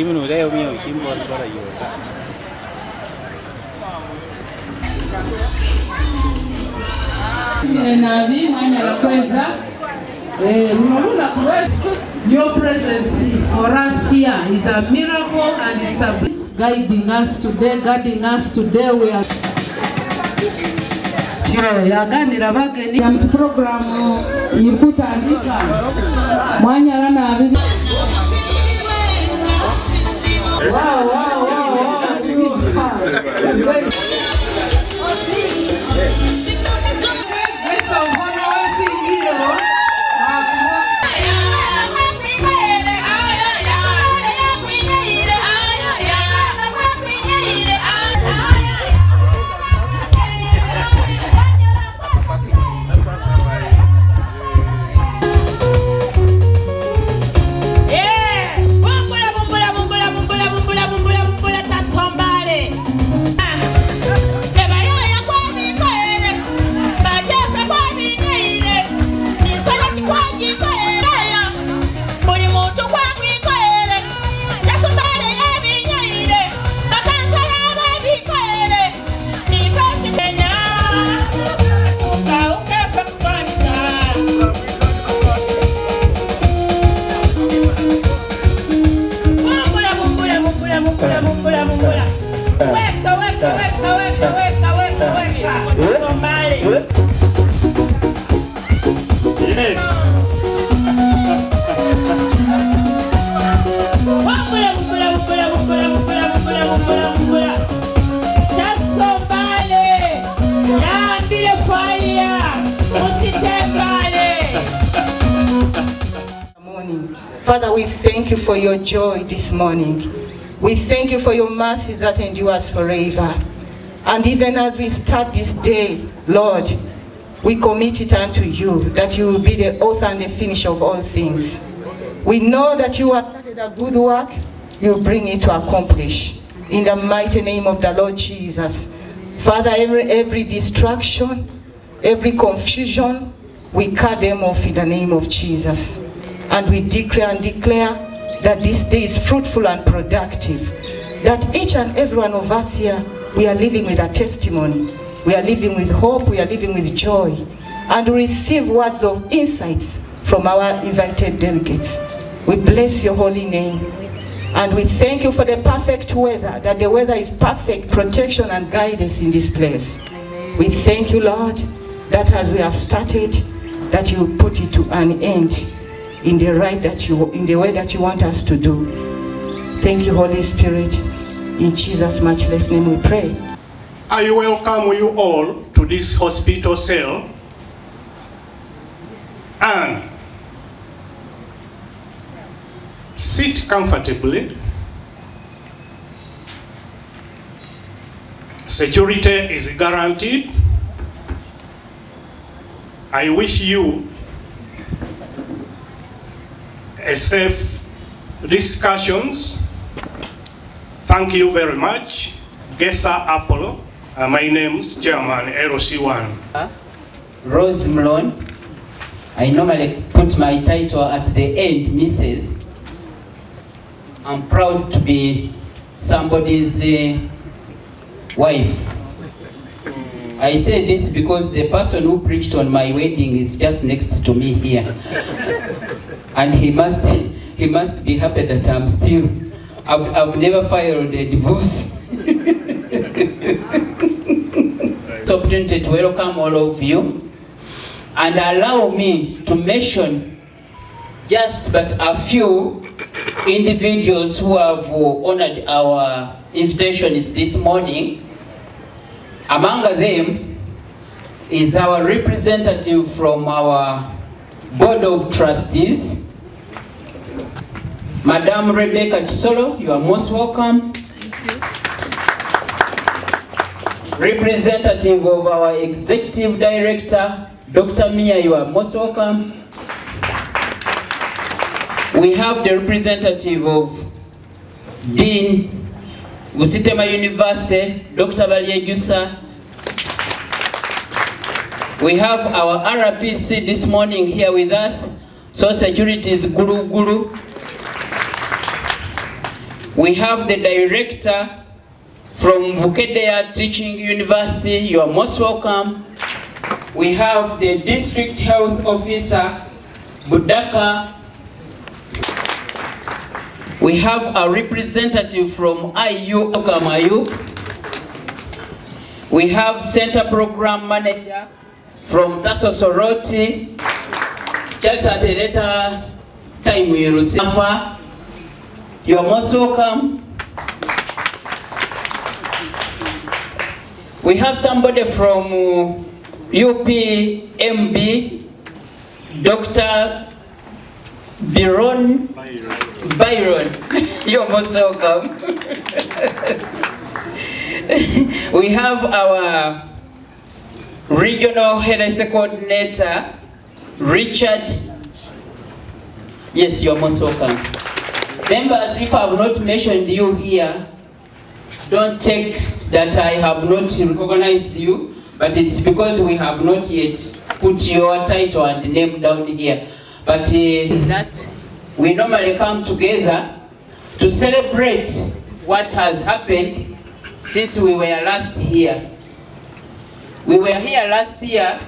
Imunu leo mimi ukimbo bora hiyo. nabi mwanya nakweza lunaluna kuwetu your presence for us here is a miracle and it's a guiding us today guiding us today we are Tiro yaganira bageni ya programu yikutandika mwanya lanabi wow wow wow wow super Father, we thank you for your joy this morning. We thank you for your mercies that endures forever. And even as we start this day, Lord, we commit it unto you that you will be the author and the finisher of all things. We know that you have started a good work, you'll bring it to accomplish. In the mighty name of the Lord Jesus. Father, every, every distraction, every confusion, we cut them off in the name of Jesus. And we declare and declare that this day is fruitful and productive. That each and every one of us here, we are living with a testimony. We are living with hope, we are living with joy. And receive words of insights from our invited delegates. We bless your holy name. And we thank you for the perfect weather, that the weather is perfect protection and guidance in this place. We thank you, Lord, that as we have started, that you put it to an end in the right that you in the way that you want us to do. Thank you, Holy Spirit. In Jesus' matchless name we pray. I welcome you all to this hospital cell and sit comfortably. Security is guaranteed. I wish you safe discussions. Thank you very much. Gesa Apollo. Uh, my name's Chairman LC1. Rose Mlon. I normally put my title at the end, Mrs. I'm proud to be somebody's uh, wife. I say this because the person who preached on my wedding is just next to me here. and he must, he must be happy that I'm still, I've, I've never filed a divorce. It's opportunity to welcome all of you and allow me to mention just but a few individuals who have honored our invitations this morning. Among them is our representative from our Board of Trustees, Madam Rebecca Chisolo, you are most welcome. Thank you. Representative of our Executive Director, Dr. Mia, you are most welcome. We have the representative of Dean Busitema University, Dr. Baliejusa. We have our RPC this morning here with us. So security is Guru Guru. We have the director from Vukedea Teaching University. You are most welcome. We have the district health officer, Budaka. We have a representative from IU, Okamayu. We have center program manager from Taso Soroti. Charles Atereta, time we receive. You are most welcome. We have somebody from uh, UPMB, Dr. Byron. Byron. You're most welcome. we have our regional health coordinator, Richard. Yes, you're most welcome. Members, if I have not mentioned you here, don't take that I have not recognized you, but it's because we have not yet put your title and name down here. But uh, is that we normally come together to celebrate what has happened since we were last here. We were here last year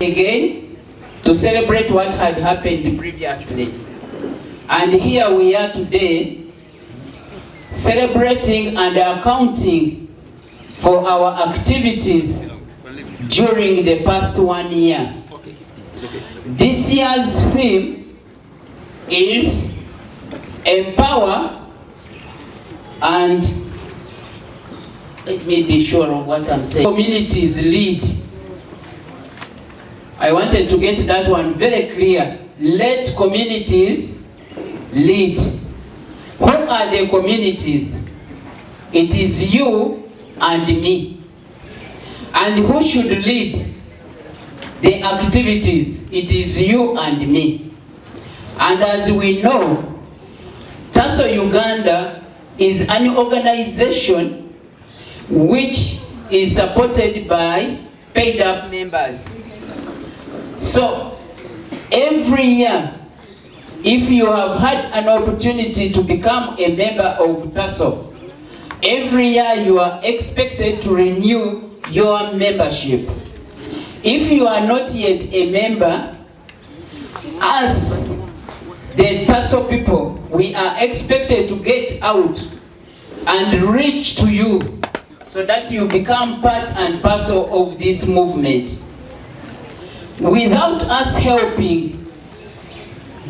again to celebrate what had happened previously. And here we are today celebrating and accounting for our activities during the past one year. This year's theme is empower and let me be sure of what I'm saying. Communities lead. I wanted to get that one very clear. Let communities lead. Who are the communities? It is you and me. And who should lead the activities? It is you and me. And as we know, Taso Uganda is an organization which is supported by paid up members. So every year, if you have had an opportunity to become a member of TASO, every year you are expected to renew your membership. If you are not yet a member, as the TASO people, we are expected to get out and reach to you so that you become part and parcel of this movement. Without us helping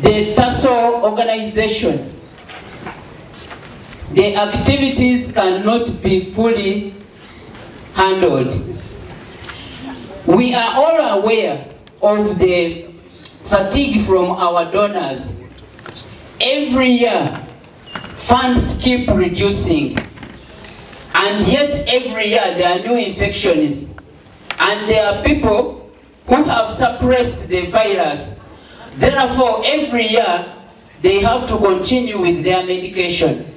the TASO organization, the activities cannot be fully handled. We are all aware of the fatigue from our donors. Every year, funds keep reducing. And yet every year there are new infections. And there are people who have suppressed the virus. Therefore, every year they have to continue with their medication.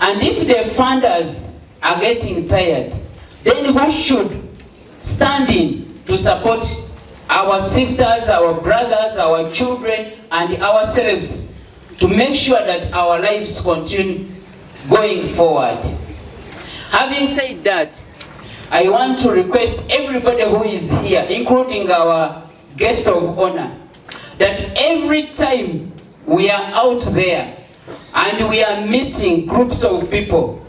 And if the funders are getting tired, then who should stand in to support our sisters, our brothers, our children, and ourselves to make sure that our lives continue going forward. Having said that, I want to request everybody who is here, including our guest of honor, that every time we are out there and we are meeting groups of people,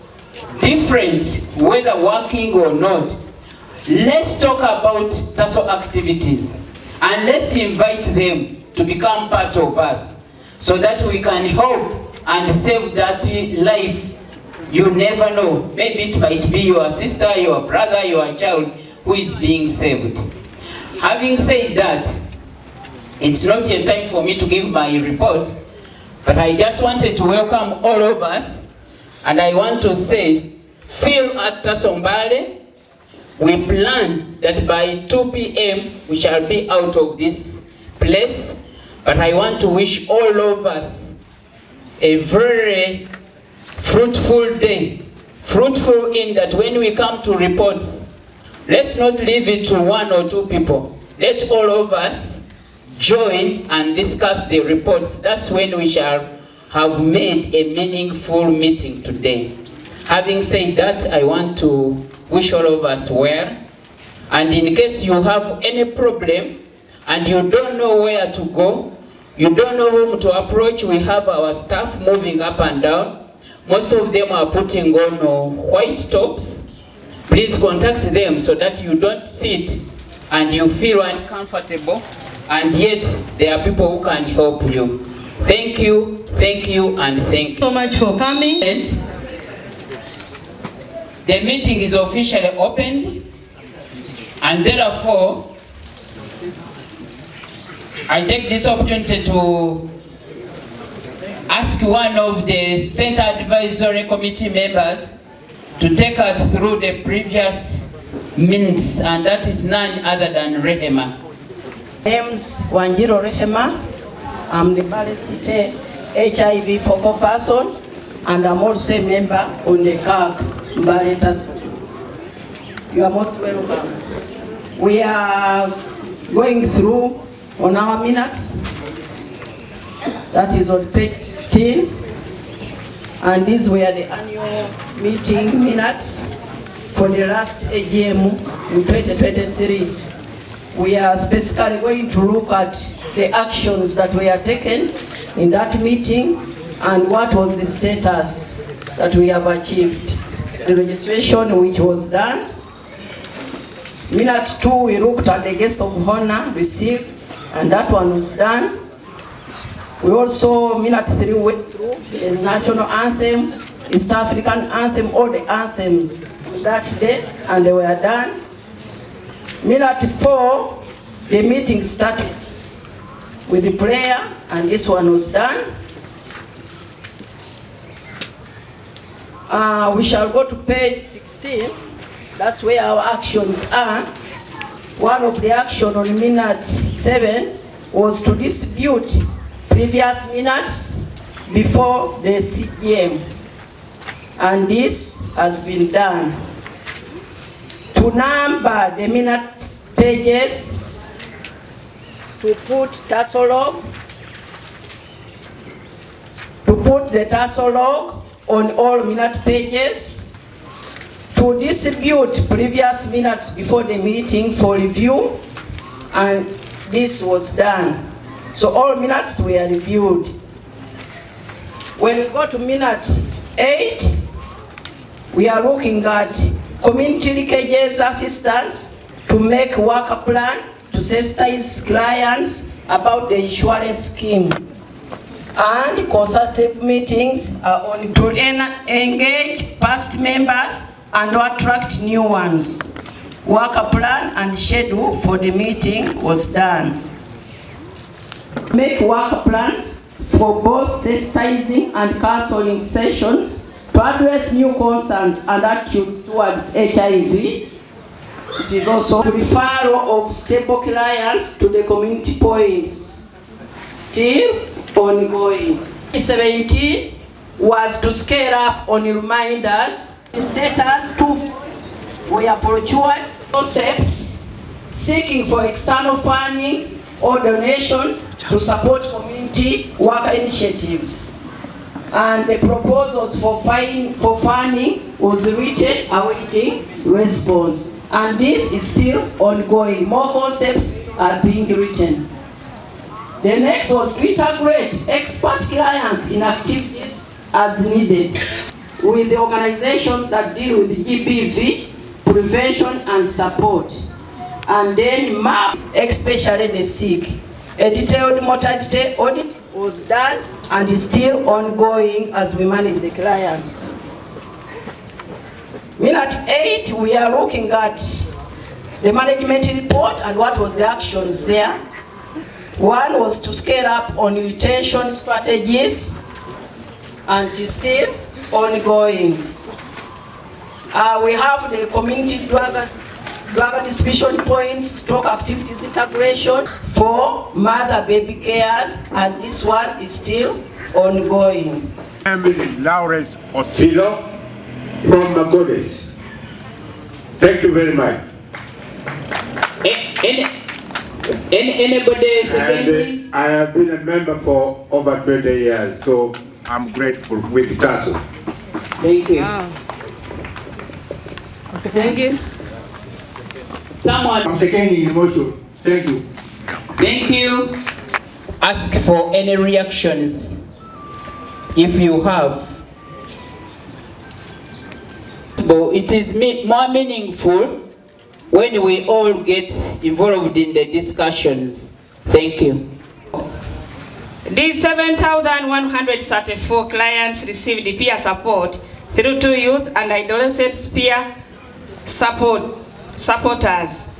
different, whether working or not, let's talk about TASO activities and let's invite them to become part of us so that we can help and save that life you never know. Maybe it might be your sister, your brother, your child who is being saved. Having said that, it's not yet time for me to give my report, but I just wanted to welcome all of us, and I want to say, feel at TASO Mbale. We plan that by 2 p.m. we shall be out of this place, but I want to wish all of us a very fruitful day. Fruitful in that when we come to reports, let's not leave it to one or two people. Let all of us join and discuss the reports. That's when we shall have made a meaningful meeting today. Having said that, I want to wish all of us well. And in case you have any problem and you don't know where to go, you don't know whom to approach, we have our staff moving up and down. Most of them are putting on white tops. Please contact them so that you don't sit and you feel uncomfortable and yet there are people who can help you. Thank you, thank you, and thank you. so much for coming. And The meeting is officially opened and therefore I take this opportunity to ask one of the Center Advisory Committee members to take us through the previous minutes and that is none other than Rehema. Name's Wanjiro Rehema. I'm the Mbale HIV focal person and I'm also a member on the CAG Force. You are most welcome. We are going through on our minutes. That is on page 15. And these were the annual meeting minutes for the last AGM in 2023 we are specifically going to look at the actions that were taken in that meeting and what was the status that we have achieved. The registration which was done. Minute two, we looked at the guests of honor received and that one was done. We also, minute three, went through the national anthem, East African anthem, all the anthems that day and they were done. Minute four, the meeting started with the prayer, and this one was done. Uh, we shall go to page 16. That's where our actions are. One of the action on minute seven was to distribute previous minutes before the CGM. And this has been done to number the minute pages, to put tassel to put the TASO logo on all minute pages, to distribute previous minutes before the meeting for review, and this was done. So all minutes were reviewed. When we go to minute eight, we are looking at community leakages assistance to make worker plan to sensitize clients about the insurance scheme. And consultative meetings are on to en- engage past members and attract new ones. Worker plan and schedule for the meeting was done. Make work plans for both sensitizing and counseling sessions to address new concerns and attitudes towards HIV. It is also referral of stable clients to the community points. Still ongoing. 17 was to scale up on reminders. Status two were procured concepts seeking for external funding or donations to support community worker initiatives and the proposals for, fine, for funding was written awaiting response. And this is still ongoing. More concepts are being written. The next was to integrate expert clients in activities as needed with the organizations that deal with GBV, prevention and support. And then map, especially the sick. A detailed mortality audit was done and is still ongoing as we manage the clients. Minute eight, we are looking at the management report and what was the actions there. One was to scale up on retention strategies and is still ongoing. Uh, we have the community drug, drug distribution points, stroke activities integration for mother baby cares, and this one is still ongoing. My name is Lawrence Osilo from Magodes. Thank you very much. Any, any, anybody And uh, I have been a member for over 20 years, so I'm grateful with TASO. Thank you. Thank you. Someone, I'm seconding the motion. Thank you. thank you. Ask for any reactions if you have. But it is more meaningful when we all get involved in the discussions. Thank you. These 7,134 clients received peer support through two youth and adolescent peer support supporters.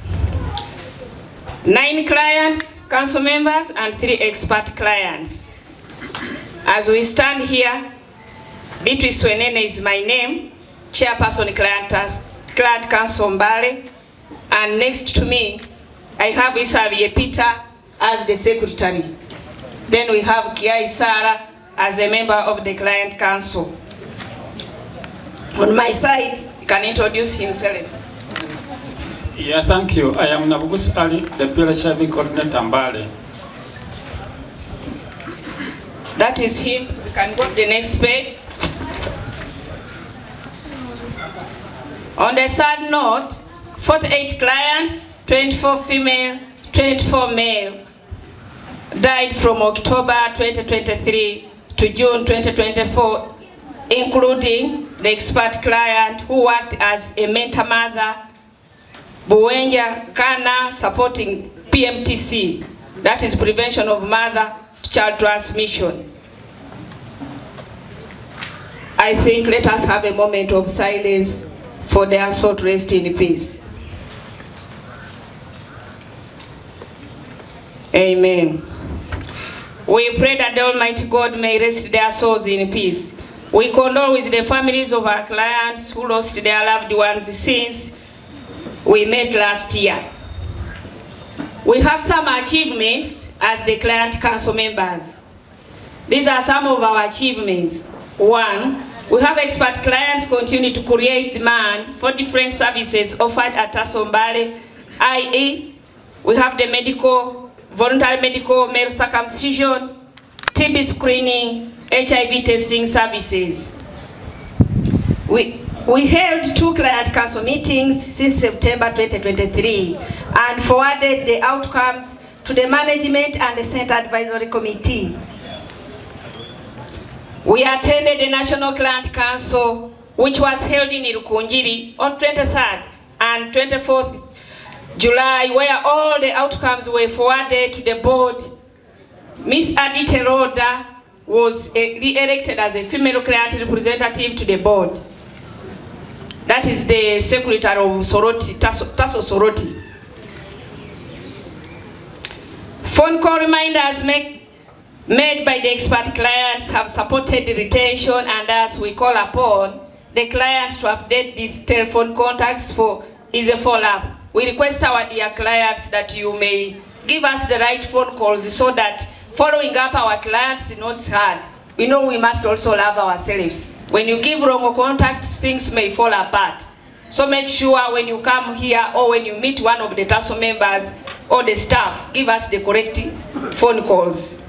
Nine client council members and three expert clients. As we stand here, Beatrice Wenene is my name, chairperson client, client council Mbale, and next to me, I have Isavie Peter as the secretary. Then we have Kiai Sara as a member of the client council. On my side, he can introduce himself. Yeah, thank you. I am Nabugus Ali, the PLHIV coordinator Mbale. That is him. We can go to the next page. On the sad note, 48 clients, 24 female, 24 male, died from October 2023 to June 2024, including the expert client who worked as a mentor mother, Buenja Kana, supporting PMTC, that is prevention of Mother-Child transmission. I think let us have a moment of silence for their soul rest in peace. Amen. We pray that the Almighty God may rest their souls in peace. We condole with the families of our clients who lost their loved ones since we met last year. We have some achievements as the client council members. These are some of our achievements. One, we have expert clients continue to create demand for different services offered at Asombale, i.e., we have the medical, voluntary medical male circumcision, TB screening, HIV testing services. We, we held two client council meetings since September 2023 and forwarded the outcomes to the management and the center advisory committee. We attended the National Client Council, which was held in Irukunjiri on 23rd and 24th July, where all the outcomes were forwarded to the board. Miss Adite Roda was eh, re-elected as a female client representative to the board. That is the secretary of Soroti, TASO, TASO Soroti. Phone call reminders make, made by the expert clients have supported the retention and as we call upon the clients to update these telephone contacts for is a follow-up. We request our dear clients that you may give us the right phone calls so that following up our clients is not hard. We know we must also love ourselves. When you give wrong contacts, things may fall apart. So make sure when you come here or when you meet one of the TASO members or the staff, give us the correct phone calls.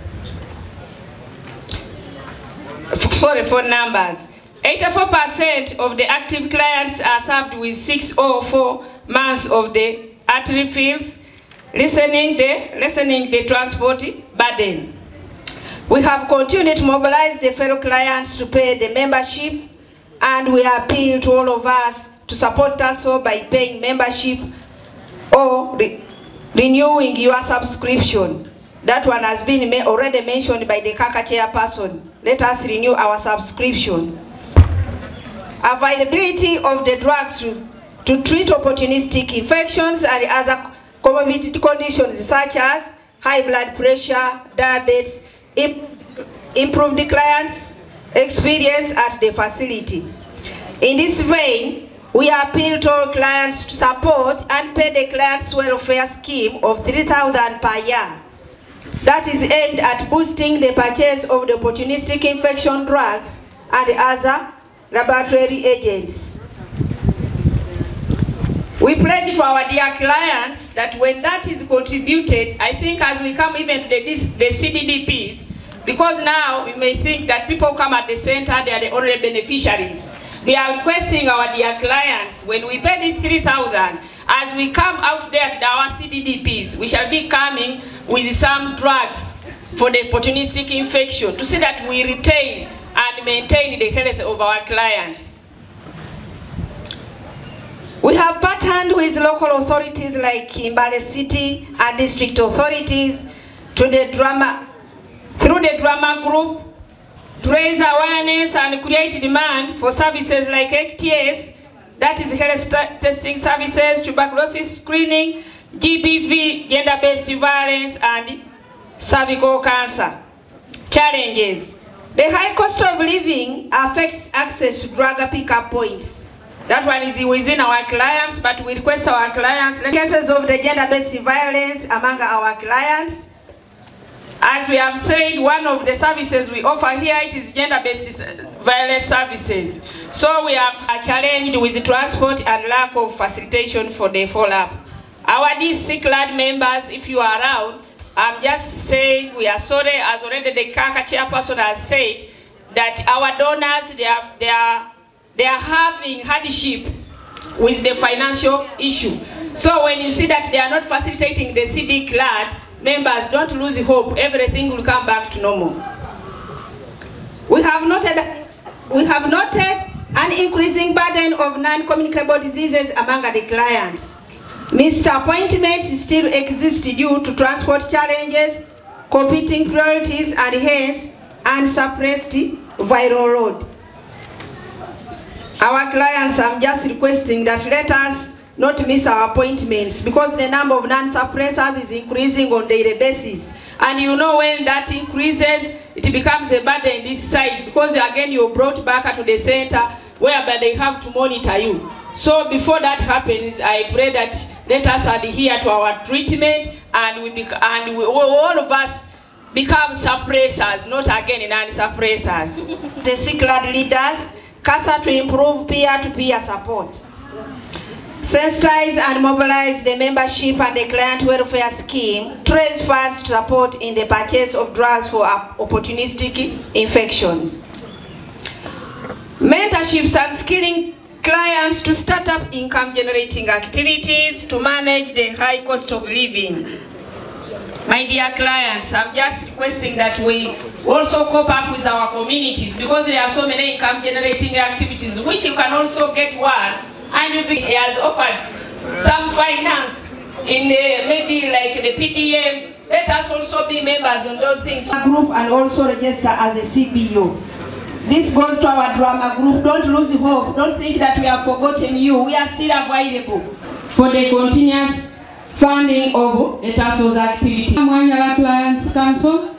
For the phone numbers, 84% of the active clients are served with 604 months of the artery fields, listening the, listening the transport burden. We have continued to mobilize the fellow clients to pay the membership and we appeal to all of us to support us all by paying membership or re renewing your subscription. That one has been already mentioned by the Kaka chairperson. Let us renew our subscription. Availability of the drugs to, to treat opportunistic infections and other comorbidity conditions such as high blood pressure, diabetes, improve the client's experience at the facility. In this vein, we appeal to all clients to support and pay the client's welfare scheme of 3,000 per year. That is aimed at boosting the purchase of the opportunistic infection drugs and other laboratory agents. We pledge to our dear clients that when that is contributed, I think as we come even to the, the CDDPs, Because now we may think that people come at the center, they are the only beneficiaries. We are requesting our dear clients, when we pay the 3,000, as we come out there to our CDDPs, we shall be coming with some drugs for the opportunistic infection to see that we retain and maintain the health of our clients. We have partnered with local authorities like Mbale City and district authorities to the drama, through the drama group to raise awareness and create demand for services like HTS, that is health testing services, tuberculosis screening, GBV, gender-based violence, and cervical cancer. Challenges. The high cost of living affects access to drug pickup points. That one is within our clients, but we request our clients. Cases of the gender-based violence among our clients. As we have said, one of the services we offer here it is gender-based uh, violence services. So we are uh, challenged with transport and lack of facilitation for the follow-up. Our DC clad members, if you are around, I'm just saying we are sorry, as already the Kaka chairperson has said, that our donors, they are, they are, they are having hardship with the financial issue. So when you see that they are not facilitating the CD clad, members don't lose hope, everything will come back to normal. We have noted, we have noted an increasing burden of non-communicable diseases among the clients. Missed appointments still exist due to transport challenges, competing priorities, and hence unsuppressed viral load. Our clients, I'm just requesting that let us not miss our appointments because the number of non-suppressors is increasing on daily basis. And you know when that increases, it becomes a burden this side because again you're brought back to the center whereby they have to monitor you. So before that happens, I pray that let us adhere to our treatment and we and we, all of us become suppressors, not again non-suppressors. the CCLAD leaders, CASA to improve peer-to-peer -peer support. Sensitize and mobilize the membership and the client welfare scheme to funds to support in the purchase of drugs for opportunistic infections. Mentorships and skilling clients to start up income generating activities to manage the high cost of living. My dear clients, I'm just requesting that we also cope up with our communities because there are so many income generating activities which you can also get one and you be, has offered some finance in the, maybe like the PDM. Let us also be members on those things. Group and also register as a CBO. This goes to our drama group. Don't lose hope. Don't think that we have forgotten you. We are still available for the continuous funding of the TASO's activity. Mwanyala Clients Council.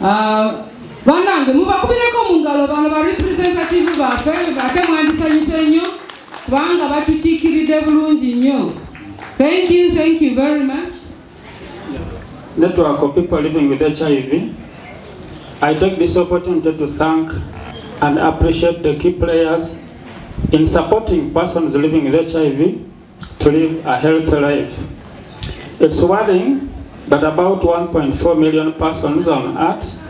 Uh, banange mubakubireko mu ngalo bano ba representative baffe bate mwandisanyusa nnyo kubanga batukiikiridde bulungi nnyo thank you thank you very much network of people living with hiv i take this opportunity to thank and appreciate the key players in supporting persons living with HIV to live a healthy life. It's worrying that about 1.4 million persons on Earth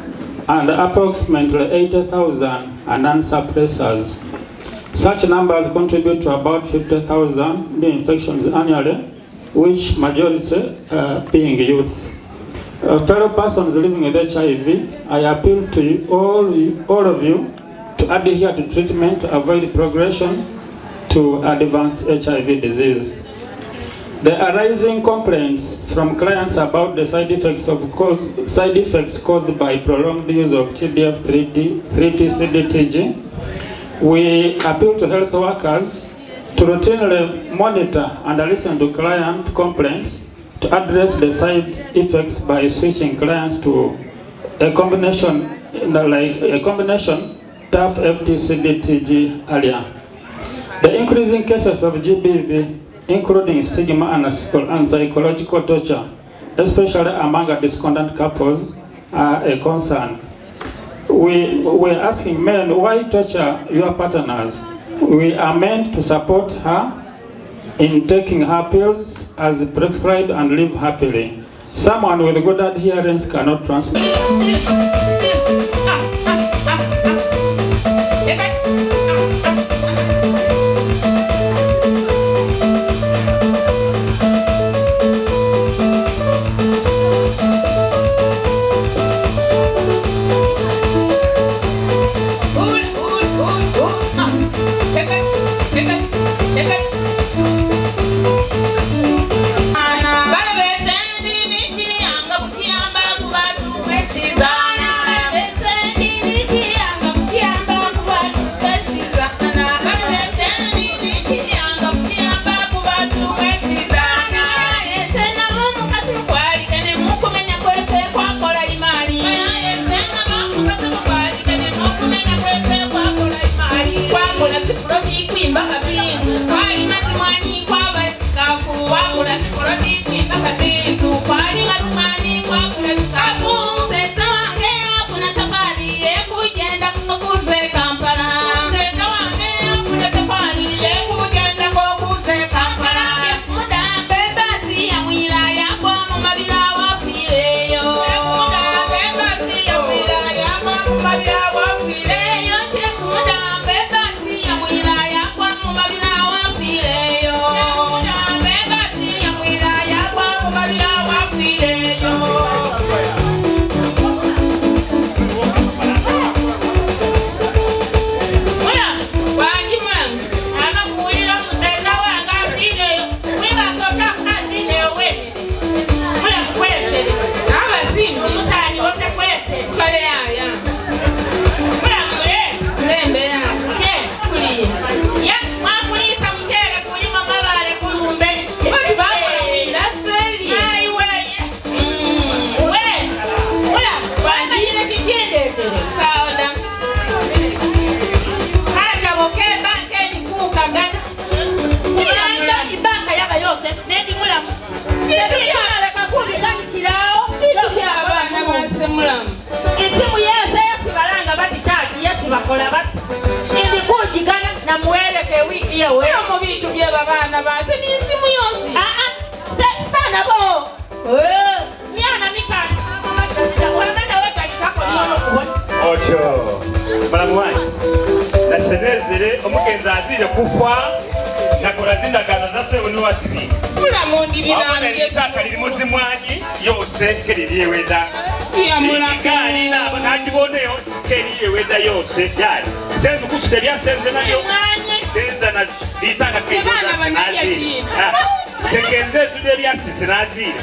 and approximately 80,000 are non-suppressors. Such numbers contribute to about 50,000 new infections annually, which majority uh, being youths. Uh, fellow persons living with HIV, I appeal to you, all, all of you to adhere to treatment to avoid progression to advanced HIV disease. There arising complaints from clients about the side effects of cause, side effects caused by prolonged use of TDF 3T, 3T CDTG. We appeal to health workers to routinely monitor and listen to client complaints to address the side effects by switching clients to a combination like a combination TAF FTCDTG earlier. The increasing cases of GBV, including stigma and psychological torture, especially among discordant couples, are a concern. We, we're asking men, why torture your partners? We are meant to support her in taking her pills as prescribed and live happily. Someone with good adherence cannot transmit. kufa nakola zindagaano za sebuni wasiri mulamundibiraeitaka liri muzimwanyi yose keriri eweda egaali nabo nagiboneyo keri eweda yose gyali senzu kusuta ebyasenze nayo. Senza na litaka keazi ah, sekenze esudde ebyasise naziira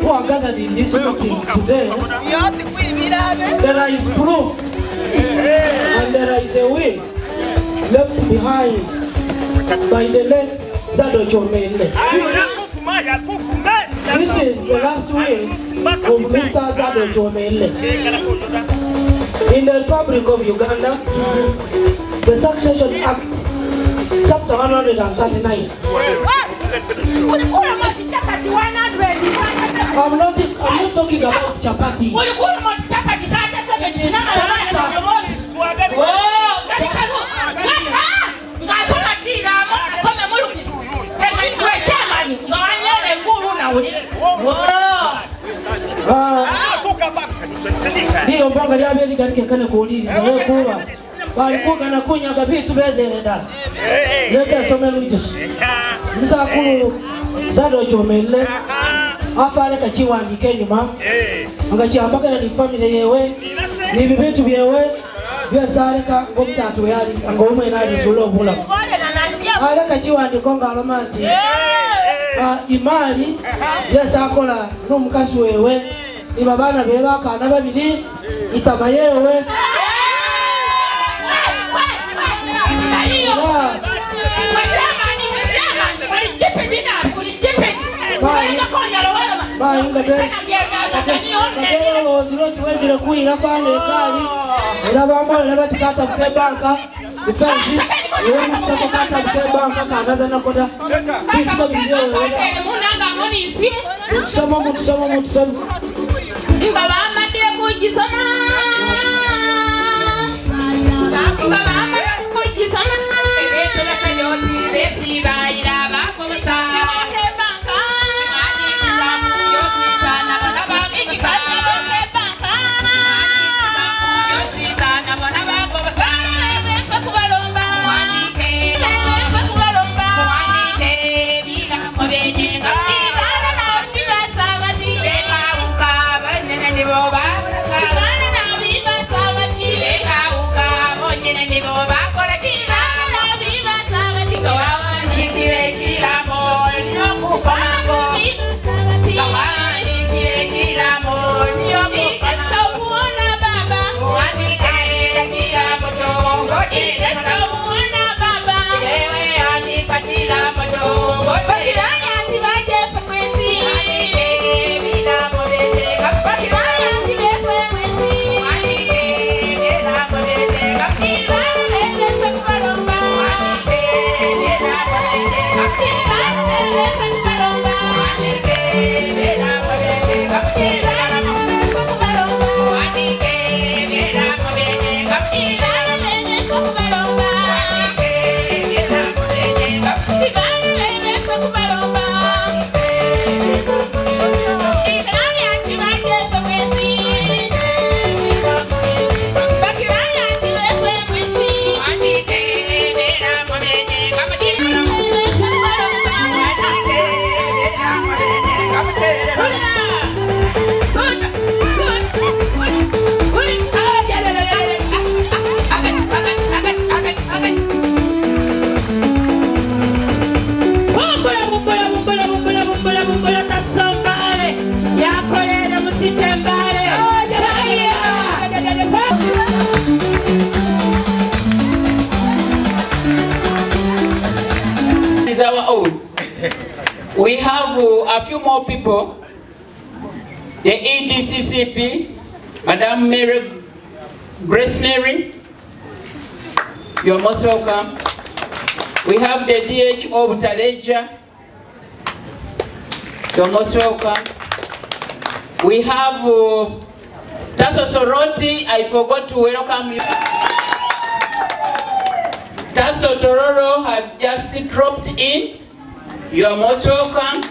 who are gathered in this meeting today, there is proof and there is a will left behind by the late Zado Chomele. This is the last will of Mr. Zado Chomele. In the Republic of Uganda, the Succession Act, chapter 139. Ulikula matichapati 100. I'm not, I'm not talking about chapati. Ulikula matichapati zake 79 na maana ndiyo mbonga lyabeligalikekane kuuliriza wekuba balikugana kunyaga bitu bezereda leke somela ijesu zado chomele afale kachiwandika enyuma nga chiambagana ni famile yewe ni bibintu byewe byezaleka ngomutatu we ali nga omwene alitula obulamu aleka chiwandiko nga aloma nti ah, imali yesakola n'omukazi wewe iba bana be bakana babiri itama yewe olowoozi lwekiwezire kuyira kwano egaali era bambolera batikatabuka ebanka ifensi iwemutisako katabuka ebanka kanazanakoda biituko biryowewera mutusoma mutusoma mutusoma nga bamadde kugisoma nga bamadde kugisoma ebintu basanyosi besibayira EDCCP, Madam Mary, Grace Mary, you're most welcome. We have the DH of Taleja, you're most welcome. We have uh, TASO Soroti, I forgot to welcome you. TASO Tororo has just dropped in. You are most welcome.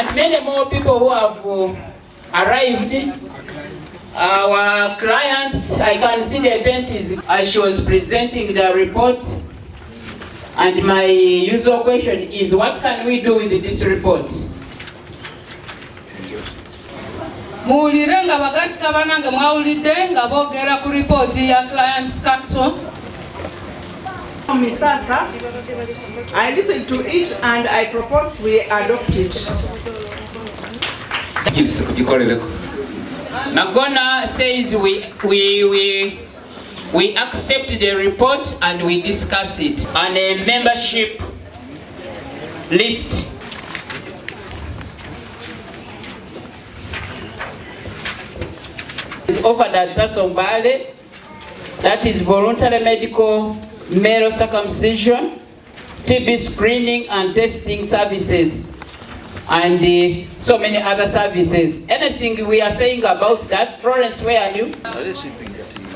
And many more people who have uh, arrived. Our clients, I can see the tent as she was presenting the report. And my usual question is, what can we do with this report? muwulire nga nga ku ya clients council Misasa, I listened to it and I propose we adopt it. Nagona says we, we, we, we accept the report and we discuss it on a membership list. It's offered at Tasombale, that is voluntary medical male circumcision, TB screening and testing services, and uh, so many other services. Anything we are saying about that? Florence, where are you?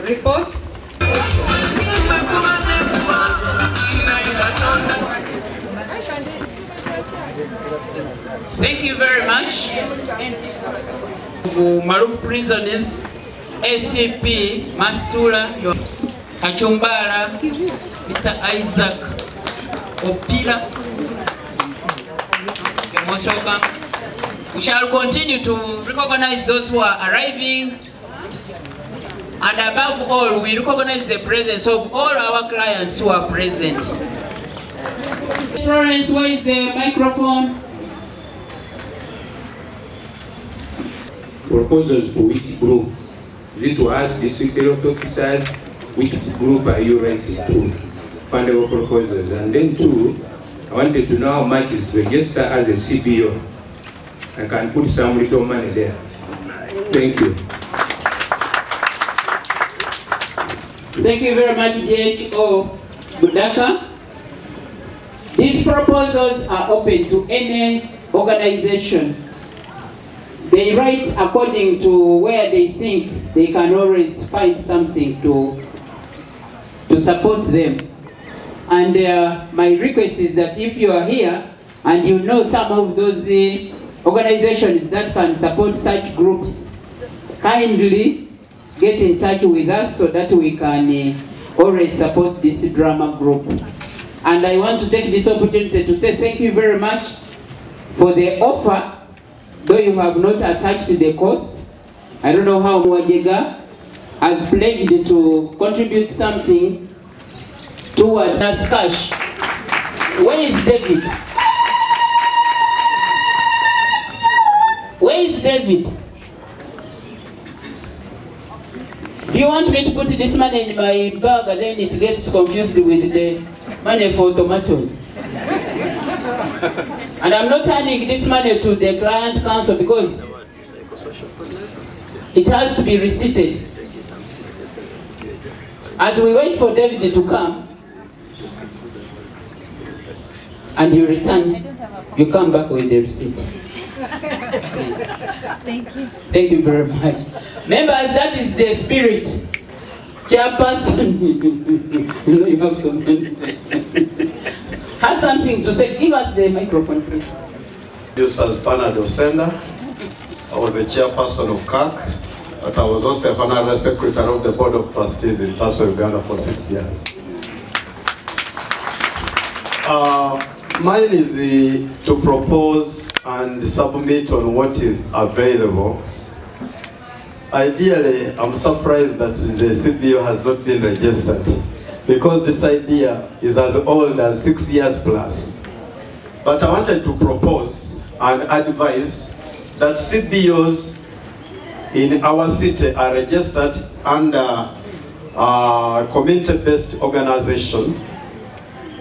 Report. Thank you very much. Maroon prisoners, ACP, Mastula, Achumbala, Mr. Isaac Opila. Welcome. We shall continue to recognize those who are arriving. And above all, we recognize the presence of all our clients who are present. Florence, where is the microphone? proposals to which group? Is it to ask district health officers, which group are you writing to? Fundable proposals. And then two, I wanted to know how much is register as a CBO. I can put some little money there. Thank you. Thank you very much, JHO Budaka. These proposals are open to any organization. They write according to where they think they can always find something to, to support them. And uh, my request is that if you are here and you know some of those uh, organizations that can support such groups, kindly get in touch with us so that we can uh, always support this drama group. And I want to take this opportunity to say thank you very much for the offer, though you have not attached the cost. I don't know how Mwajega has pledged to contribute something towards us cash. Where is David? Where is David? You want me to put this money in my bag and then it gets confused with the money for tomatoes? and I'm not handing this money to the client council because it has to be receipted. As we wait for David to come, and you return, you come back with the receipt. Thank you. Thank you very much. Members, that is the spirit. Chairperson, you know you have so many. Has something to say. Give us the microphone, please. Just as Bernard Osenda. I was a chairperson of CAC, but I was also a honorary secretary of the Board of Trustees in TASO, Uganda for six years. Uh, mine is uh, to propose and submit on what is available. Ideally, I'm surprised that the CBO has not been registered because this idea is as old as six years plus. But I wanted to propose and advise that CBOs in our city are registered under a community-based organization.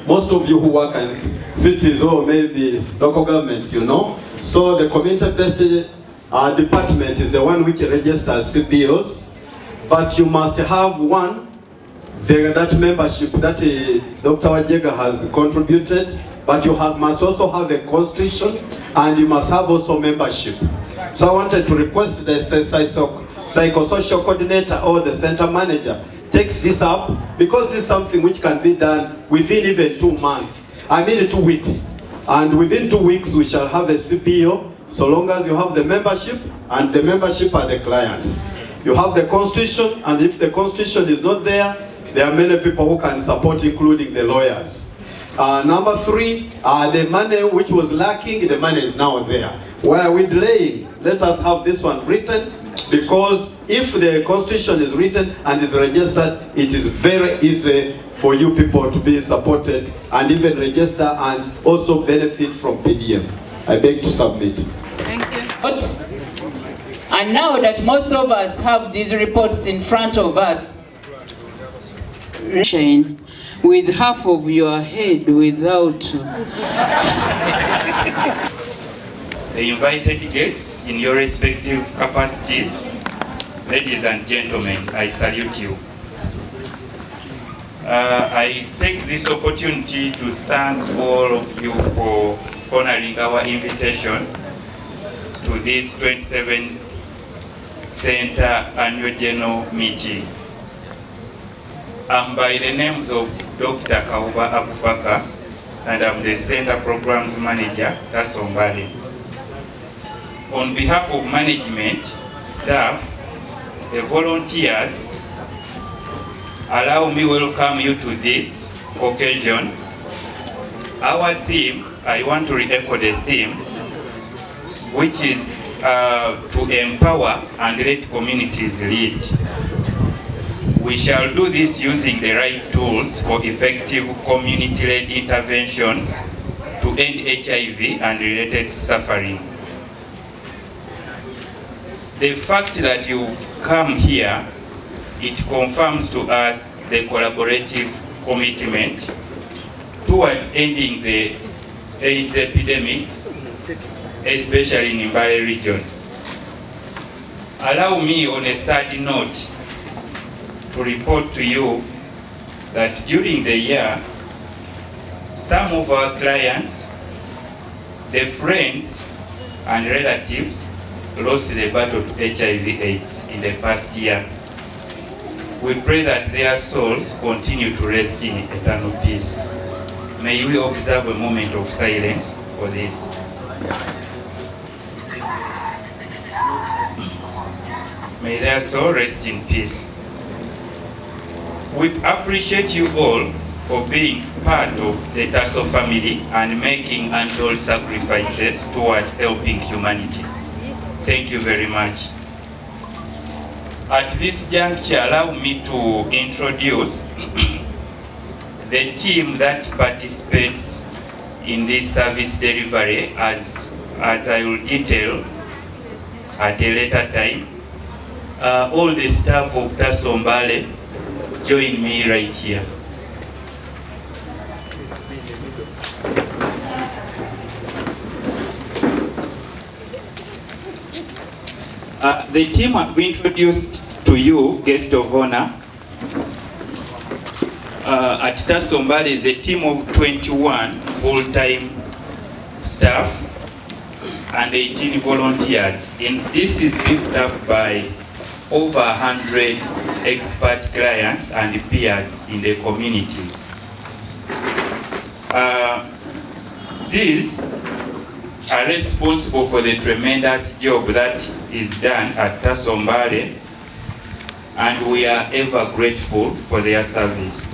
Most of you who work in cities or maybe local governments, you know. So the community-based uh, department is the one which registers CBOs, but you must have one, the, that membership that uh, Dr. Wajega has contributed, but you have, must also have a constitution and you must have also membership. So I wanted to request the psychosocial coordinator or the center manager takes this up because this is something which can be done within even two months. I mean two weeks. And within two weeks we shall have a CBO so long as you have the membership and the membership are the clients. You have the constitution and if the constitution is not there, there are many people who can support including the lawyers. Uh, number three, uh, the money which was lacking, the money is now there. Why are we delaying? Let us have this one written because if the constitution is written and is registered, it is very easy for you people to be supported and even register and also benefit from PDM. I beg to submit. Thank you. And now that most of us have these reports in front of us, Shane, with half of your head without. The invited guests in your respective capacities, ladies and gentlemen, I salute you. Uh, I take this opportunity to thank all of you for honoring our invitation to this 27th Center Annual General Meeting. I'm by the names of Dr. Kauba Abubakar, and I'm the Center Programs Manager, TASO Mbale. On behalf of management, staff, the volunteers, allow me to welcome you to this occasion our theme, I want to re-echo the theme, which is uh, to empower and let communities lead. We shall do this using the right tools for effective community-led interventions to end HIV and related suffering. The fact that you've come here, it confirms to us the collaborative commitment towards ending the AIDS epidemic, especially in Mbale region. Allow me on a sad note to report to you that during the year, some of our clients, their friends and relatives lost the battle to HIV AIDS in the past year. We pray that their souls continue to rest in eternal peace. May we observe a moment of silence for this. May their soul rest in peace. We appreciate you all for being part of the TASO family and making untold sacrifices towards helping humanity. Thank you very much. At this juncture, allow me to introduce the team that participates in this service delivery as, as I will detail at a later time. Uh, all the staff of Tasombale join me right here. Uh, the team I've introduced to you, guest of honor, uh, at TASO Mbale is a team of 21 full-time staff and 18 volunteers. And this is built up by over 100 expert clients and peers in the communities. Uh, these are responsible for the tremendous job that is done at TASO Mbale and we are ever grateful for their service.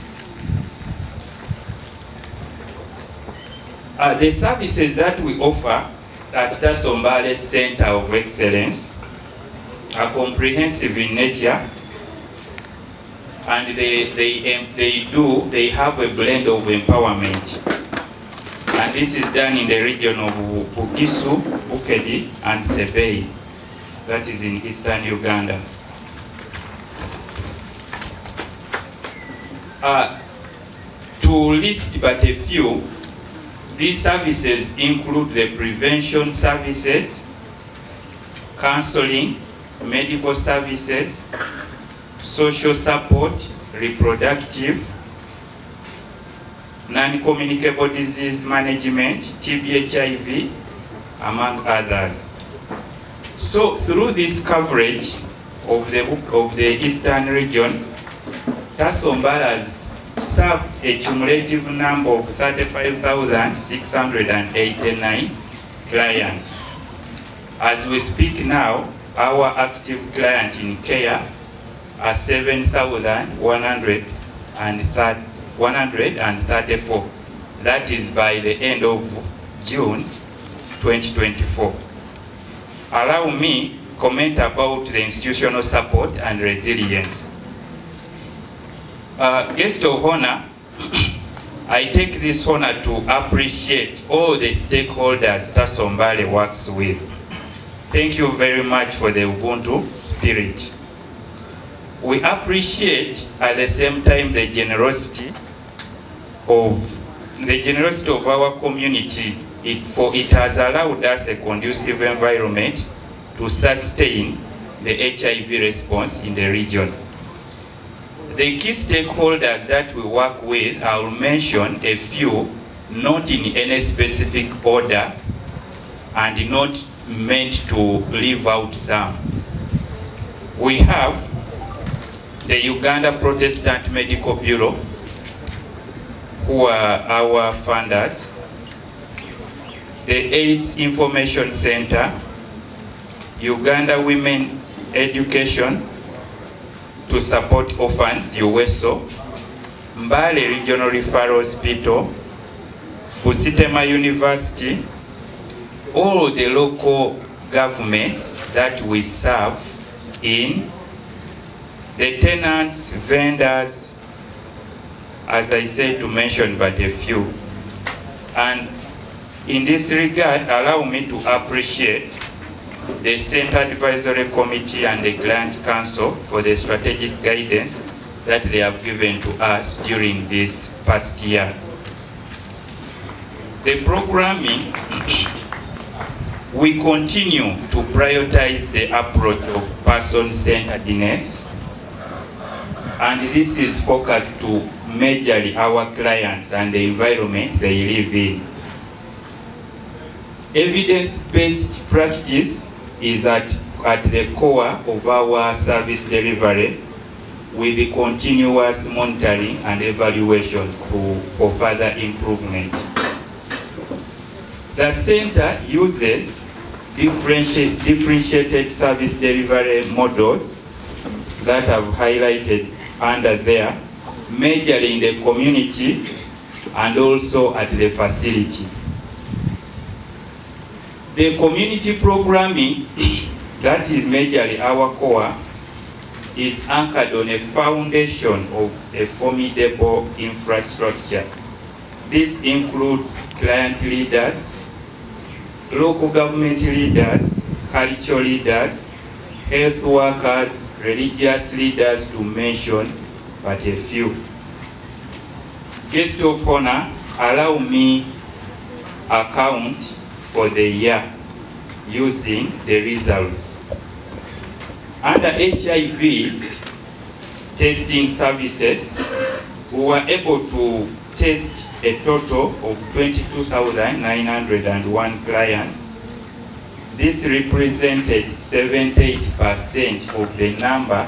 Uh, the services that we offer at TASO Mbale Center of Excellence are comprehensive in nature and they, they, they do, they have a blend of empowerment. And this is done in the region of Bugisu, Bukedi, and Sebei. That is in eastern Uganda. Uh, to list but a few, these services include the prevention services, counseling, medical services, social support, reproductive, non-communicable disease management, TB HIV, among others. So through this coverage of the, of the eastern region, TASO Mbale has served a cumulative number of 35,689 clients. As we speak now, our active client in care are 7,134. That is by the end of June 2024. Allow me comment about the institutional support and resilience. Uh, guest of honor, I take this honor to appreciate all the stakeholders TASO Mbale works with. Thank you very much for the Ubuntu spirit. We appreciate at the same time the generosity of the generosity of our community it, for it has allowed us a conducive environment to sustain the HIV response in the region. The key stakeholders that we work with, I will mention a few, not in any specific order, and not meant to leave out some. We have the Uganda Protestant Medical Bureau, who are our funders, the AIDS Information Center, Uganda Women Education to support orphans, UWESO, Mbale Regional Referral Hospital, Busitema University, all the local governments that we serve in, the tenants, vendors, as I said to mention but a few. And in this regard, allow me to appreciate the Center Advisory Committee and the Grant Council for the strategic guidance that they have given to us during this past year. The programming, we continue to prioritize the approach of person-centeredness, and this is focused to majorly our clients and the environment they live in. Evidence-based practice is at, at the core of our service delivery with the continuous monitoring and evaluation to, for further improvement. The center uses differentiate, differentiated service delivery models that I've highlighted under there, majorly in the community and also at the facility. The community programming, that is majorly our core, is anchored on a foundation of a formidable infrastructure. This includes client leaders, local government leaders, cultural leaders, health workers, religious leaders to mention but a few. Guest of honor, allow me account for the year using the results. Under HIV testing services, we were able to test a total of 22,901 clients. This represented 78% of the number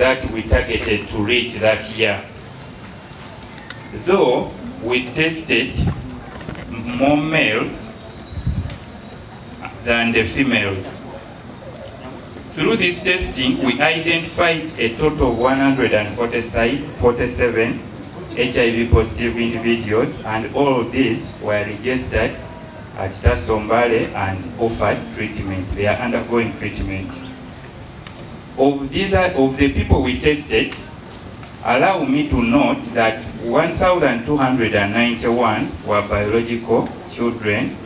that we targeted to reach that year. Though we tested more males than the females. Through this testing, we identified a total of 147 HIV positive individuals, and all these were registered at TASO Mbale and offered treatment. They are undergoing treatment. Of these, of the people we tested, allow me to note that 1,291 were biological children,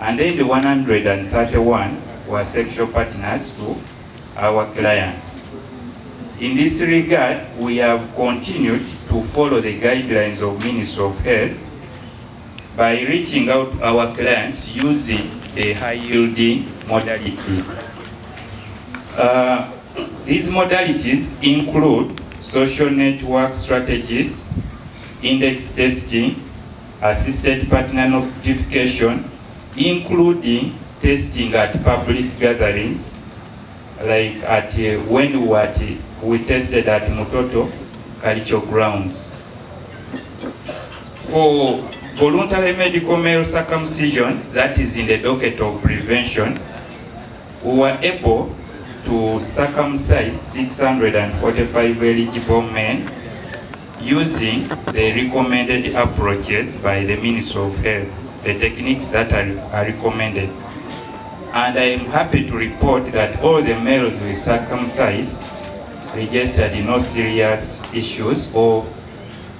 and then the 131 were sexual partners to our clients. In this regard, we have continued to follow the guidelines of Ministry of Health by reaching out our clients using the high-yielding modalities. Uh, these modalities include social network strategies, index testing, assisted partner notification, including testing at public gatherings, like at uh, when we, at, we tested at Mutoto cultural grounds. For voluntary medical male circumcision, that is in the docket of prevention, we were able to circumcise 645 eligible men using the recommended approaches by the Ministry of Health, the techniques that are, are recommended. And I am happy to report that all the males we circumcised registered no serious issues or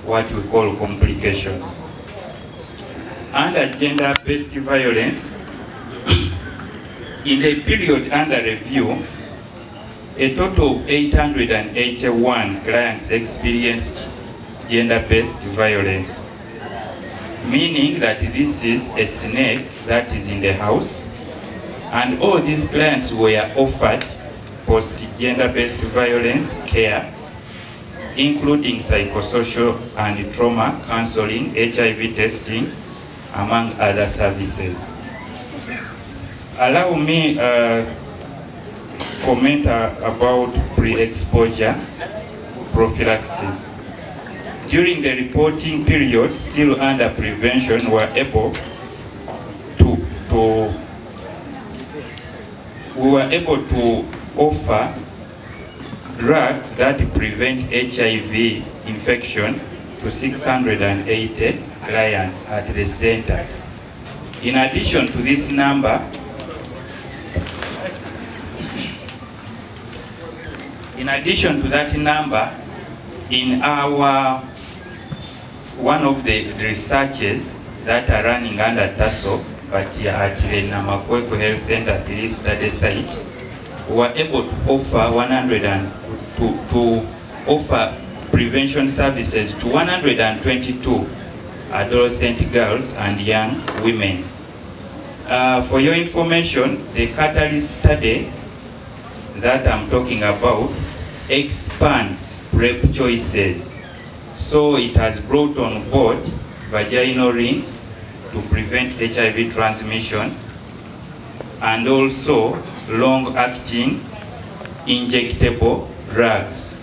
what we call complications. Under gender-based violence, in the period under review, a total of 881 clients experienced gender-based violence, meaning that this is a snake that is in the house, and all these clients were offered post-gender-based violence care, including psychosocial and trauma counseling, HIV testing, among other services. Allow me uh, comment about pre-exposure prophylaxis. During the reporting period, still under prevention, we were able to, to we were able to offer drugs that prevent HIV infection to 680 clients at the center. In addition to this number, in addition to that number, in our one of the researches that are running under TASO, but at the Namakwekwe Health Center, three study site, we were able to offer 100 and to, to offer prevention services to 122 adolescent girls and young women. Uh, for your information, the Catalyst study that I'm talking about expands PrEP choices. So it has brought on board vaginal rings to prevent HIV transmission and also long-acting injectable drugs.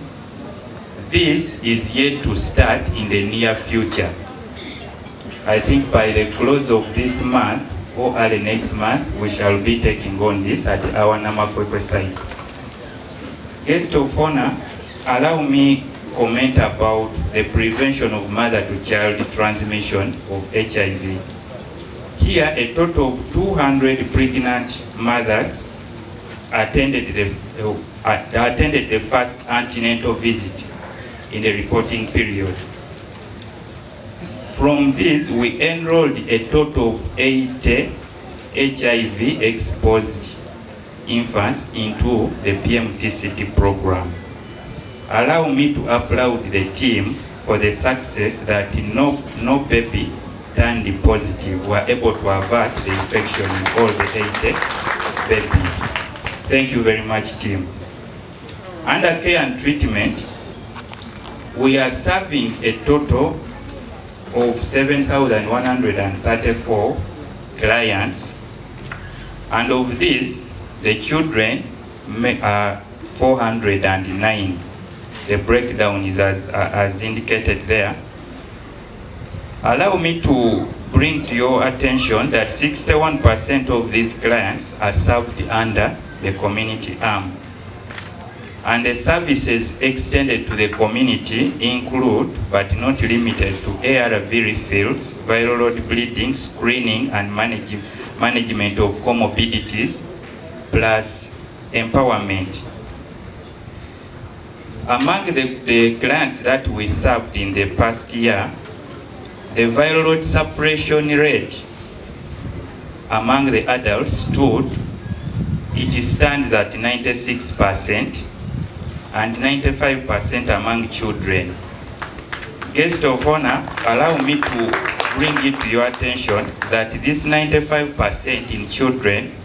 This is yet to start in the near future. I think by the close of this month or early next month, we shall be taking on this at our Namakwekwe site. Guest of honor, allow me comment about the prevention of mother-to-child transmission of HIV. Here, a total of 200 pregnant mothers attended the, uh, attended the first antenatal visit in the reporting period. From this, we enrolled a total of 80 HIV-exposed infants into the PMTCT program. Allow me to applaud the team for the success that no, no baby turned positive were able to avert the infection in all the 80 babies. Thank you very much, team. Under care and treatment, we are serving a total of 7,134 clients, and of these, the children are 409. The breakdown is as, uh, as indicated there. Allow me to bring to your attention that 61% of these clients are served under the community arm. And the services extended to the community include, but not limited to ARV refills, viral load bleeding, screening and manage, management of comorbidities, plus empowerment. Among the, the clients that we served in the past year, the viral load suppression rate among the adults stood, it stands at 96% and 95% among children. Guest of honor, allow me to bring it to your attention that this 95% in children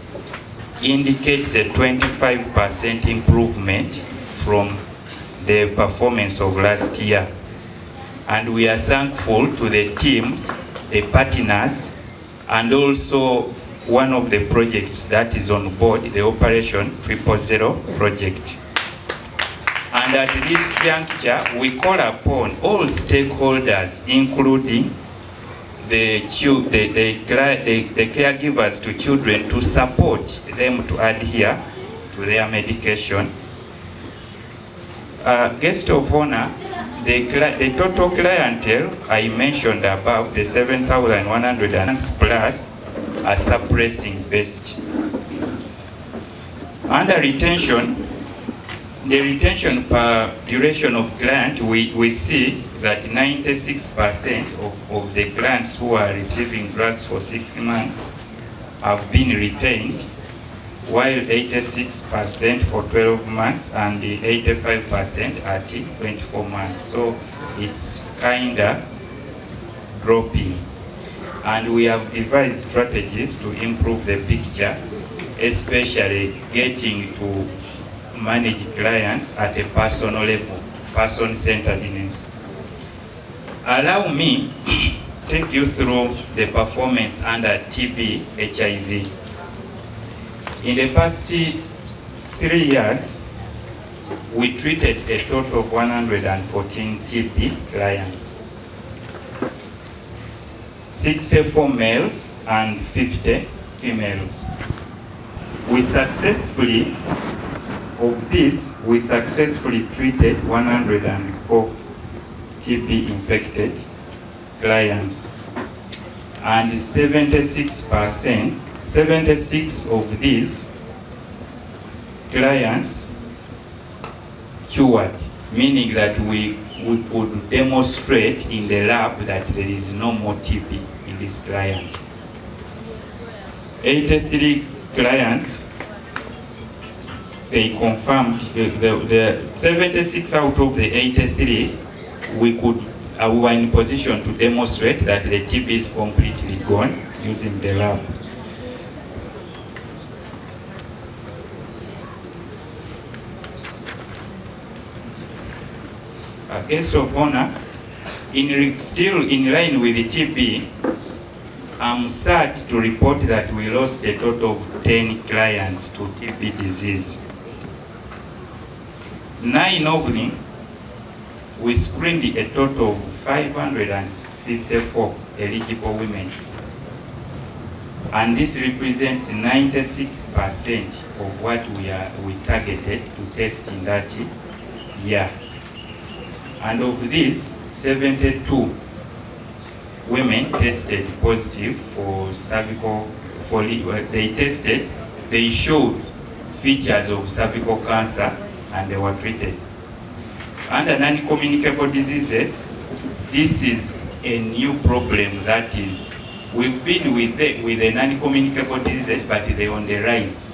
indicates a 25% improvement from the performance of last year. And we are thankful to the teams, the partners, and also one of the projects that is on board, the Operation Triple Zero project. And at this juncture, we call upon all stakeholders, including the, the, the, the, caregivers to children, to support them to adhere to their medication. Uh, guest of honor, the, the total clientele I mentioned above, the 7,100 plus, are suppressing best. Under retention, the retention per duration of client, we, we see that 96% of, of the clients who are receiving drugs for six months have been retained, while 86% for 12 months and 85% at 24 months. So it's kinda dropping. And we have devised strategies to improve the picture, especially getting to manage clients at a personal level, person-centeredness. Allow me to take you through the performance under TB HIV. In the past three years, we treated a total of 114 TB clients. 64 males and 50 females. We successfully, of this, we successfully treated 104 TB infected clients. and 76%, 76 of these clients cured, meaning that we would, demonstrate in the lab that there is no more TB in this client. 83 clients, they confirmed, the, the 76 out of the 83, we could, uh, we were in position to demonstrate that the TB is completely gone using the lab. A guest of honor, in still in line with the TB, I'm sad to report that we lost a total of 10 clients to TB disease. Nine of them, we screened a total of 554 eligible women. And this represents 96% of what we, are, we targeted to test in that year. And of these, 72 women tested positive for cervical, for, they tested, they showed features of cervical cancer and they were treated. Under non-communicable diseases, this is a new problem that is, we've been with the, with the non-communicable diseases, but they're on the rise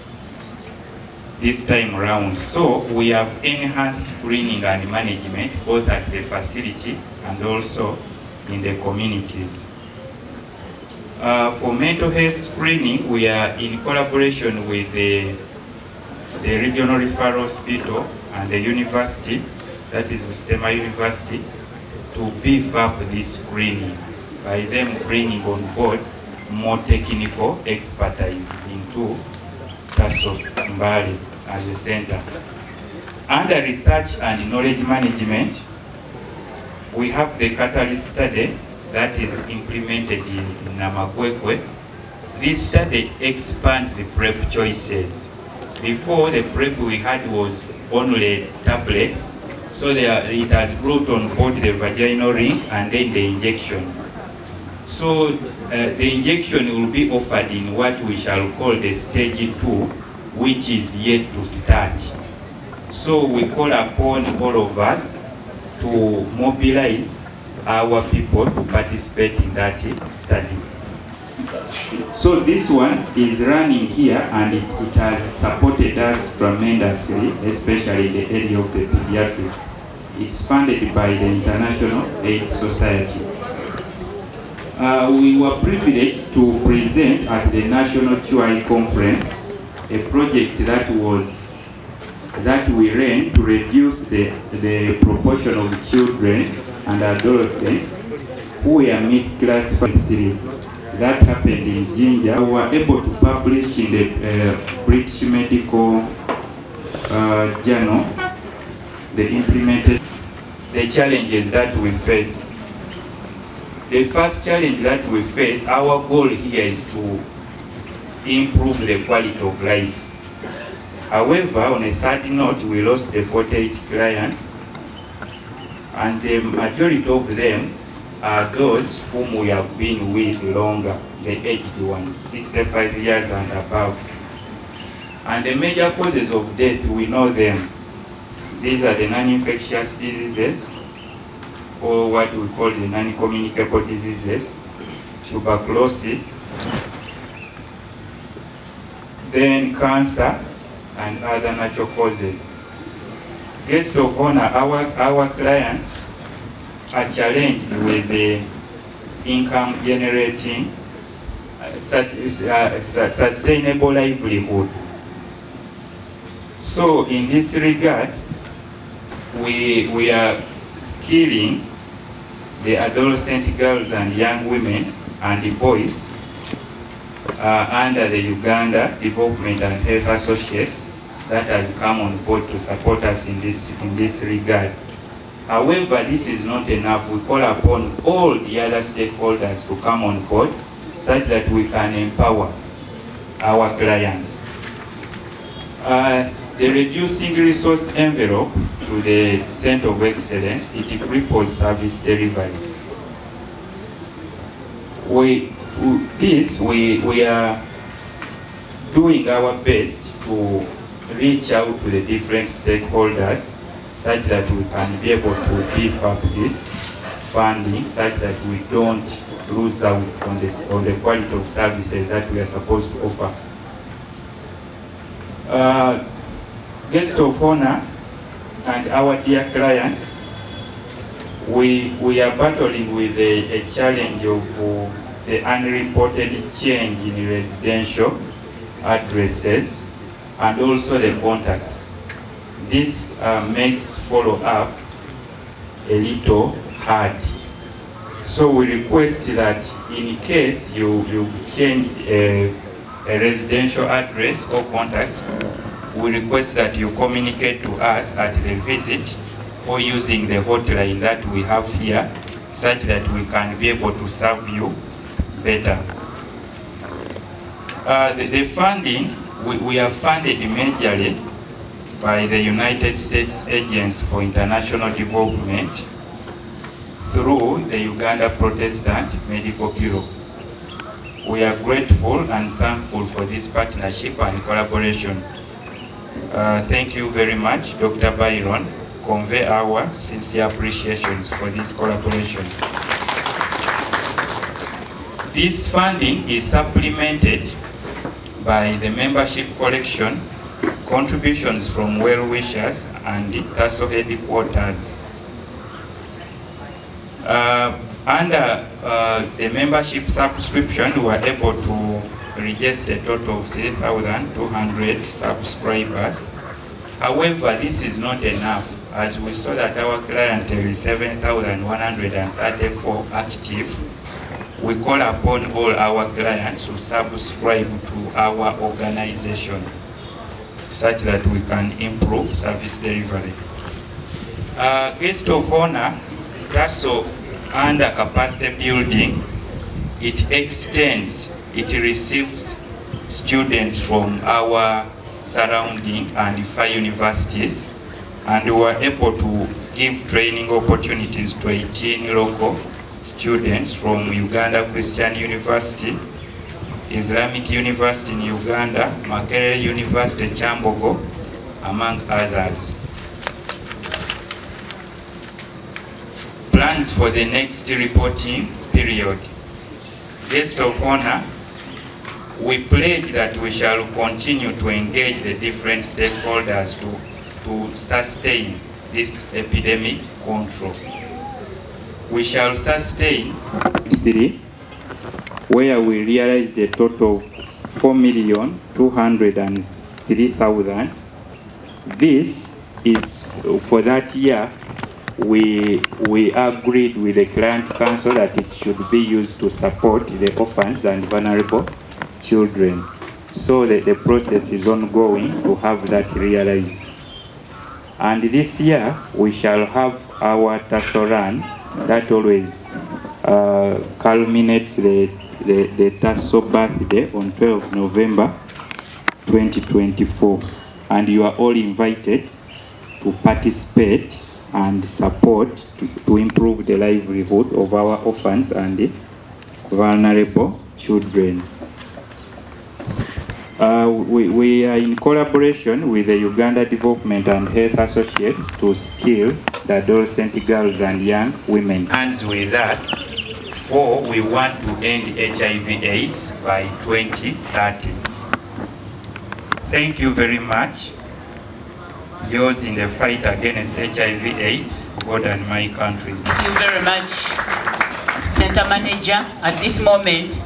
this time around. So we have enhanced screening and management both at the facility and also in the communities. Uh, for mental health screening, we are in collaboration with the, the regional referral hospital and the university, that is Busitema University, to beef up this screening by them bringing on board more technical expertise into Tassos Mbale as a center. Under research and knowledge management, we have the catalyst study that is implemented in Namakwekwe. This study expands the PrEP choices. Before, the PrEP we had was only tablets, so there, it has brought on both the vaginal ring and then the injection. So uh, the injection will be offered in what we shall call the stage two, which is yet to start. So we call upon all of us to mobilize our people to participate in that study. So this one is running here and it, it has supported us tremendously, especially the area of the pediatrics. It's funded by the International AIDS Society. Uh, we were privileged to present at the National QI Conference a project that was that we ran to reduce the, the proportion of children and adolescents who were misclassified. That happened in Ginger. We were able to publish in the uh, British Medical uh, Journal the implemented the challenges that we face. The first challenge that we face, our goal here is to improve the quality of life. However, on a sad note, we lost the 48 clients, and the majority of them are those whom we have been with longer, the aged ones, 65 years and above. And the major causes of death, we know them. These are the non-infectious diseases, or what we call the non-communicable diseases, tuberculosis, then cancer, and other natural causes. Guest of honor, our, our clients are challenged with the income generating uh, uh, sustainable livelihood. So in this regard, we, we are skilling the adolescent girls and young women and the boys uh, under the Uganda Development and Health Associates that has come on board to support us in this, in this regard. However, this is not enough. We call upon all the other stakeholders to come on board such that we can empower our clients. Uh, the reducing resource envelope to the Center of Excellence, it cripples service delivery. We this, we, we are doing our best to reach out to the different stakeholders such that we can be able to beef up this funding such that we don't lose out on this on the quality of services that we are supposed to offer. Uh, guest of honor and our dear clients, we, we are battling with a, a challenge of uh, the unreported change in residential addresses and also the contacts. This uh, makes follow-up a little hard. So we request that in case you, you change a, a residential address or contacts, we request that you communicate to us at the visit or using the hotline that we have here such that we can be able to serve you better. Uh, the, the funding, we, we are funded majorly by the United States Agency for International Development through the Uganda Protestant Medical Bureau. We are grateful and thankful for this partnership and collaboration. Uh, thank you very much, Dr. Byron. Convey our sincere appreciations for this collaboration. This funding is supplemented by the membership collection, contributions from well-wishers and TASO headquarters. Uh, under uh, the membership subscription, we were able to register a total of 3,200 subscribers. However, this is not enough, as we saw that our clientele is 7,134 active. We call upon all our clients to subscribe to our organization such that we can improve service delivery. Uh, guest of honor, TASO under capacity building, it extends, it receives students from our surrounding and five universities, and we were able to give training opportunities to 18 local students from Uganda Christian University, Islamic University in Uganda, Makerere University in Kyambogo, among others. Plans for the next reporting period. Guest of honor, we pledge that we shall continue to engage the different stakeholders to, to sustain this epidemic control. We shall sustain where we realize the total of four million two hundred and three thousand. This is for that year. We we agreed with the client council that it should be used to support the orphans and vulnerable children. So the, the process is ongoing to have that realized. And this year we shall have our Tasoran that always uh, culminates the, the, the TASO birthday on 12 November 2024. And you are all invited to participate and support to, to improve the livelihood of our orphans and vulnerable children. Uh, we, we are in collaboration with the Uganda Development and Health Associates to skill the adolescent girls and young women. Hands with us for we want to end HIV AIDS by 2030. Thank you very much. Yours in the fight against HIV AIDS, God and my countries. Thank you very much, Center Manager. At this moment,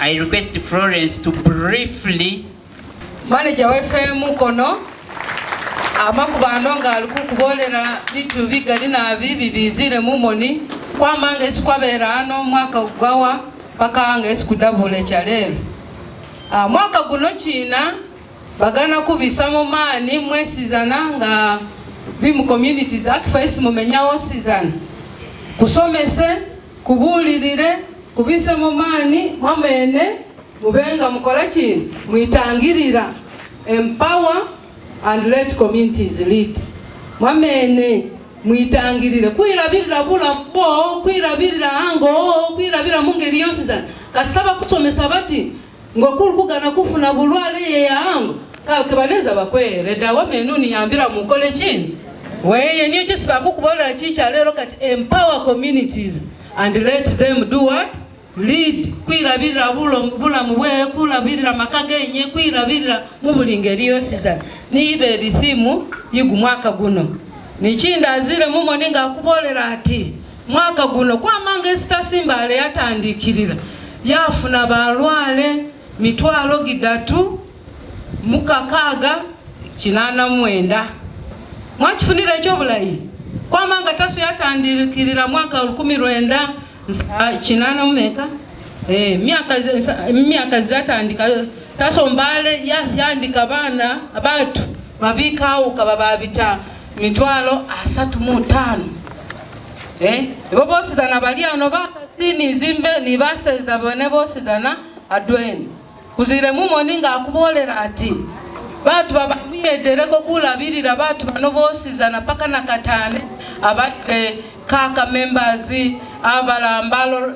I request Florence to briefly manager weffe mukono amakuba ano nga ali kukubolera bitu bigali bibizire mumoni kwamanga esikukabeera ano omwaka ogwawa paka nga esikudabula ekyaleero ah, mwaka guno kiina bagana kubisa mu maanyi mwesizana nga bi mu community zaffe esi mumenyawo sizana. Kusomese kubuulirire kubise mu maanyi mwameene mubenga mukole kino mwitangirira empower and let communities lead. Mwameene mwitangirire. Kwirabirira bulamu bwo kwirabirira ango kwirabira mungeri yose yosizana kasita bakusomesa bati ng'okuli kugana kufuna bulwale yeyango kebaneza bakwere dawa menu niyambira mukole chini. Weye niyo chisi bakukubolera chicha lero kati empower communities and let them do what? Lead. Kwirabirira bula bulamu bwe kwirabirira maka genye kwirabirira mu buli ngeri yosizana niibe thimu yigu mwaka guno nichindi azire ninga ngakubolera ati mwaka guno kwamanga esitasimbale yatandikirira. Yafuna balwale mitwalo gidatu mukakaaga kinana mwenda. Mwakifunira ekyobulayi kwamanga taso yatandikirira mwaka lukumi nsa- kinana mumeka Eh, myaka zatandika taso mbale ya- yandika bana abatu babikawuka bababita mitwalo asatu mu ttaano. Eh? Ebo boosizana bali ano bakasi nizimbe nibaseza bone boosizana adweni kuziremu moni ng'akuboolera ati bantu bamuyedereko kulabirira bantu bano boosizana paka nakataane abadde kaka members abala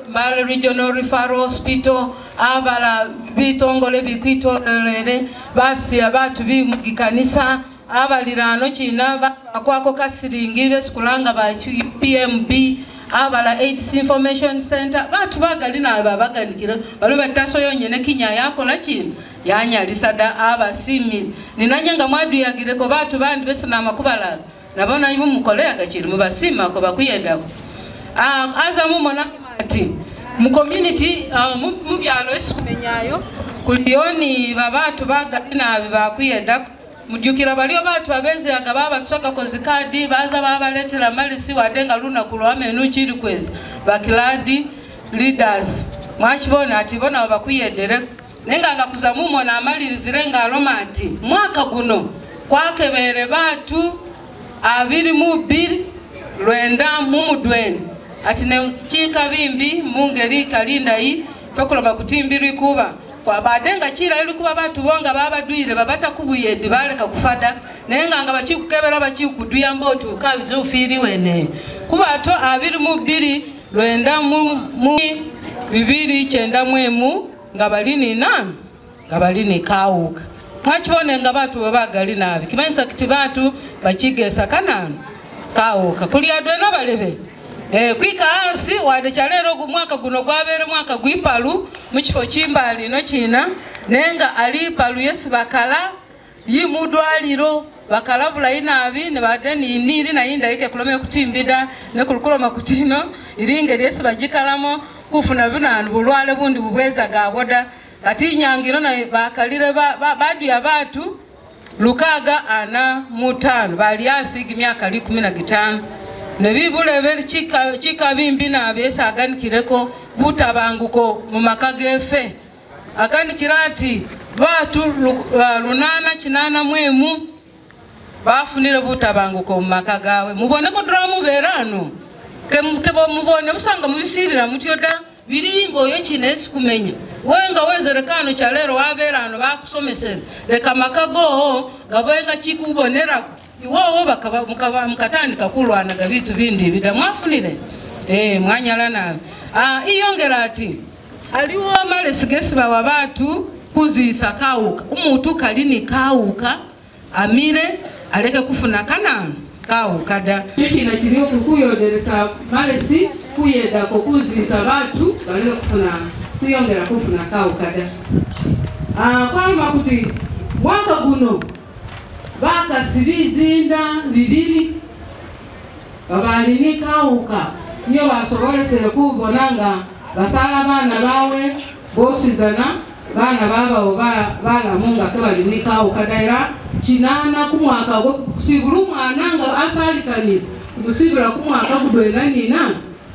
mbale regional referral hospital abala bitongole bikwitololere basiya bantu bimugikanisa abaliraano kiina bakwako ka siringi besikula nga ba upmb abala aids information center. Bantu bagalina abo abaganikira baliwo betasoyo nyene kinya yakola kino. Yanyalisa dda abasiimire ninanye nga mwaduyagireko bantu bandi besina amakuba laga nabo naibu mukoleraga kino mubasiimako bakuyendako. Ah, Azamu monamati mu community ah, mubyalo esikumenyayo kulioni babantu bagalina abo bakuyeddako mujukira balio batu babezeyaga babatusagako zikadi baza babaletera malisi wadde nga lunaku lwamenu kiri kwezi. Bakiladi leaders. Mwakibona ati bona babakuyeddereko naye nga ngakuza mumona amalirizire ng'aloma mwaka guno kwakebere batu abiri mu bbiri lwenda mumudweni ati ne kikabimbi mungeri kalindayi fekuloma kutimbirwi kuba ate nga kirayiru kuba bantu bo nga babadwire babatakubwire edi baleka kufada naye nga nga bakikukebera bakikuduyamba oti ukabize ufiiriwene kuba ato abiri mu bbiri lwenda mu bibiri kyenda mu emu nga balinina nga balinikawuka mwakibone nga bantu bwe bagali naabi? Kimanyisa kiti bantu bakigesa kanaano kawuka kulyadwena balebe Eh, kwika hansi wadeca leero omwaka guno gwabeera omwaka gwipalu mukifo kimbaali ino kiina naye nga ali palu yesi bakala yimudwaliro bakala bulayi naabi nebate niniri nayi ndaike kuloma ekutimbida nekulukuloma kutino iri ngeri yesi bagikalamo kufuna binanu bulwale bundi bubwezagabwo da kati inyanga ino bakalire badya batu lukaaga ana mutaano bali ansiiga emyaka likumi na gitaano nebibula kikabi mbi nabeesa aganikireko gutabanguko mu maka geefe aganikira nti baatu lunaana uh, kinaana mu emu bafunire butabanguko mu maka gaabwe muboneko ddala mubeera ano kebomubone busanga mubisiirira mutyo dda biri ngaoyo kino esikumenya wenga wezerekano kyaleero wabeera ano bakusomesere. Leka maka goowo gabenga kikubonerako mukaba- mukatandika kulwanaga bitu bindi bida mwafunire Eh, Ah, iyongera ati aliwo amalesi bawa batu kuzisa kawuka. Umutu kalini kauka amire aleke kufuna kana kawuka da. Kikina kiri okukuyoderesa malesi kuyedako kuzisa batu baleke kufuna kuyongera kufuna kawuka da. Ah, kwaluma kuti mwaka guno bakasi bizinda bibili babali ni kawuka niyo basobolesele kubona nga basala bana bawe bosizana bana bababo balamu nga kebali ni kawuka daira chinana kumwaka kusibula mwana nga asalikanile kusibula kumwaka kudwela nina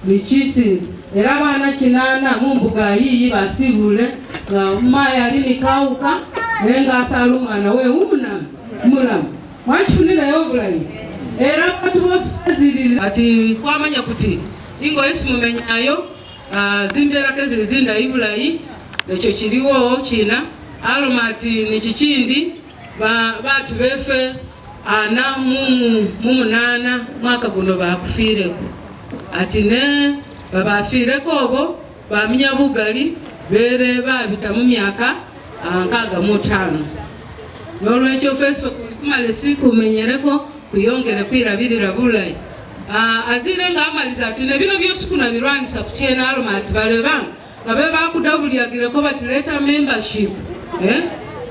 nichisinza era bana chinana mumbuga yiyi basibule nga mmaye ali ni kawuka nenga asala umwana we umunami mulamu mwakifunireyo yobulayi era batubosazirira ati kwamanya kuti ingo yesi mumenyayo ah, zimbeerako zindayi bulayi ekyo kiriwo kina aloma ati nikikindi ba- batu befe ana mumunana mwaka guno bakufireko. Ati ne babafireko obo baminya bugali bere babita mu myaka ah, nkaaga mu nono echo facebook likumala esiku menyereko kuyongere kwirabirira bulayi ah, azire ngaamaliriza ati nebino byosukunabirwanisa kukyenaalo mati balebanga nga be bakudabuliyagireko bati leta membership eh?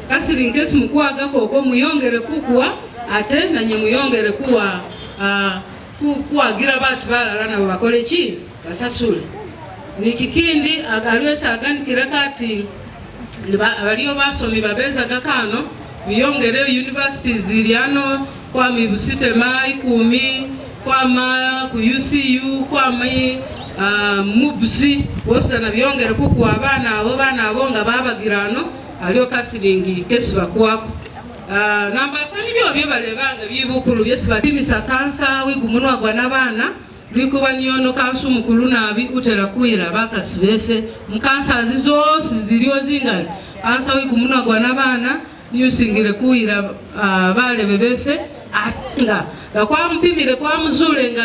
kasiri nkesi mukwagakoko muyongere kukuwa ate nanye muyongere kuwa ah, kuwagira batu balala nabo bakole ki basasule nikikindi aliwesa aganikireko ati baliyo basomi babezagakano biyongere universities mibusite mai kumi ikumi kwama ku ucu kwami uh, mubusi bosana byongere kukuwa abana abo bana abo nga babagira alio aliyo kasiringi kesi bakuwako uh, nambasa nibyo byo balebanga byibukulu byesi batimisa kansa wigumunwa gwa n'abaana likuba nyono kansa omukulu nabi utera kwira bakasi befe mukansazi zosi ziliyo zingali kansa wigumunwa gwa n'abaana niusingire kuwira vale balebe befe na nga nga kwamupimire kwamuzule nga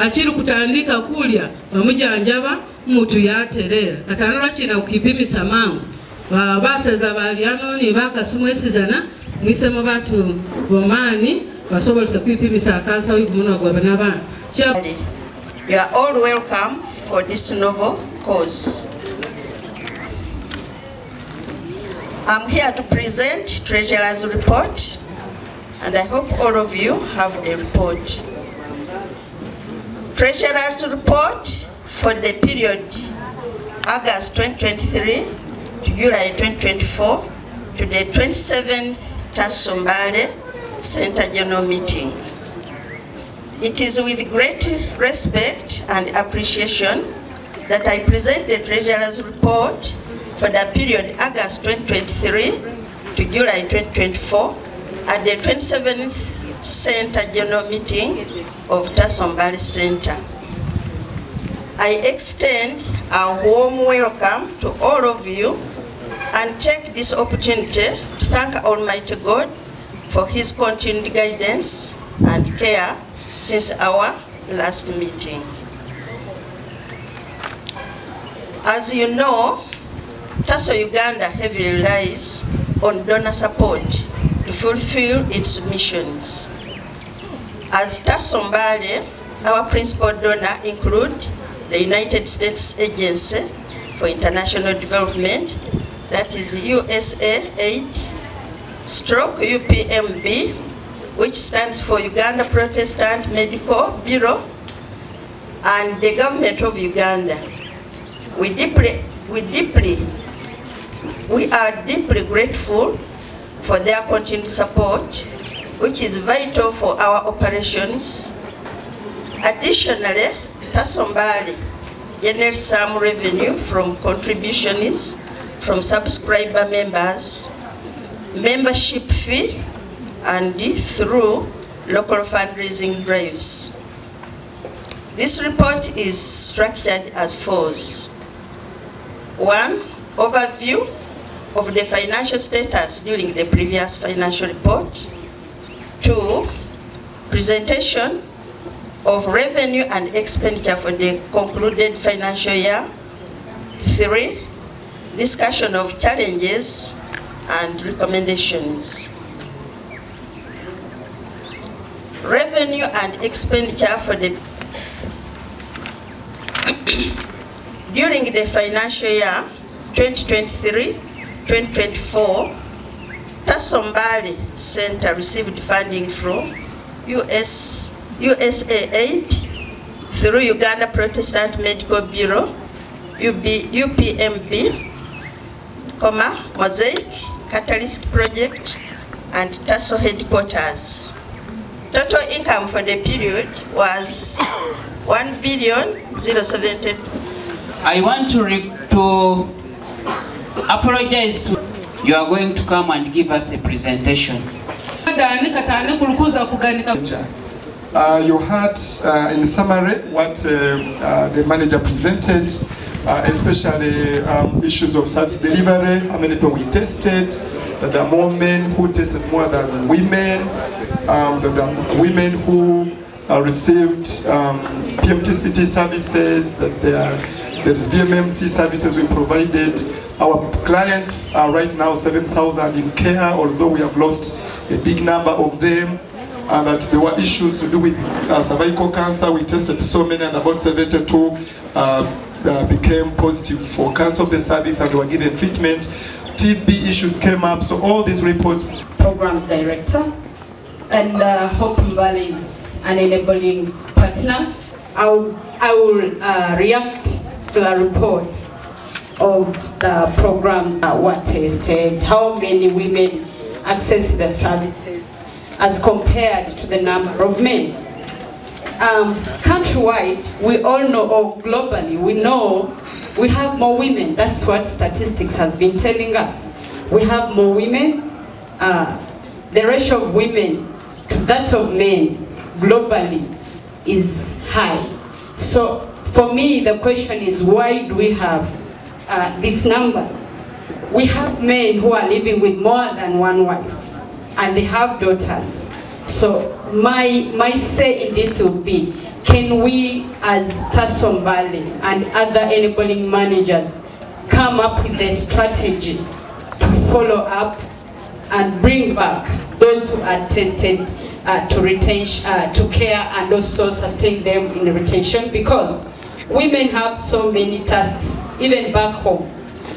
akiri kutandika kulya bamujanjaba mutu yaterera katano lwakina ukipimisa mangu. Ba- baseza balyano ni bakasimwesizana mwisemu batu bomani basobolese kwipimisa kansa wigumunwa gwa n'abaana Kya- You are all welcome for this novel cause. I'm here to present Treasurer's report, and I hope all of you have the report. Treasurer's report for the period August 2023 to July 2024 to the 27th TASO Mbale Center General Meeting. It is with great respect and appreciation that I present the Treasurer's report for the period August 2023 to July 2024 at the 27th Center General Meeting of TASO Mbale Center. I extend a warm welcome to all of you and take this opportunity to thank Almighty God for his continued guidance and care since our last meeting. As you know, TASO Uganda heavily relies on donor support to fulfill its missions. As TASO Mbale, our principal donor include the United States Agency for International Development, that is USAID, stroke UPMB, which stands for Uganda Protestant Medical Bureau, and the government of Uganda. We deeply, we deeply, we are deeply grateful for their continued support, which is vital for our operations. Additionally, TASO Mbale generates some revenue from contributions from subscriber members, membership fee, and through local fundraising drives. This report is structured as follows. One, overview of the financial status during the previous financial report. Two, presentation of revenue and expenditure for the concluded financial year. Three, discussion of challenges and recommendations. Revenue and expenditure for the during the financial year 2023-2024, TASO Mbale Center received funding from US, USAID through Uganda Protestant Medical Bureau, UPMB, Mosaic, Catalyst Project, and TASO headquarters. Total income for the period was 1 billion 070 I want to, to apologize to you are going to come and give us a presentation. Uh, you heard uh, in summary what uh, uh, the manager presented, uh, especially um, issues of service delivery, how many people we tested, that there are more men who tested more than women, um, that there are women who uh, received um, PMTCT services, that there are There's VMMC services we provided. Our clients are right now 7,000 in care, although we have lost a big number of them. And that there were issues to do with uh, cervical cancer. We tested so many, and about 72 uh, uh, became positive for cancer of the cervix, and were given treatment. TB issues came up, so all these reports. Programs Director, and uh, Hope Mbali is an enabling partner. I will, I will uh, react the report of the programs that were tested, how many women access the services as compared to the number of men. Um, countrywide, we all know, or globally, we know we have more women. That's what statistics has been telling us. We have more women. Uh, the ratio of women to that of men globally is high. So for me, the question is why do we have uh, this number? We have men who are living with more than one wife and they have daughters. So my, my say in this would be, can we as TASO Mbale and other enabling managers come up with a strategy to follow up and bring back those who are tested uh, to retain, uh, to care and also sustain them in retention because women have so many tasks, even back home.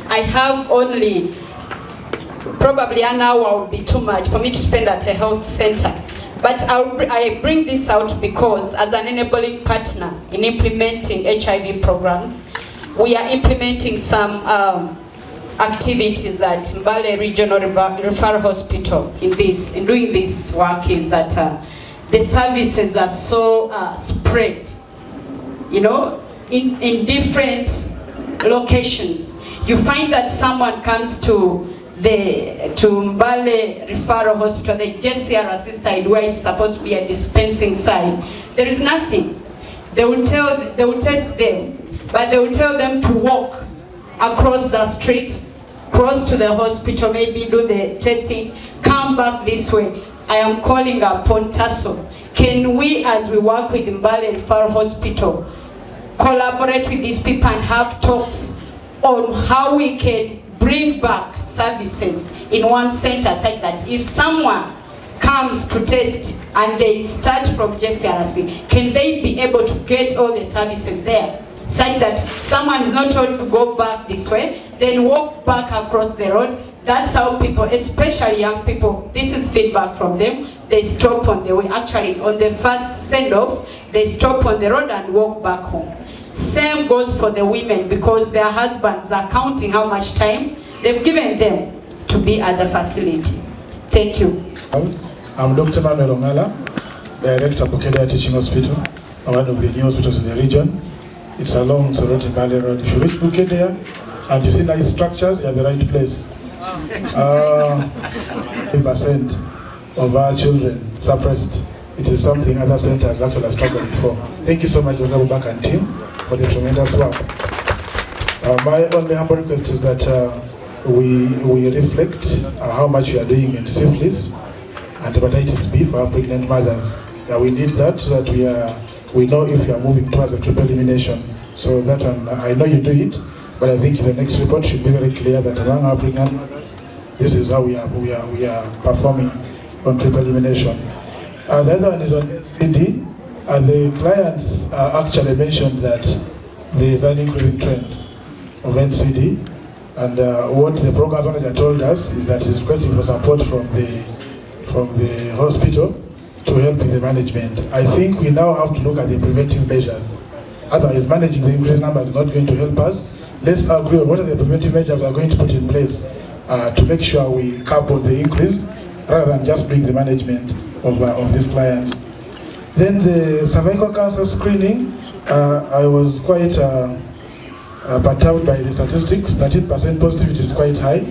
I have only, probably an hour would be too much for me to spend at a health center. But I'll, I bring this out because as an enabling partner in implementing HIV programs, we are implementing some um, activities at Mbale Regional Referral Hospital in this, in doing this work is that uh, the services are so uh, spread, you know, in, in different locations. You find that someone comes to the to Mbale Referral Hospital, the JCRC side where it's supposed to be a dispensing side. There is nothing. They will tell, they will test them, but they will tell them to walk across the street, cross to the hospital, maybe do the testing, come back this way. I am calling upon TASO. Can we, as we work with Mbale Referral Hospital, collaborate with these people and have talks on how we can bring back services in one center such that if someone comes to test and they start from JCRC, can they be able to get all the services there? Such that someone is not told to go back this way, then walk back across the road. That's how people, especially young people, this is feedback from them, they stop on the way. Actually, on the first send-off, they stop on the road and walk back home. Same goes for the women because their husbands are counting how much time they've given them to be at the facility. Thank you. I'm Dr. Manuel Ongala, Director of Bukedea Teaching Hospital, one of the new hospitals in the region. It's along Soroti Valley Road. If you reach Bukedea and you see nice structures, you're at the right place. Uh, percent of our children suppressed. It is something other centers actually struggled for. Thank you so much, Dr. Bubak and team, for the tremendous work. Uh, my only humble request is that uh, we, we reflect uh, how much we are doing in syphilis and hepatitis B for our pregnant mothers. We need that so that we, are, we know if we are moving towards a triple elimination. So that one, I know you do it, but I think the next report should be very clear that among our pregnant mothers, this is how we are, we are, we are performing on triple elimination. Uh, the other one is on NCD. Uh, the clients uh, actually mentioned that there is an increasing trend of NCD. And uh, what the program manager told us is that he's requesting for support from the, from the hospital to help in the management. I think we now have to look at the preventive measures. Otherwise, managing the increasing numbers is not going to help us. Let's agree on what are the preventive measures we are going to put in place uh, to make sure we cap on the increase rather than just doing the management of, uh, of these clients. Then the cervical cancer screening, uh, I was quite uh, uh, perturbed by the statistics. 13% positivity is quite high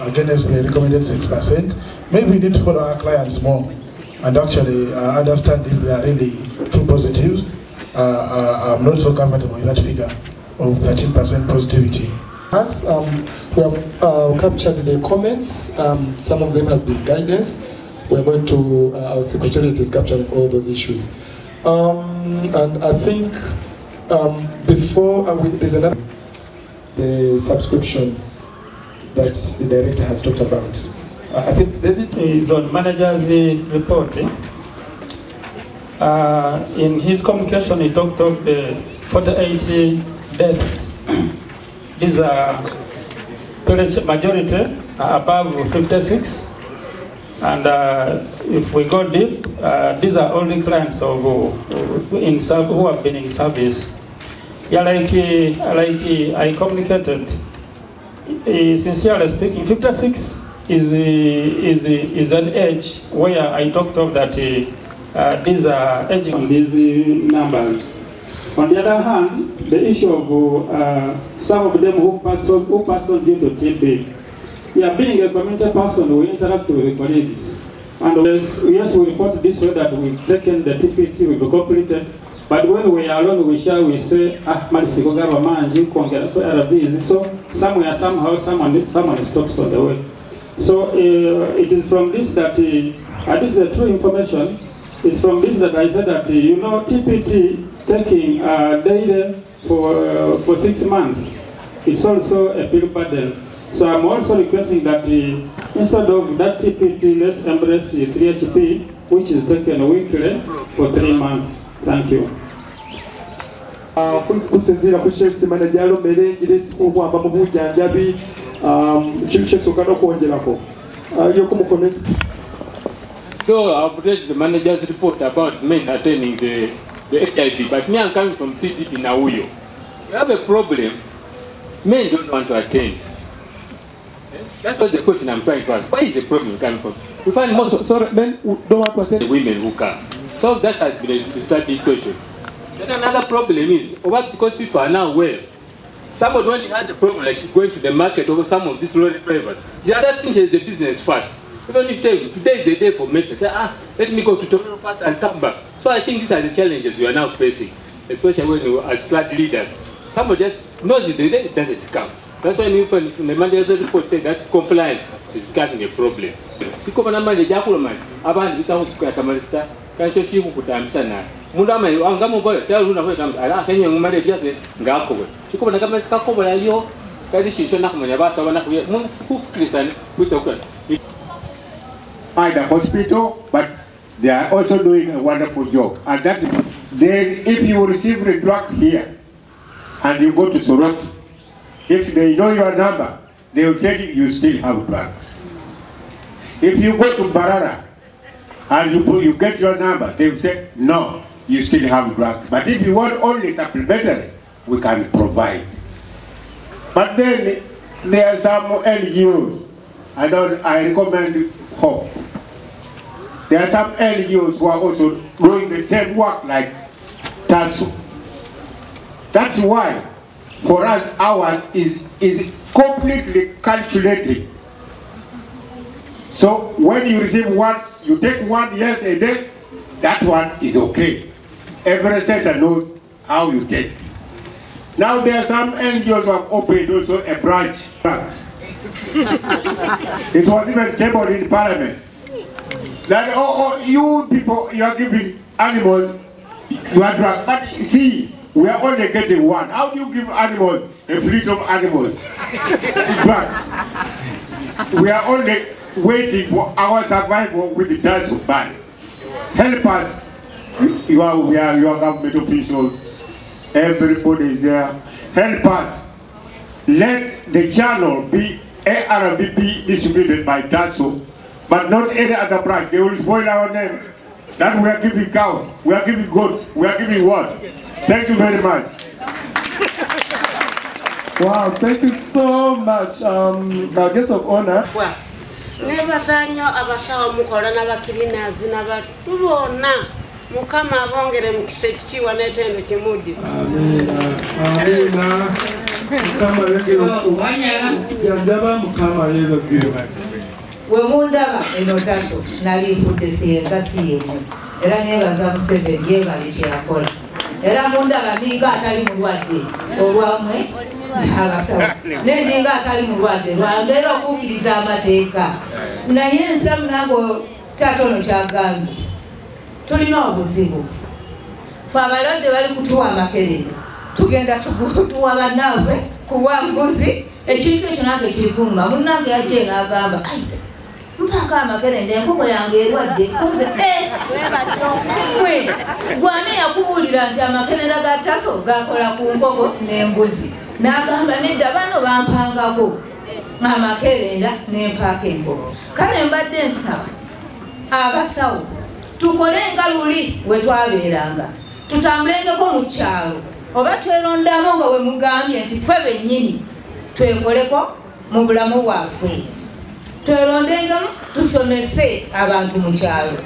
against the recommended 6%. Maybe we need to follow our clients more and actually uh, understand if they are really true positives. Uh, uh, I'm not so comfortable with that figure of 13% positivity. Um, we have uh, captured the comments. Um, some of them have been guidance. We're going to, uh, our secretariat is capturing all those issues. Um, and I think um, before, uh, there's another the subscription that the director has talked about. Uh, I think David is on manager's uh, report. eh? Uh, in his communication, he talked of the 48 deaths. These are majority above 56. And uh, if we go deep, uh, these are only clients of uh, in serv- who have been in service. Yeah, like, uh, like uh, I communicated, uh, sincerely speaking, 56 is, is, is an age where I talked of that these are aging on these numbers. On the other hand, the issue of some of them who passed on, who passed on due to TB, yeah, being a community person, we interact with the colleagues. And yes, yes, we report this way that we've taken the TPT, we've completed. But when we are alone, we share, we say, ah, mali sikogaba manji, kuongera to RVs. So somewhere, somehow, someone, someone stops on the way. So uh, it is from this that, uh, and this is the true information, it's from this that I said that, uh, you know, TPT taking uh, daily for, uh, for six months, it's also a bill burden. So I'm also requesting that uh, instead of that TPT, let's embrace the 3HP, which is taken weekly for three months. Thank you. Uh, kusinziira ku kyesima ne gyalomera engiresi obwamba mu bujjanjabi um, kintu kyesooka n'okwongerako alyoko So I've read the manager's report about men attending the, the HIV, but me I'm coming from CDP Nauyo. We have a problem. Men don't want to attend. That's what the question I'm trying to ask. Where is the problem coming from? We find most of sorry, men don't want to attend. the women who come. So that has been a study question. Then another problem is, what because people are now well. Somebody when he has a problem like going to the market or some of these lorry drivers, the other thing is the business first. Even if they, today is the day for medicine, say, ah, let me go to tomorrow first and come back. So I think these are the challenges we are now facing, especially when you as club leaders. Somebody just knows the day doesn't come. That's why even the manager's report said that compliance is becoming a problem. Because na manje jakulo manje abantu bitsa kukata malista kancho shi kukutambisa na mundu amayi anga muboyo sha luna kwa tamta ala kenye ngumale byase ngakobwe chiko na kama sikakobola yo kali shisho nakumanya basa bana kuye mu kufikirisa kwita kwa at the hospital, but they are also doing a wonderful job. And that's if you receive a drug here and you go to Soroti, if they know your number, they will tell you you still have drugs. If you go to Barara and you, you get your number, they will say, no, you still have drugs. But if you want only supplementary, we can provide. But then there are some NGOs, I don't, I recommend Hope. There are some NGOs who are also doing the same work like TASU. That's why, for us, ours is, is completely calculated. So when you receive one, you take one yes a day, that one is okay. Every center knows how you take. Now there are some NGOs who have opened also a branch. It was even tabled in parliament. That oh, oh you people you are giving animals you are drug. But see, we are only getting one. How do you give animals a fleet of animals? Drugs. We are only waiting for our survival with the of ban. Help us. You, are we are your government officials. Everybody is there. Help us. Let the channel be ARVP distributed by TASO, but not any other branch. They will spoil our name. That we are giving cows, we are giving goats, we are giving what? Thank you very much. Wow, thank you so much. Um, our guest of honor. nebaza nnyo abasawo mukola n'abakirinazi n'abantu bonna mukama abongere mukisa ekitiibwa n'etendo kimuddi Amina. Mukama yongera okujjanjaba Mukama yeebazibwe. We mundaba eno taso nali nfudde siyenga siyemu era nebaza museveni yebale kyeyakola era mundaba ninga atali mulwadde olwamwe abasawo. Nendinga atali mulwadde lwambeera okuukiriza amateeka. Naye nsiramu nange taata ono kyagambye tulina obuzibu. Fe abalwadde bali kutuwa amakerere tugenda tuwa bannaabwe kuwa mbuzi ekintu ekyo nange kirikuluma munnange yajje n'agamba aida mpaka amakerende enkoko yange erwadde nze gwe gwane yakubuulira nti amakerenda ga taso gakola ku nkoko n'embuzi n'agamba nedda bano bampangako amakerenda n'empaaka enkoko kale mbadde nsaba abasawo tukole nga luli we twabeeranga tutambulengeko mu kyalo. Oba twerondamu nga we mugambye nti ffe bennyini twekoleko mu bulamu bwaffe twerondengemu tusomese abantu mu kyalo.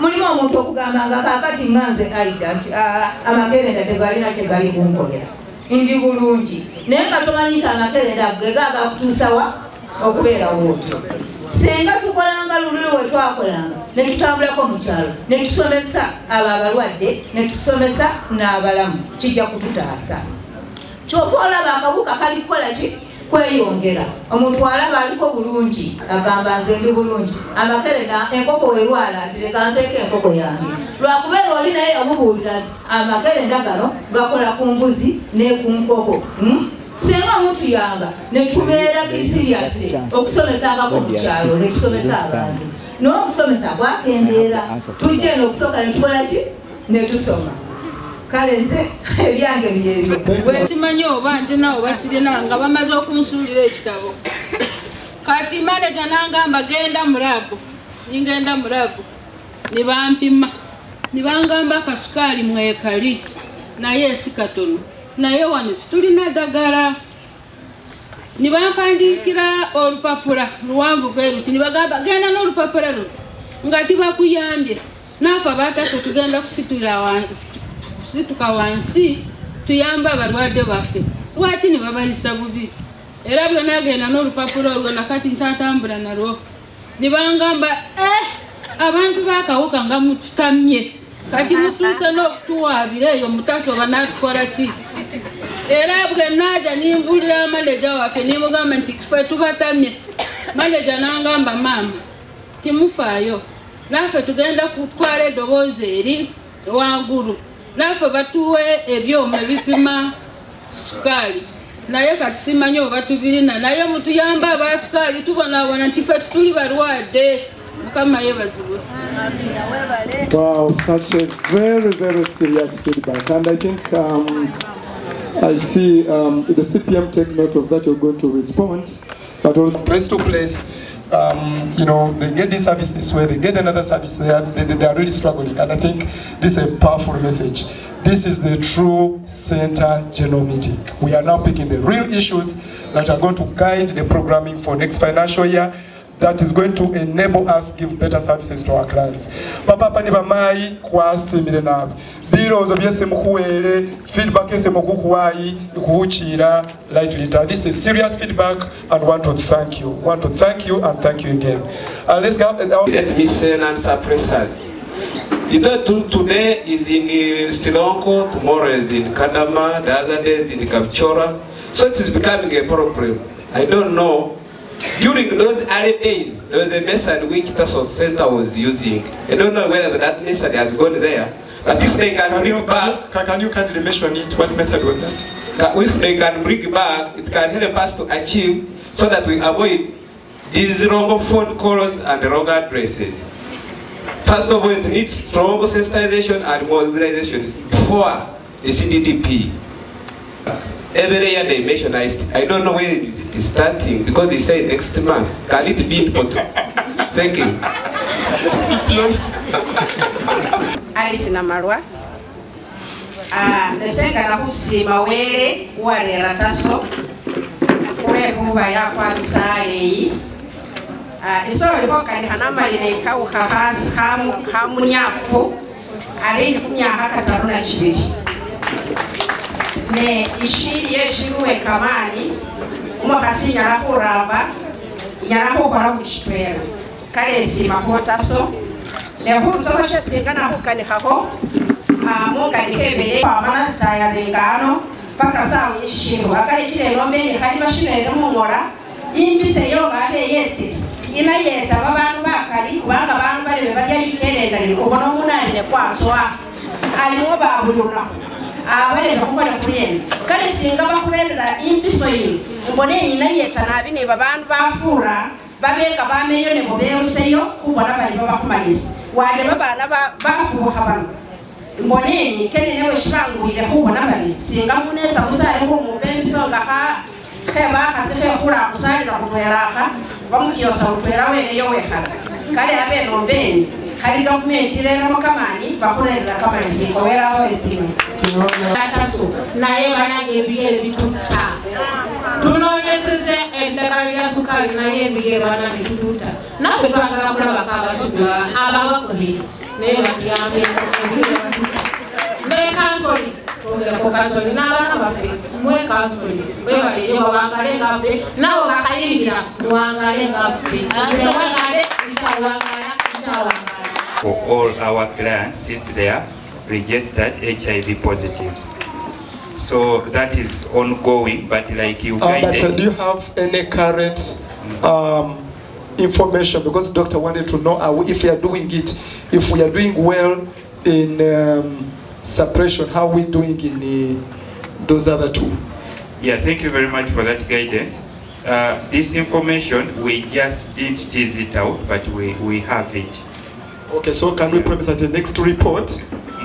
Mulimu omuntu okugambanga kakati nga nze aida nti amakerenda tegalina kyegali kunkolera ndi bulungi. Naye nga tomanyi nti amakerenda gega agakutuusawa okubeerawo otyo senga tukolanga lululu we twakolanga netutambulako mu kyalo netusomesa abo abalwadde netusomesa n'abalamu kijja kututaasa. Kyova olaba akawuka kali kukola ki kweyongera. Omuntu alaba aliko bulungi agamba nze ndi bulungi. Amakerenda enkoko werwala ati leka mpeeko enkoko yange. Lwakubeera oli naye yamubuulira nti amakerenda gano gakola ku mbuzi ne ku nkoko singa mutuyamba netubeera bisiriasi okusomesangako mu kyalo netusomesa abantu. Naye okusomesa bwakendeera. Tujja eno okusooka netukola ki? Netusoma kale nze ebyange byebyo bwetimanyi oba ntina oba sirina nga bamaze okunsuulira ekitabo. Kati manaja nangamba genda mulabu ningenda mulabu nibampima. Nibangamba akasukaali mwekali. Naye si katono. Naye wano titulina ddagala. Nibampandiikira olupapula luwanvu bweruti nibagamba genda n'olupapula luno. Nga tibakuyambye. Naafe abatako tugenda kusituka wansi tuyambe abalwadde baffe. Lwaki nibabalisa bubi? Era bwe nagenda n'olupapula olwo nakati nkyatambula nalwo. Nibangamba eh abantu bakawuka nga mututamye. Kati mutuuse n'okutuwaabira eyo mutasoba natukola ki? Era bwe naaja nimbulira manaja waffe nimugamba nti kife tubatamye. Manaja nangamba maama timufaayo. Naffe tugenda kutwala eddoboozi eri wangulu naffe batuwe ebyoma ebipima sukaali naye kati simanyi oba tubirina naye mutuyamba abasukaali tubonabona nti ffe situli balwadde mukama yebazibwe Wow, such a very, very serious feedback. And I think um, I see um, the CPM take note of that, you're going to respond. But also, place to place, um, you know, they get this service this way, they get another service there, they, they are really struggling. And I think this is a powerful message. This is the true center general meeting. We are now picking the real issues that are going to guide the programming for next financial year that is going to enable us give better services to our clients. Bapapa ni bamayi kwasimire nabi. Birozo byese mukuwele, feedback yese mukukuwayi, kuchira light litter. This is serious feedback and want to thank you. Want to thank you and thank you again. Uh, let's go. Uh, Let me say and suppressors. To, today is in uh, Stilonko, tomorrow is in Kadama, the other day is in Kapchora. So it is becoming a problem. I don't know. During those early days, there was a method which TASO Center was using. I don't know whether that method has gone there. But if they can, Can bring you, back, can, can you kindly mention it? What method was that? if they can bring back, it can help us to achieve so that we avoid these wrong phone calls and wrong addresses. First of all, it needs strong sensitization and mobilization before the CDDP. Every year they mention, I, st- I don't know when it is it is starting because they say next month. Can it be in Porto? Thank you. Alice Namalwa. Ah, nesenga na kusima wele walera taso kule kuba yakwa misale yi Ah, isoro liko kali hanamalire kau kahas hamu hamu nyafu alini kumyaha kataru na kibiri ne ishiri yeshimwe kamani. Umakasi nyarakuramba nyarakukora muchitwera kale simakotaso nehunsohoshe singa kwa mana kwamana ah, tayarengano paka sawa yeshishingo akale chilelo mbene kalima shilelo mung'ola imbise yongane yetse inayetaba bandu bakali kubanga bandu balebe balya likelenda ubona omunalile kwasoa aliwo babululaku abalebe kukola kulenda kale singa bakulerera impiso yino mbone nina yeta nabi ne babandu bafuura babeka bameyo nebo beruseyo kubona bali babakumalisa wale babana ba- bafuuha bano. Mboneni kenene weshibanguwile khubona bali. Singa munetsa musale khumupa empiso nga kha khebakasi khekhula khusalila khutwelakha bamuchiyosa khutwela weneyo wekhala kale abene khali gavumenti reramo kamani bakhurerera kamalisiko welawo esino ataso naye banange ebigere bitutta tunonyeseze eddagala lya sukaali naye ebigere banange bituutta naffe twagala kulabako abasubula ababakubiri naye batuyambe ebigere batutta nekansoli twongerako kansoli n'abaana baffe mwe kansoli. Webalire bawangale ngaffe nabo bakayingira muwangale ngaffe newangale nkyawangala nkyawangala for all our clients since they are registered HIV positive. So that is ongoing, but like you Uh, but uh, do you have any current um, information? Because doctor wanted to know if we are doing it, if we are doing well in um, suppression, how we doing in uh, those other two? Yeah, thank you very much for that guidance. Uh, this information, we just didn't tease it out, but we, we have it. Okay, so can we promise that the next report,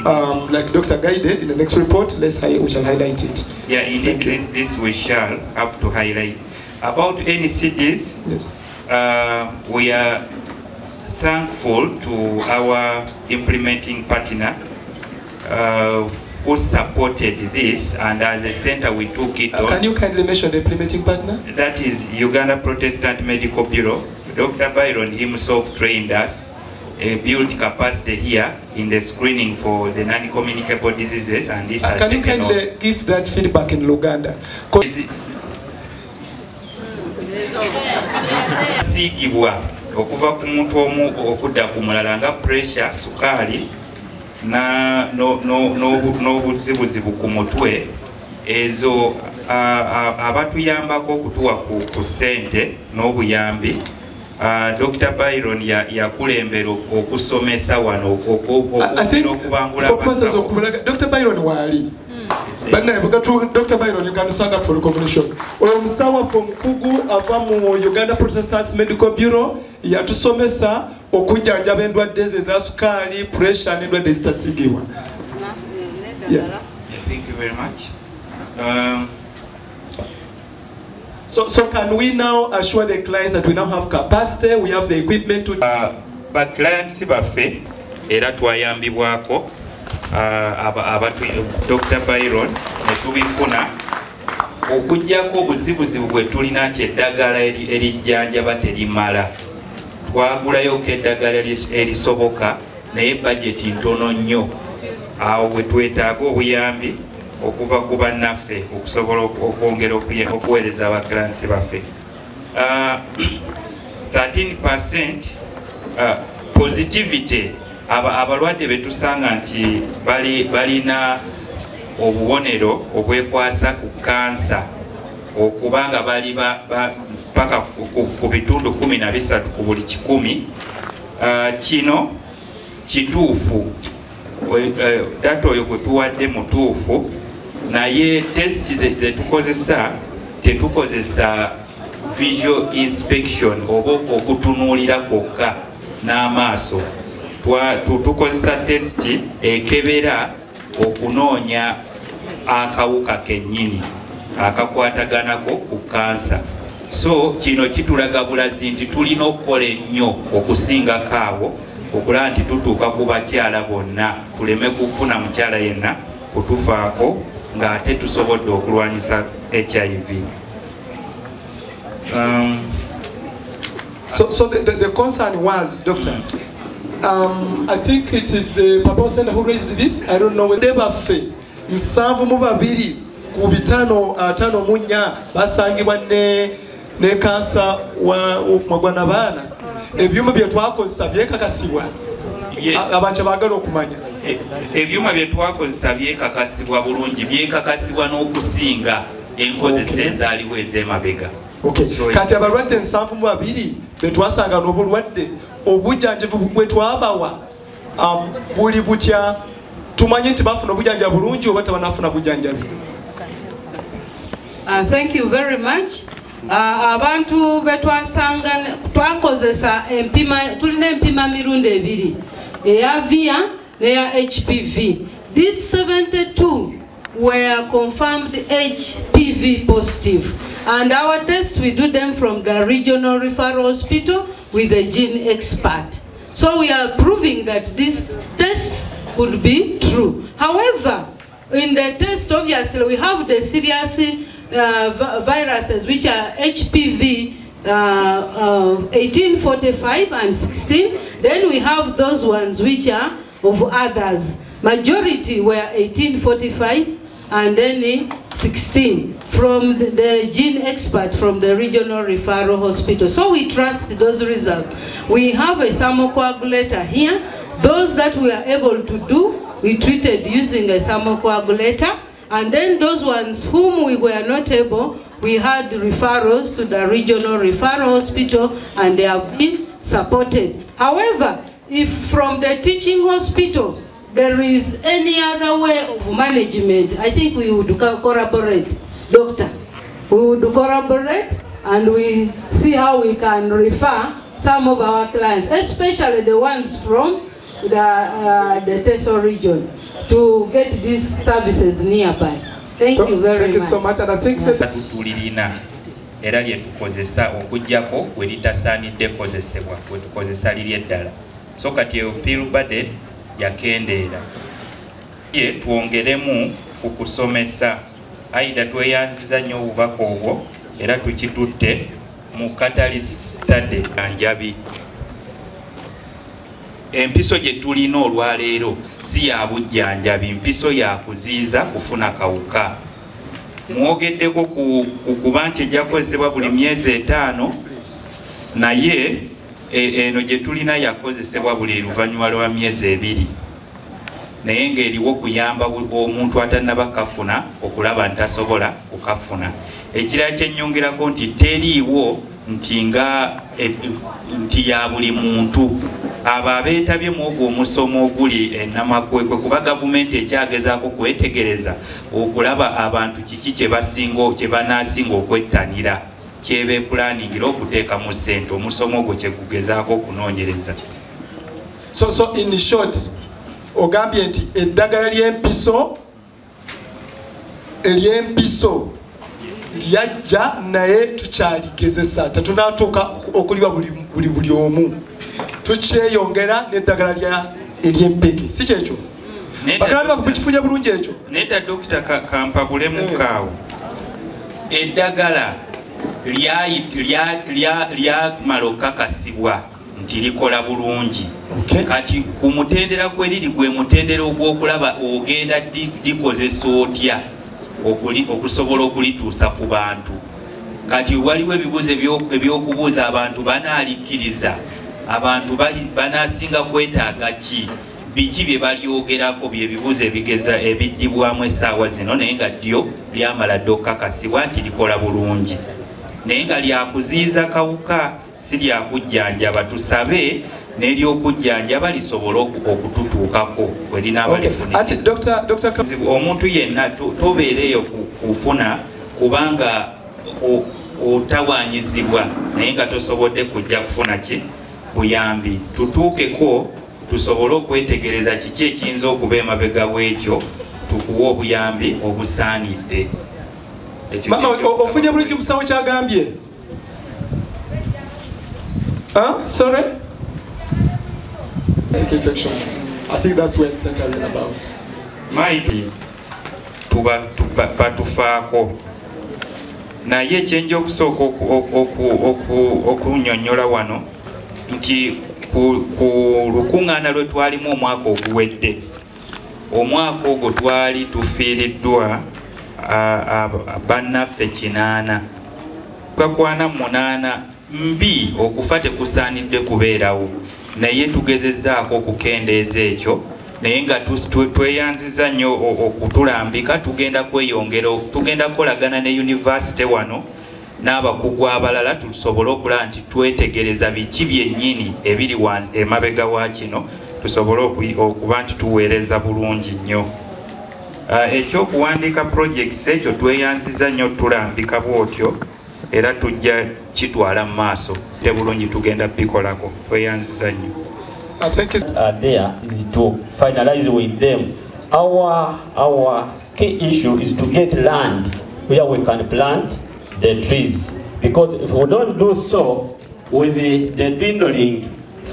um, like Doctor guided in the next report, let's we shall highlight it. Yeah, indeed, this, this we shall have to highlight. About NCDs, yes. uh, we are thankful to our implementing partner uh, who supported this, and as a center we took it Uh, on. can you kindly mention the implementing partner? That is Uganda Protestant Medical Bureau. Dr. Byron himself trained us, uh, built capacity here in the screening for the non-communicable diseases, and this Uh, has can you taken off. kindly give that feedback in Luganda? siigibwa okuva ku muntu omu okudda ku mulala nga pressure sukaali no- no- n'obuzibuzibu ku mutwe ezo abatuyambako okutuwa ku ssente n'obuyambi ah, Uh, dr. Byron yakulembera okusomesa wano okubangulaokukozesa okubulaga dr. Byron waali? Hmm. Banaye dr. Byron uganda center for recognition oyo omusawo waffe omukugu ava mu uganda protestants medical bureau yatusomesa okujjanjaba endwadde ezo eza sukaali pressure n'endwadde ezitasigibwa Thank you very much. Um, So, so can we now assure the clients that we now have capacity, we have the equipment to... Uh, baclients baffe era twayambibwako uh, dr byron netubifuna okugjako obuzibuzibu bwe tulina nti eddagala eri- erijjanjaba terimala. Twagulayoko eddagala eri- erisoboka naye bajeti ntono nnyo. Awo bwe twetaaga obuyambi okuva ku bannaffe okusobola ok- okwongera okuweereza abaclients baffe. Uh, 13% uh, positivity aba- abalwadde betusanga nti bali balina obubonero obwekwasa ku kansa okuba nga bali ba- ba- paka ku- bitundu 13 ku buli kikumi. Uh, kino kituufu eh, data oyo gwe tuwadde mutuufu naye testi ze- zetukozesa tetukozesa visual inspection oba okutunuulira kwokka n'amaaso. Tukozesa tesiti ekebera okunoonya akawuka kennyini akakwataganako ku kansa. So kino kitulaga bulazi nti tulina okukola ennyo okusingako awo okulaba nti tutuuka ku bakyala bonna tuleme kufuna mukyala yenna kutufaako ng'ate tusobodde okulwanyisa hiv um, So, so the, the, the concern was, doctor, um, I think it is uh, Papa Sender who raised this. I don't know whether baffe nsanvu mu babiri ku bitano atano mu nnya basangibwa ne ne kansa wa mwagwana baana ebyuma bye twakozesa byekakasibwa Yes. A- abakya baagala okumanya. E- ebyuma bye twakozesa byekakasibwa bulungi byekakasibwa n'okusinga enkozesa ezaaliwo ez'emabega. Kati abalwadde nsanvu mu babiri betwasanga n'obulwadde obujjanjavu bwe twabawa um, buli butya tumanye nti bafuna obujjanjabi bulungi oba tebanafuna bujjanjabi? Uh, thank you very much. Uh, abantu betwasanga twakozesa empima tulina empima mirundi ebiri via neya hpv these 72 were confirmed hpv positive. and our tests we do them from the regional referral hospital with a GeneXpert. So we are proving that this test could be true. However in the test obviously we have the serious uh, viruses which are HPV uh, uh, 1845 and 16. Then we have those ones which are of others. Majority were 1845 and then 16 from the, the GeneXpert from the regional referral hospital. So we trust those results. We have a thermocoagulator here. Those that we are able to do, we treated using a thermocoagulator. And then those ones whom we were not able, we had referrals to the regional referral hospital and they have been supported. However, if from the teaching hospital there is any other way of management, I think we would co- collaborate, doctor. We would collaborate and we see how we can refer some of our clients, especially the ones from the, uh, the Teso region, to get these services nearby. Thank you very Thank you much. so much. and I think that tulirina era lye tukozesa okugjako we litasaanidde kozesebwa we tukozesa liri eddala so kati eyo pilbade yakendeera. Ye twongeremu ku kusomesa. Aida tweyanziza nnyo obubaka obwo era tukitutte mu katali stade anjabi empiso gye tulina olwaleero si ya bujjanjabi mpiso ya kuziiza kufuna kawuka. Mwogeddeko ku ku kuba nti ejja kukozesebwa buli myezi etaano naye e- eno gye tulina yakozesebwa buli luvannyuma lwa myezi ebiri. Naye ng'eriwo kuyamba bu- omuntu atannaba kafuna okulaba nti tasobola kukafuna. Ekirala kyennyongerako nti teriiwo nti nga e- nti ya buli muntu abo abeetabye mu ogwo omusomo oguli enamakwekwe kuba gavumenti ekyagezaako kwetegereza okulaba abantu kiki kye basinga kye banaasinga okwettanira kyebeepulaningira okuteeka mu ssente. Omusomo ogwo kye gugezaako okunoonyereza. So, so in short ogambye nti eddagala ly'empiso ery'empiso lyajja naye tukyaligezesa tetunatuuka okuliwa buli, buli omu tukyeyongera n'eddagala ery'empeke si kyekyo? Bakalani bafe mukifunye bulungi ekyo. Nedda dokita Ka- kampabulemu-kaawo eddagala lya- lya- lyamala okukakasibwa nti likola bulungi. Kati ku mutendera kwe liri gwe mutendera ogw'okulaba ogenda likozesa otya okusobola okulituusa ku bantu? Kati waliwo ebibuuzo ebyo- ebyokubuuza abantu banaalikiriza abantu banaasinga kwetaaga ki? Biki bye balyogerako byebibuuzo ebigeza ebiddibwamu essaawa zino? Naye nga ddyo lyamala dde okukakasibwa nti likola bulungi. Naye nga lyakuziyiza kawuka si lyakujjanjaba tusabe n'eryokujjanjaba lisobole oku- okututuukako. Bwe linaaba lifunike omuntu yenna to- tobeereeyo ku- kufuna kubanga o- otawanyizibwa. Naye nga tosobodde kujja kufuna ki buyambi. Tutuukeko tusobole okwetegereza kiki ekiyinza okuba emabega bwekyo tukuwe obuyambi obusaanidde. Ekyo mama ofunye bulungi musawo kyagambye. Huh? sorry? I think that's what it's centering about. Maiti tuba tuba- batufaako naye ekyenja okusooka oku- oku- oku- oku- okunyonnyola wano nti ku ku lukuŋŋaana lwe twalimu omwaka oguwedde omwaka ogwo twali tufiiriddwa bannaffe kinaana. Kakwana munaana mbi okufa tekusaanidde kubeerawo. Naye tugezezzaako okukendeeza ekyo naye nga tweyanziza nnyo okutulambika tugenda kweyongera tugenda kukolagana ne univasite wano n'abakugu abalala tusobole okulaba nti twetegereza biki byennyini ebiri emabega wa kino tusobole okuba nti tuweereza bulungi nnyo. Ah, ekyokuwandiika projects ekyo tweyanziza nnyo tulambika bwotyo era tujja kitwala mu maaso te bulungi tugenda bikolako tweyanziza nnyo. Are there is to finalize with them. Our our key issue is to get land. Where we can plant the trees. Because if we don't do so, with the, the dwindling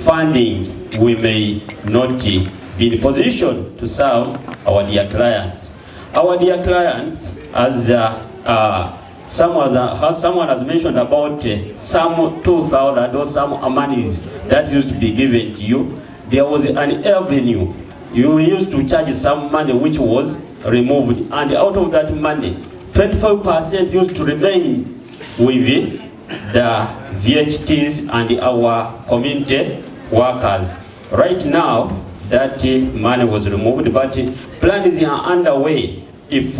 funding, we may not be in position to serve our dear clients. Our dear clients, as uh, uh, Someone has, someone has mentioned about uh, some 2,000 or some monies that used to be given to you. There was an avenue. You used to charge some money which was removed. And out of that money, 25% used to remain with the VHTs and our community workers. Right now, that money was removed, but plans are underway if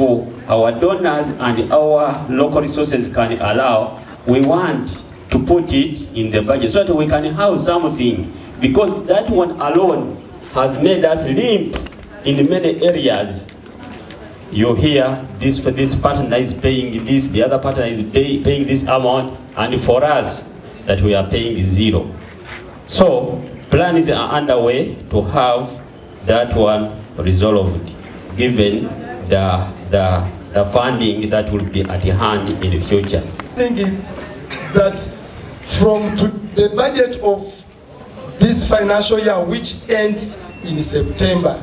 our donors and our local resources can allow, we want to put it in the budget so that we can have something. Because that one alone has made us limp in many areas. You hear this, for this partner is paying this, the other partner is pay, paying this amount, and for us, that we are paying zero. So plans are uh, underway to have that one resolved, given the, the, the funding that will be at hand in the future. The thing is that from the budget of this financial year, which ends in September,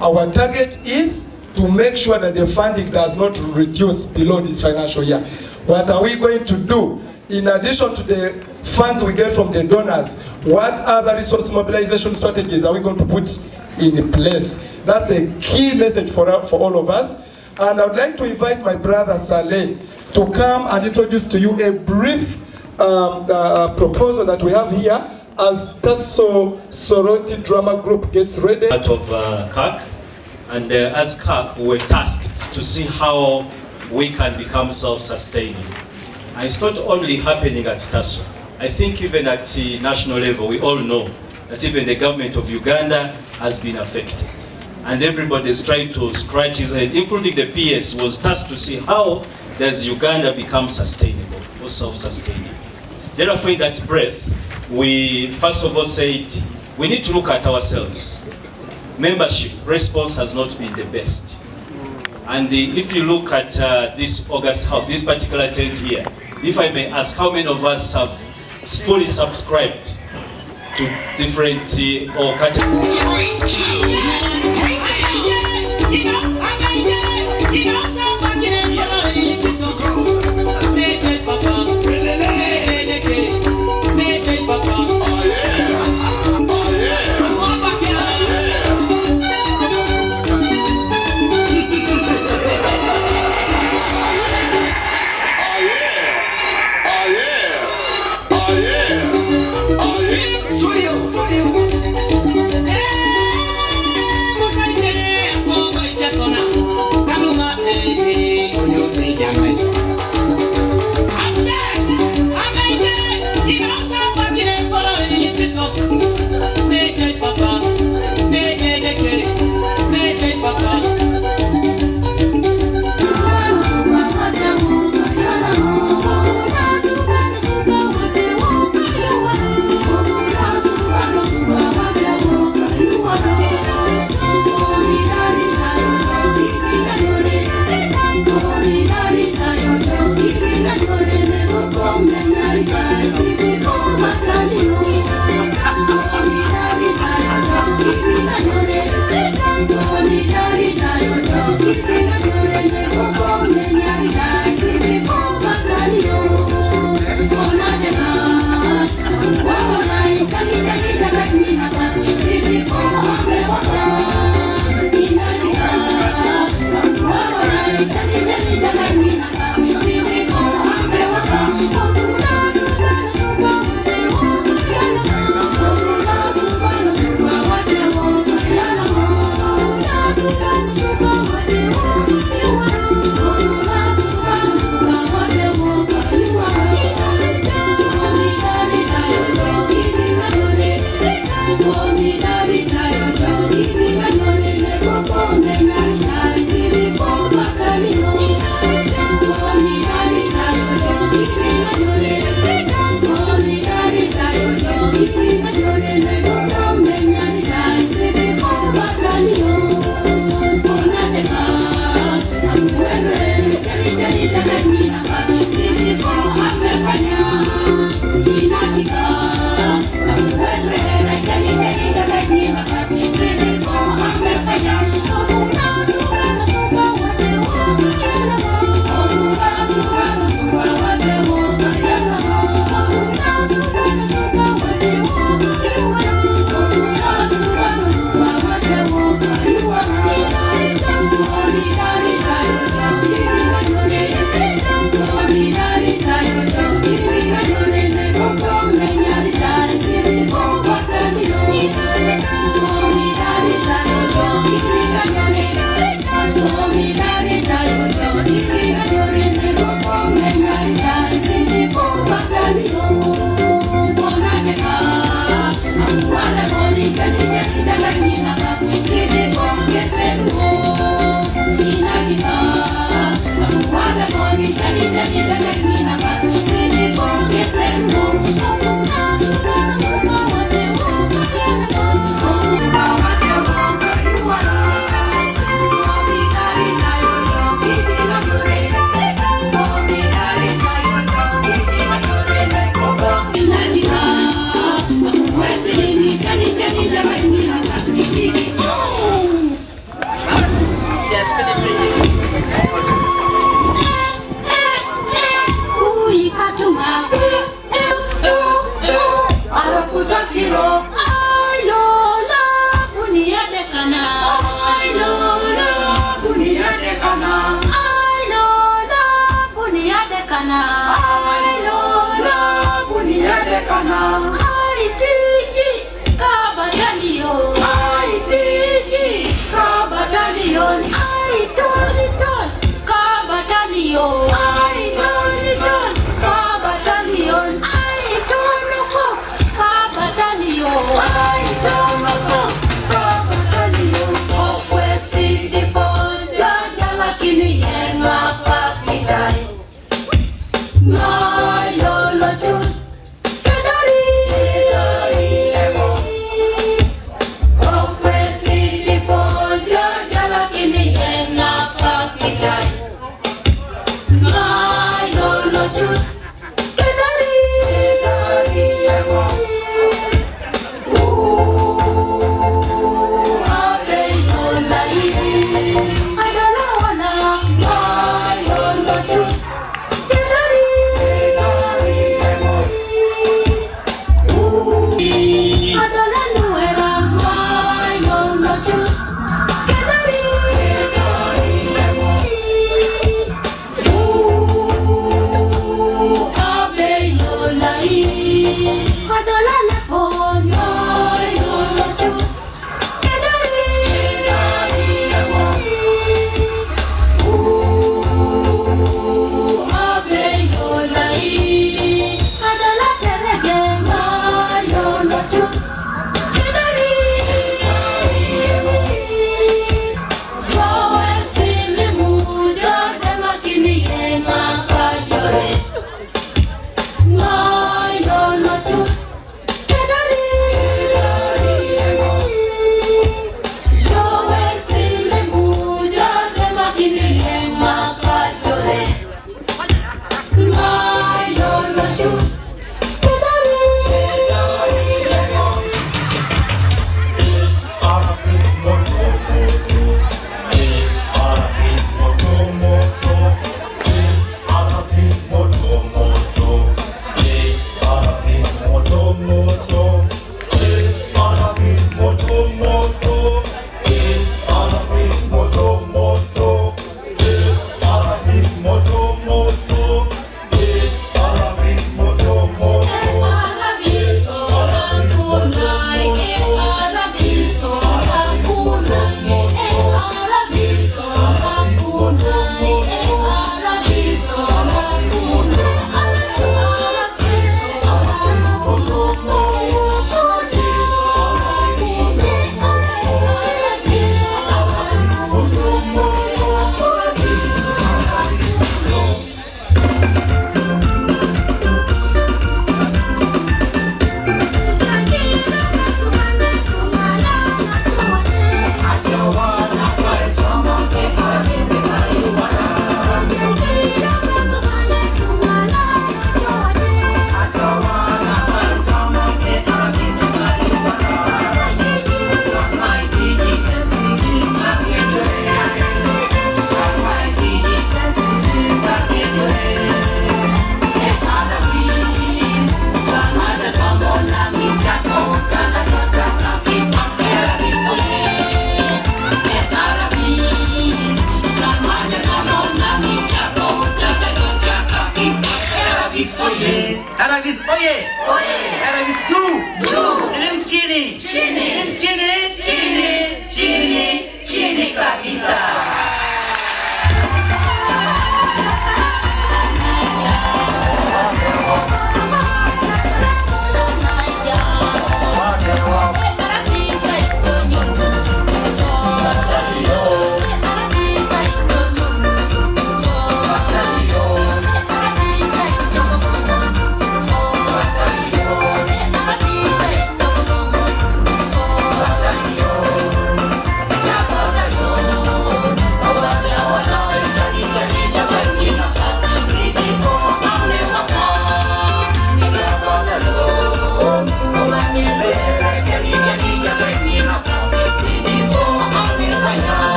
our target is to make sure that the funding does not reduce below this financial year. What are we going to do? In addition to the funds we get from the donors, what other resource mobilization strategies are we going to put in place? That's a key message for, for all of us. And I would like to invite my brother Saleh to come and introduce to you a brief um, uh, proposal that we have here as TASO Sorority Drama Group gets ready. part of uh, CAC. And uh, as CAC, we were tasked to see how we can become self-sustaining. And it's not only happening at TASO. I think even at the national level, we all know that even the government of Uganda has been affected. And everybody is trying to scratch his head, including the PS, was tasked to see how does Uganda become sustainable or self-sustaining. Therefore, in that breath, we first of all said, we need to look at ourselves. Membership response has not been the best. And uh, if you look at uh, this August house, this particular tent here, if I may ask, how many of us have fully subscribed to different uh, or Thank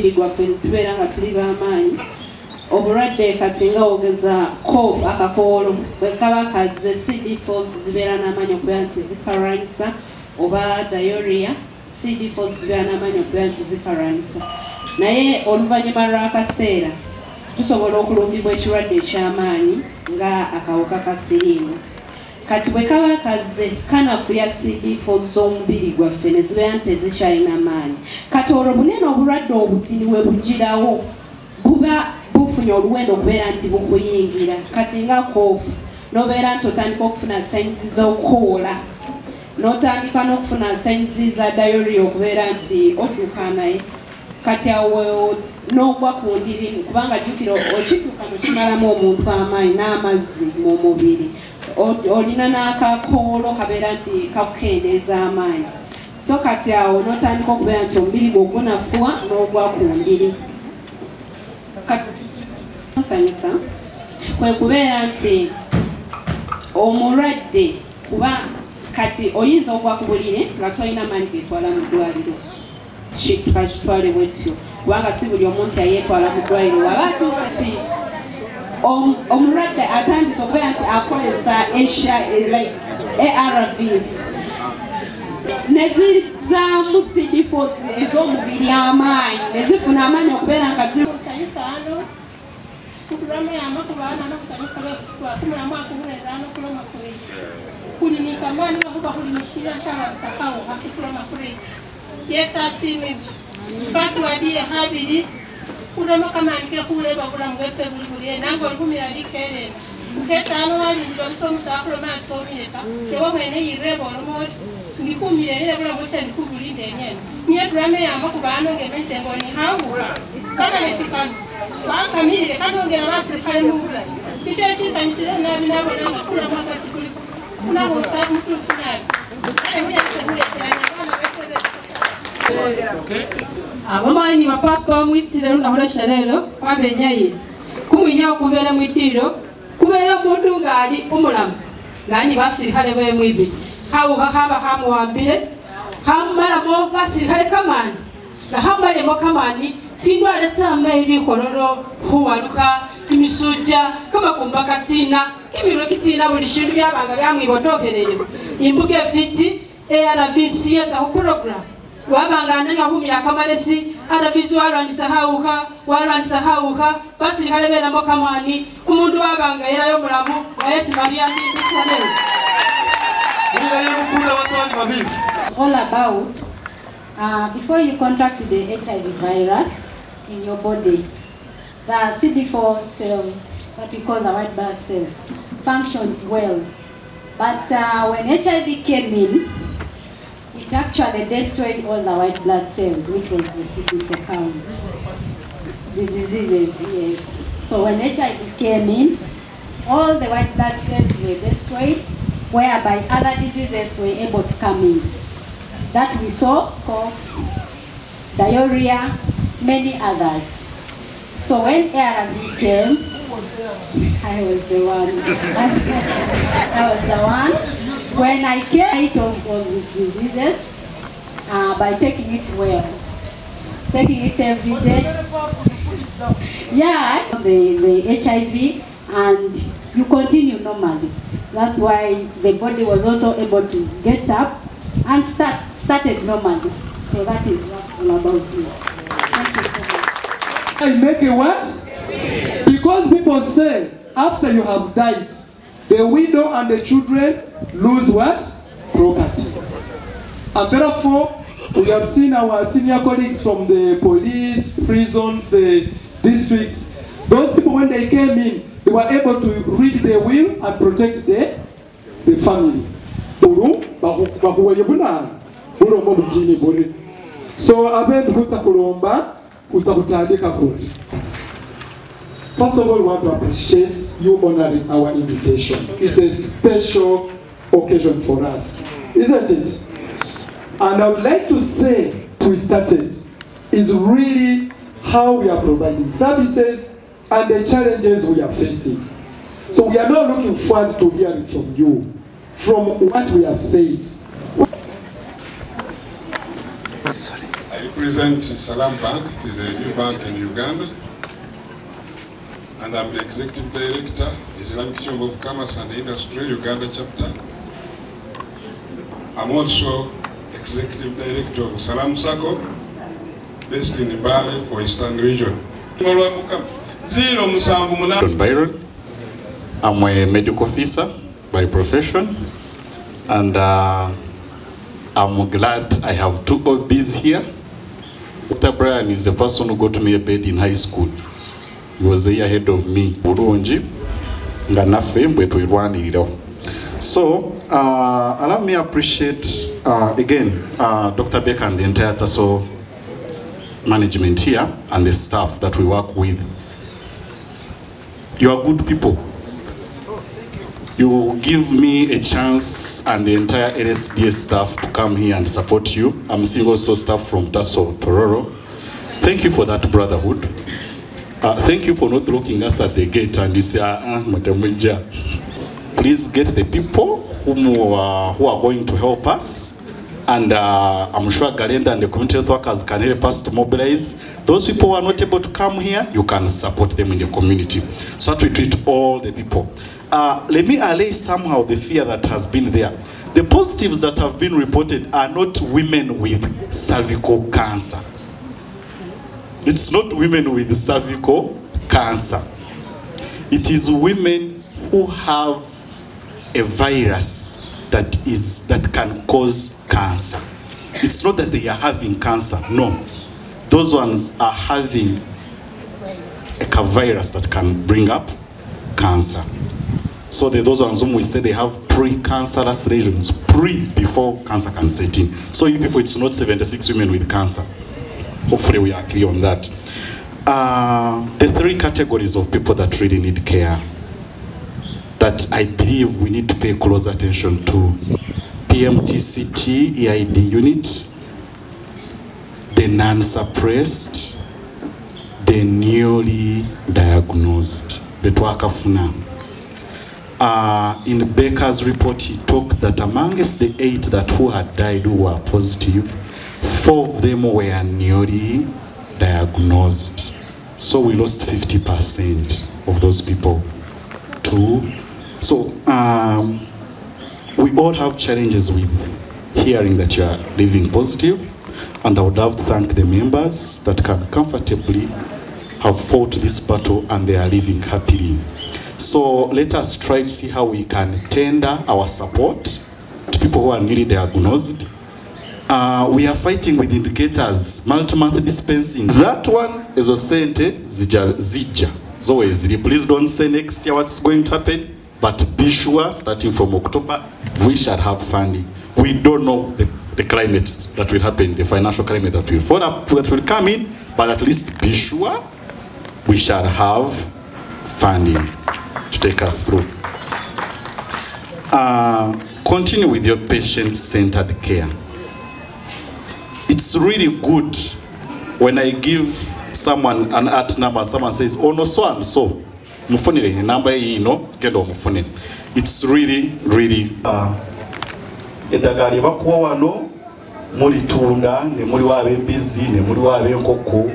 omubiri gwaffe tubeera nga tuli b'amaanyi. Obulwadde kati nga wogeza cof akakoolo bwe kaba kaze cd force zibeera n'amaanyi okubeera nti zikarwanyisa oba diarrhea cd force zibeera n'amaanyi okubeera nti zikarwanyisa naye oluvannyuma lw'akaseera tusobola okulumbibwa ekirwadde eky'amaanyi nga akawuka ka siriimu. Kati bwe kaba kaze kanafuya cd4 z'omubiri gwaffe ne zibeera nti ezikyalina maanyi kati olwo bunene obulwadde obutini we bugirawo buba bufunye oluwendo okubeera nti bukuyingira. Kati nga koofu nobeera nti otandika okufuna sayinzi z'okukoola n'otandika n'okufuna sayinzi za diarrhea okubeera nti odduka naye kati awo n'ogwa ku ndiri kubanga jjukira okidduka nokimalamu omuntu amaanyi n'amazzi mu mubiri olina n'akakoolo kabeera nti kakukendeeza amaanyi so kati awo n'otandika okubeera nti omubiri gwo gunafuwa n'ogwa ku ndiri nsanyusa kwe kubeera nti omulwadde kuba kati oyinza ogwa ku bulire nga tolina maanyi getwala mu ddwaliro. Tukakitwale bwetyo kubanga si buli omu nti ayeetwala mu ddwaliro. Waba atuuse si om- omulwadde atandise okubeera nti akozesa esha like arvs ne zizaamu cd4 ez'omubiri amaanyi ne zifuna amaanyi okubeera nga zimusanyusaano kutulamu yamakubaana nakusanyukulakumulamu akubunezano kuloma kuleyi kulinikamani wakuba kulinishira nshala nsakao hakikuloma kuleyi yesu asimibwe pasiwadi ye habiri. Kulema kamandike kuleba bulamu bweffe buli bulie nange olukumi yalikerera nketaano walindira obusomusa akuloma ansomileta ewe mwene yireba olomoli ndikumile nyene bula mbose ndikubulidde enyene niye tulameyamba ku banonge emesengo kana nesikano bakamilire kanongera baserikale mubulayi nikyo ekisanyusire nabi kuna mwakazi kuliko kunabo mutuufu nabi kale mujakulekeranya abaana abomani mapapa lelo wabenyayi kumwinyawo kubeera mwiddiiro kubeera omuntu ng'ali omulamu ng'ani basirikale bemwibi khawuba khaba khamuwambile khamalamo basirikale kamani nga khamalemo kamani tsindwale tsamayi bikhololo khuwaluka kimisuja kamakumba katina kimirwe kitina buli shindu byabanga byamwibotokheleleyo imbuga efiti erbc ya khu e, program wabanga anenya khumila kamalesi rbc walwanisa khawukha walwanisa khawukha basirikale belamo kamani umundu wabanga elayo mulamu wayesi mariamu bisalelo all about uh, before you contract the HIV virus in your body, the CD4 cells, what we call the white blood cells, functions well. But uh, when HIV came in, it actually destroyed all the white blood cells, which was the CD4 count. The diseases, yes. So when HIV came in, all the white blood cells were destroyed, whereby other diseases were able to come in. That we saw, cough, diarrhea, many others. So when ARV came, I was the one. I was the one. When I came out of all these diseases, uh, by taking it well, taking it every day. Yeah, the, the HIV, and you continue normally. That's why the body was also able to get up and start started normally. So that is what all about this. Thank you so much. I make a what? Because people say after you have died, the widow and the children lose what? Property. And therefore, we have seen our senior colleagues from the police, prisons, the districts. Those people, when they came in, they were able to read their will and protect the, the family. So abendu kuza kulomba, kuza kutandika kuli. First of all, we want to appreciate you honoring our invitation. It's a special occasion for us, isn't it? And I would like to say to start it is really how we are providing services and the challenges we are facing. So we are not looking forward to hearing from you, from what we have said. Sorry. I represent Salam Bank. It is a new bank in Uganda. And I'm the Executive Director, Islamic Chamber of Commerce and Industry, Uganda chapter. I'm also Executive Director of Salam Sacco, based in Mbale for Eastern Region. John Byron. I'm a medical officer by profession, and uh, I'm glad I have two OBs here. Dr. Brian is the person who got me a bed in high school. He was the year ahead of me. Bulungi nga naffe bwe twirwaniriraho. So, uh, allow me appreciate uh, again uh, Dr. Beck and the entire Tasso management here and the staff that we work with. You are good people. You give me a chance and the entire LSDS staff to come here and support you. I'm seeing also staff from Tasso, Tororo. Thank you for that brotherhood. Uh, thank you for not looking us at the gate and you say, ah, mtamuja." Please get the people whom, uh, who are going to help us. And uh, I'm sure Galenda and the community health workers can help us to mobilize. Those people who are not able to come here, you can support them in the community. So that we treat all the people. Uh, let me allay somehow the fear that has been there. The positives that have been reported are not women with cervical cancer. It's not women with cervical cancer. It is women who have a virus that is that can cause cancer. It's not that they are having cancer. No, those ones are having a virus that can bring up cancer. So the, those ones whom we say they have pre-cancerous lesions, pre before cancer can set in. So you people, it's not 76 women with cancer. Hopefully we agree on that. Uh, the three categories of people that really need care that I believe we need to pay close attention to. PMTCT EID unit, the non-suppressed, the newly diagnosed, betwakafuna. Uh, in Baker's report, he talked that amongst the eight that who had died who were positive, four of them were newly diagnosed. So we lost 50% of those people to so um, we all have challenges with hearing that you are living positive, and I would love to thank the members that can comfortably have fought this battle and they are living happily. So let us try to see how we can tender our support to people who are newly diagnosed. Uh, we are fighting with indicators, multi-month dispensing. That one is a sente zija zija. Please don't say next year what's going to happen. But be sure, starting from October, we shall have funding. We don't know the, the climate that will happen, the financial climate that will fall up, that will come in, but at least be sure we shall have funding to take us through. Uh, continue with your patient-centered care. It's really good when I give someone an art number, someone says, oh no, so and so. Mufunire enamba yino genda omufunire. Its really really eddagala lyebakuwa wano mulitunda ne muliwo ab'embizi ne muliwo ab'enkoko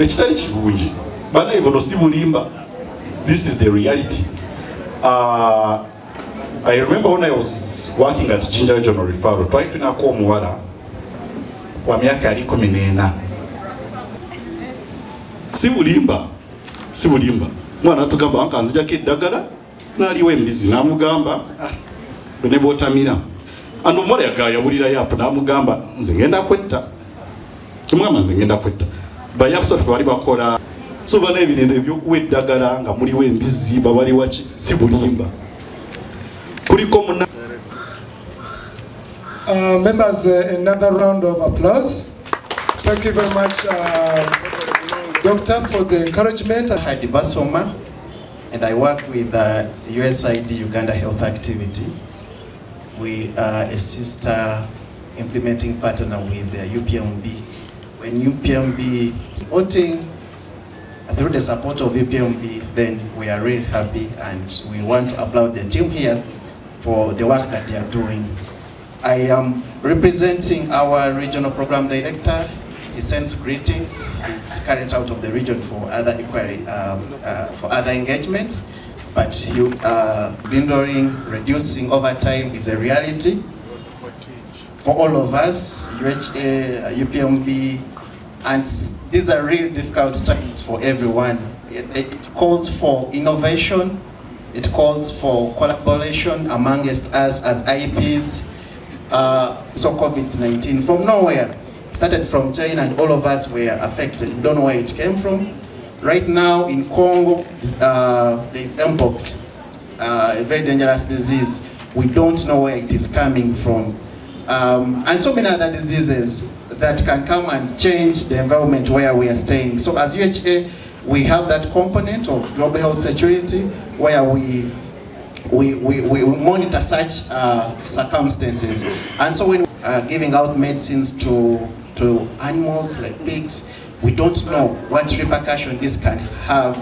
ekitali kirungi. Banaye buno si bulimba. This is the reality. Uh, i remember when i was working at ginger regional referral twali tulinako omuwala wa myaka yali kumi n'ena. Si bulimba si bulimba mwana atugamba wanka nzijako eddagala naliwo embizi namugamba ne botamira and omuwala yagayabulira yapo namugamba nze ngenda kwetta. Kimugamba nze ngenda kwetta. Bayapusafe bali bakola. So bana ebirendo ebyokuwa eddagala nga muliwo embizi babali waki si bulimba kuliko muna Uh, members, uh, another round of applause. Thank you very much, uh, Doctor, for the encouragement. Heidi Basoma, and I work with uh, USAID Uganda Health Activity. We are a sister implementing partner with the UPMB. When UPMB supporting through the support of UPMB, then we are really happy and we want to applaud the team here for the work that they are doing. I am representing our regional program director. He sends greetings. He's carried out of the region for other inquiry, um, uh, for other engagements. But you, uh, dwindling, reducing overtime is a reality for all of us, UHA, UPMB, and these are really difficult times for everyone. It, it calls for innovation, it calls for collaboration amongst us as IPs. Uh, so COVID-19 from nowhere, started from China and all of us were affected. We don't know where it came from. Right now in Congo, uh, there is Mpox, uh, a very dangerous disease. We don't know where it is coming from. Um, and so many other diseases that can come and change the environment where we are staying. So as UHA, we have that component of global health security where we we, we, we monitor such uh, circumstances. And so when uh, giving out medicines to, to animals like pigs, we don't know what repercussion this can have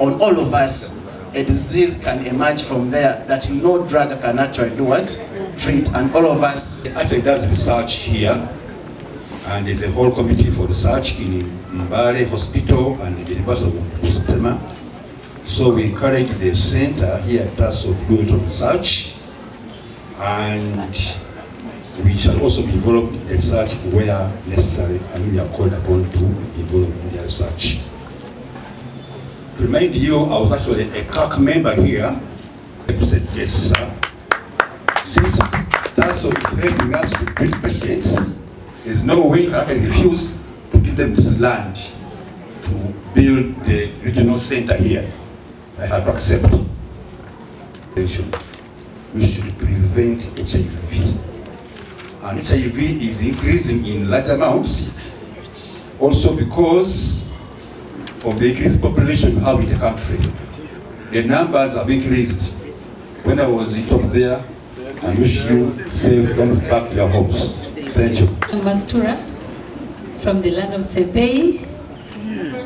on all of us. A disease can emerge from there that no drug can actually do what? Treat, and all of us. Actually does research here, and there's a whole committee for research in Mbale Hospital and the University of Busitema. So we encourage the center here at TASO to do research, and we shall also be involved in the research where necessary, and we are called upon to be involved in the research. To remind you, I was actually a CAC member here. I said, yes, sir. Since TASO is helping us to treat patients, there's no way I can refuse to give them this land to build the regional center here. I have to accept. We should prevent HIV. And HIV is increasing in large amounts, also because of the increased population we have in the country. The numbers have increased. When I was in top there, I wish you safe and back to your homes. Thank you. I'm Mastura from the land of Sebei.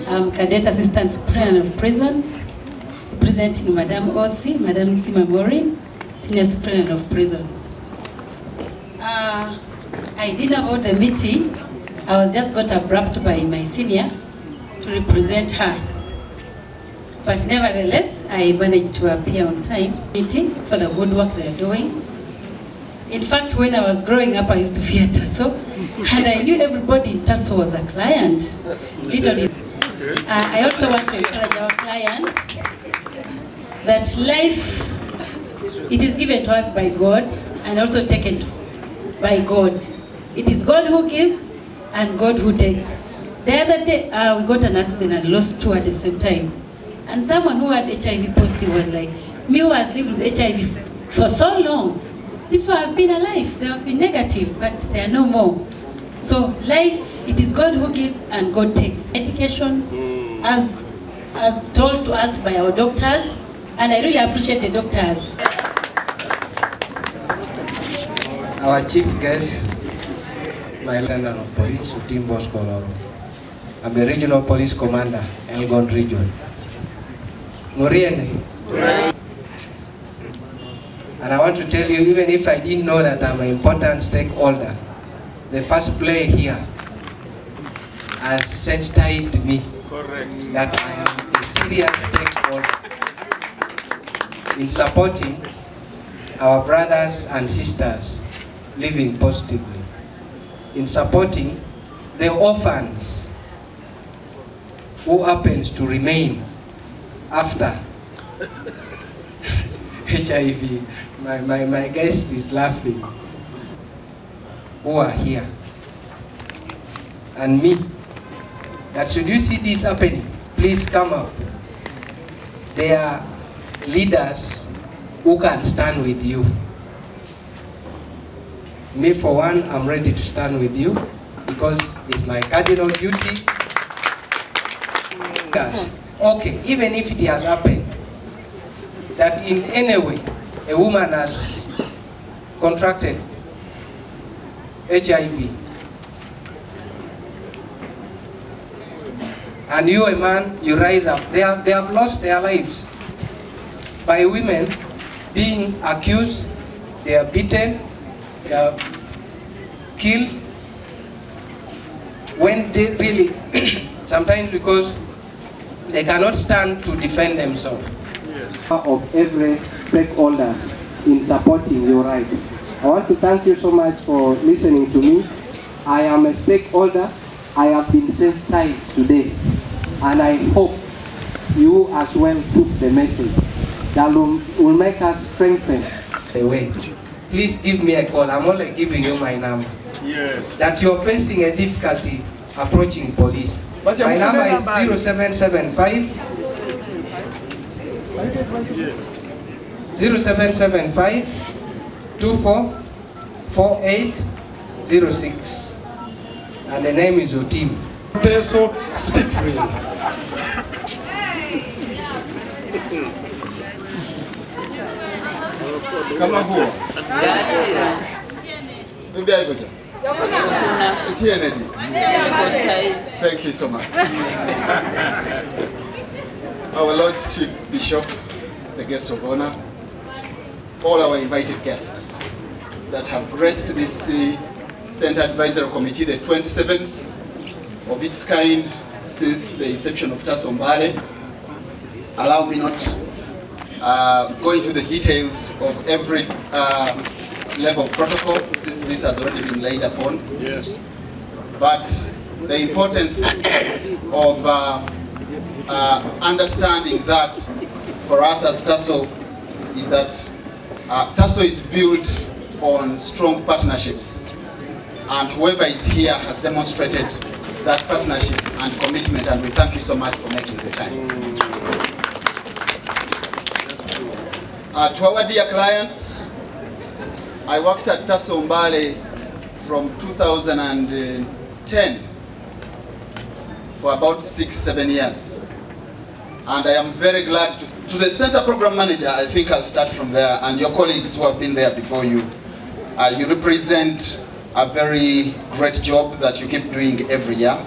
I'm Cadet Assistant Superintendent of Prisons, presenting Madam Osi, Madam Sima Mori, Senior Superintendent of Prisons. Uh, I didn't about the meeting. I was just got abrupt by my senior to represent her. But nevertheless, I managed to appear on time meeting for the good work they're doing. In fact, when I was growing up, I used to fear TASO, and I knew everybody in TASO was a client. Little did. Uh, I also want to encourage our clients that life, it is given to us by God and also taken by God. It is God who gives and God who takes. The other day, uh, we got an accident and lost two at the same time. And someone who had HIV positive was like, me who has lived with HIV for so long, these people have been alive, they have been negative, but they are no more. So life, it is God who gives and God takes. Education, as, as told to us by our doctors, and I really appreciate the doctors. Our chief guest, my lieutenant of police, Otim Bosco I'm the regional police commander, Elgon region. Muriene. And I want to tell you, even if I didn't know that I'm an important stakeholder, the first play here has sensitized me Correct. that I am a serious stakeholder in supporting our brothers and sisters living positively, in supporting the orphans who happens to remain after HIV. My, my, my guest is laughing. Who are here. And me. That should you see this happening, please come up. They are leaders who can stand with you. Me for one, I'm ready to stand with you because it's my cardinal duty. Okay, even if it has happened, that in any way a woman has contracted HIV. And you, a man, you rise up. They have, they have lost their lives by women being accused, they are beaten, Uh, they are killed, when they really, sometimes because they cannot stand to defend themselves. Of every stakeholder in supporting your right. I want to thank you so much for listening to me. I am a stakeholder. I have been sensitized today, and I hope you as well took the message that will, will make us strengthen. Away. Please give me a call. I'm only giving you my number. Yes. That you're facing a difficulty approaching police. What's My number is 0775 yes. 0775 244806 and the name is Otim. Teso, speak freely. Kama huo bibi aikocha thank you so much. Our lordship bishop the guest of honor all our invited guests that have graced this uh, center advisory committee the 27th of its kind since the inception of TASO Mbale allow me not uh, go into the details of every uh, level protocol since this has already been laid upon. Yes. But the importance of uh, uh, understanding that for us as TASO is that uh, TASO is built on strong partnerships and whoever is here has demonstrated that partnership and commitment and we thank you so much for making the time. Uh, to our dear clients, I worked at TASO Mbale from 2010 for about six, seven years. And I am very glad to, to the center program manager, I think I'll start from there, and your colleagues who have been there before you. Uh, you represent a very great job that you keep doing every year.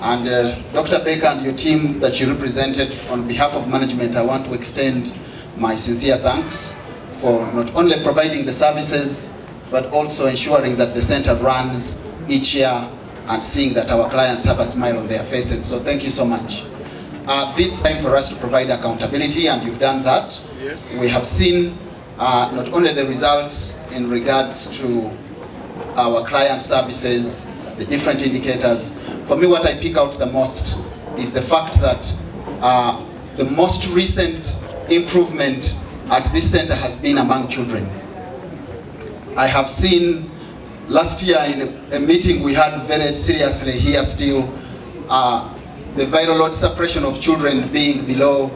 And uh, Dr. Baker and your team that you represented on behalf of management, I want to extend my sincere thanks for not only providing the services, but also ensuring that the center runs each year and seeing that our clients have a smile on their faces. So thank you so much. Uh, this time for us to provide accountability, and you've done that. Yes. We have seen uh, not only the results in regards to our client services, the different indicators. For me, what I pick out the most is the fact that uh, the most recent improvement at this center has been among children. I have seen last year in a, meeting we had very seriously here still, uh, the viral load suppression of children being below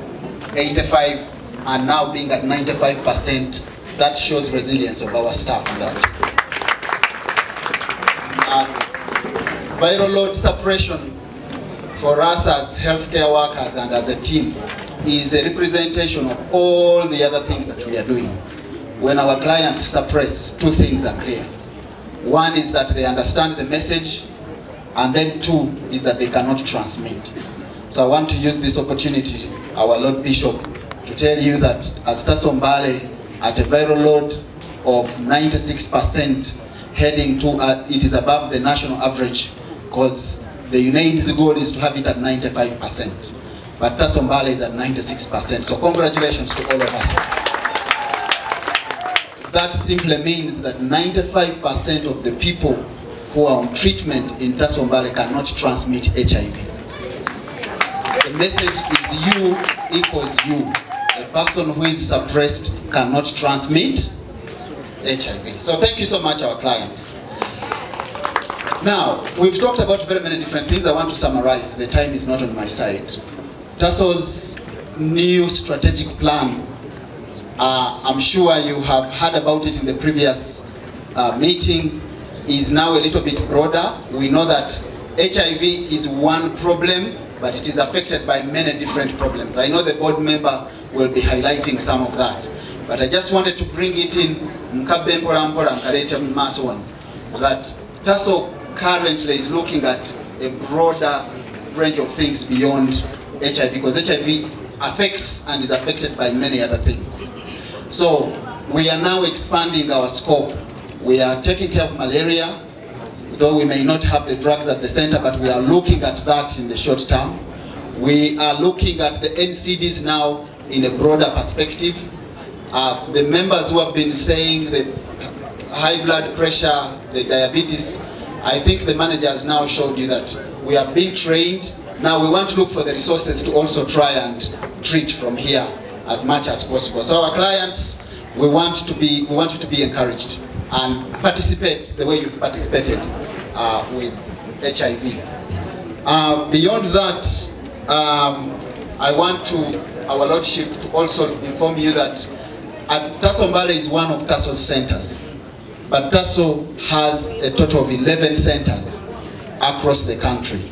85 and now being at 95%. That shows resilience of our staff on that. Uh, viral load suppression for us as healthcare workers and as a team is a representation of all the other things that we are doing. When our clients suppress, two things are clear. One is that they understand the message, and then two is that they cannot transmit. So I want to use this opportunity, our Lord Bishop, to tell you that as TASO Mbale, at a viral load of 96%, heading to, uh, it is above the national average, because the UNAIDS goal is to have it at 95%. But TASO Mbale is at 96%. So congratulations to all of us. That simply means that 95% of the people who are on treatment in TASO Mbale cannot transmit HIV. The message is you equals you. A person who is suppressed cannot transmit HIV. So thank you so much, our clients. Now, we've talked about very many different things. I want to summarize. The time is not on my side. TASO's new strategic plan, uh, I'm sure you have heard about it in the previous uh, meeting, is now a little bit broader. We know that HIV is one problem, but it is affected by many different problems. I know the board member will be highlighting some of that. But I just wanted to bring it in, that TASO currently is looking at a broader range of things beyond HIV because HIV affects and is affected by many other things. So we are now expanding our scope. We are taking care of malaria, though we may not have the drugs at the center, but we are looking at that in the short term. We are looking at the NCDs now in a broader perspective. Uh, the members who have been saying the high blood pressure, the diabetes, I think the manager has now showed you that we have been trained. Now we want to look for the resources to also try and treat from here as much as possible. So our clients, we want to be, we want you to be encouraged and participate the way you've participated uh, with HIV. Uh, beyond that, um, I want to, our Lordship, to also inform you that at TASO Mbale is one of TASO's centers. But TASO has a total of 11 centers across the country.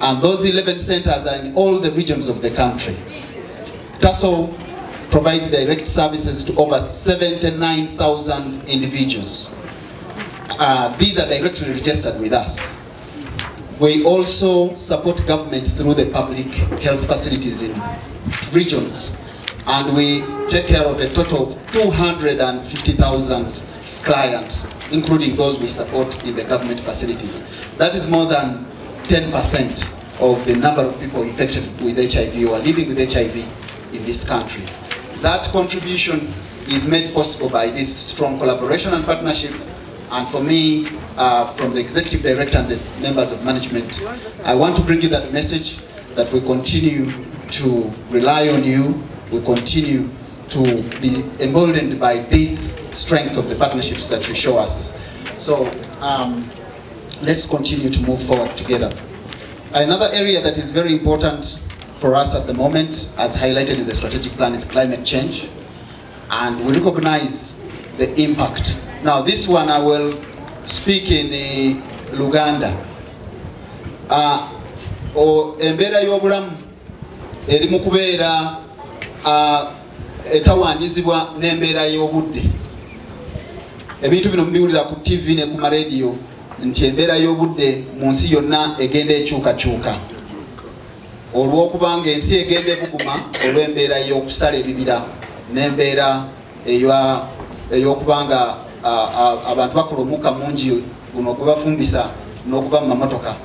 And those 11 centers are in all the regions of the country. TASO provides direct services to over 79,000 individuals. Uh, these are directly registered with us. We also support government through the public health facilities in regions. And we take care of a total of 250,000 clients, including those we support in the government facilities. That is more than 10% of the number of people infected with HIV or living with HIV in this country. That contribution is made possible by this strong collaboration and partnership. And for me, uh, from the executive director and the members of management, I want to bring you that message that we continue to rely on you, we continue to be emboldened by this strength of the partnerships that you show us. So um, let's continue to move forward together. Another area that is very important for us at the moment, as highlighted in the strategic plan, is climate change. And we recognize the impact. Now this one I will speak in Luganda. Uh, uh, y'obudde ebintu bino ku tv ne nti embeera y'obudde mu nsi yonna egenda ekyukakyuka. Olw'okuba nga ensi egenda ebuguma olw'embeera y'okusala ebibira n'embeera ey'okuba nga abantu bakola omukka mungi guno gwebafumbisa n'okuva mu mamotoka.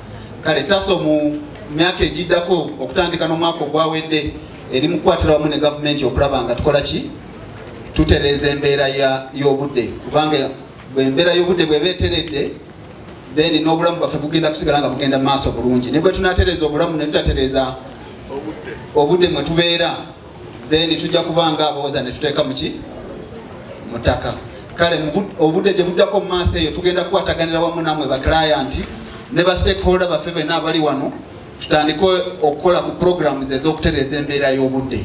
Kale taso mu myaka egiddako okutandika n'omwaka ogwawedde eri mu kukwatira wamu ne gavumenti okulaba nga tukola ki? Tutereeza embeera y'obudde. Kubanga embeera y'obudde bweba eteredde then n'obulamu bwaffe bugenda kusigala nga bugenda mu maaso bulungi. Ne bwe tunatereeza obulamu ne tutatereeza obudde. mwe tubeera. Then tujja kubanga abawoza ne tuteeka muki mutaka kale obudde gye buddako mu maaso eyo tugenda kukwataganira wamu namwe baclianti ne ba stakeholder baffe benna abali wano tutandike okukola ku programs ez'okutereeza embeera y'obudde.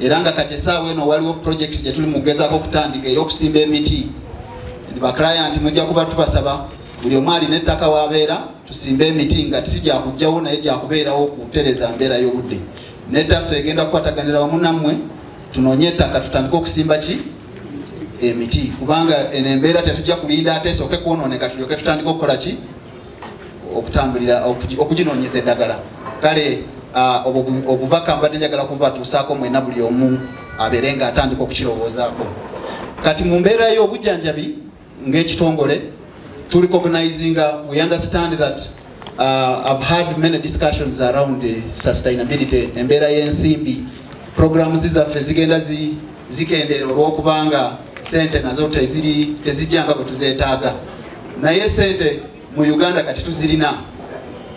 Era nga kati esaawa eno waliwo project gye tuli mugezaako okutandika ey'okusimba emiti. Baclianti mujja kuba tubasaba buli omu alina ettaka wabeera tusimbe emiti nga tisi gyakugjawo naye gyakubeerawo okutereeza mbeera y'obudde. Netaso egenda kukwataganira wamu nammwe tunoonye ettaka tutandike okusimba ki? Emiti. Kubanga eno embeera tetujja kulinda ate esooke kwonooneka tulyoke tutandike okukola ki? Okutambulira okuginoonyeza eddagala. Kale obubaka mbadde njagala kubatuusaako mwena buli omu abeere nga atandika okukirowoozaako. Kati mu mbeera y'obujjanjabi ng'ekitongole to recognizing uh, we understand that uh, I've had many discussions around uh, sustainability embera y'ensimbi. Programs zaffe zigenda zi, zikendeera olw'okubanga sente nazo teziri tezijjanga bwe tuzeetaaga. Naye sente mu uganda kati tuzirina.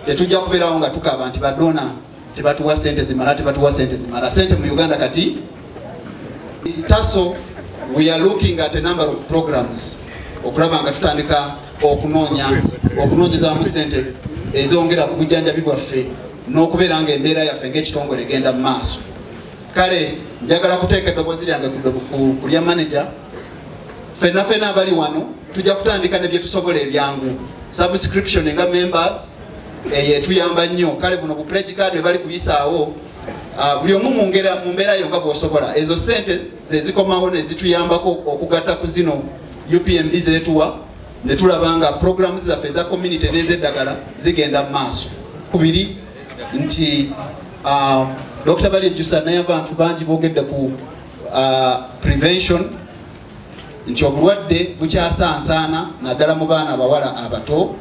Tetujja kubeerawo nga tukaba nti badona tebatuwa sente zimala tebatuwa sente zimala. Sente mu uganda kati taso we are looking at a number of programs. Okulaba nga tutandika okunoonya okunoonyezamu sente ezongera ku bujjanjabi bwaffe n'okubeera nga embeera yaffe ng'ekitongole egenda mu maaso. Kale njagala kuteeka eddoboozi lyange ku lya manager. Fenna fenna abali wano tujja kutandika ne byetusobola ebyangu. Subscription nga members eyo etuyamba nnyo. Kale buno bupledge card bwe bali kuyisaawo buli omu mu mbeera yo nga bw'osobola ezo sente zezikomawo ne zituyambako okugatta ku zino upmb zetuwa ne tulaba nga programs zaffe eza community n'ezeddagala zigenda mu maaso. Kubiri nti uh, dr balyejjusa naye abantu bangi boogedde ku uh, prevention nti obulwadde bukyasansaana naddala mu baana abawala abato.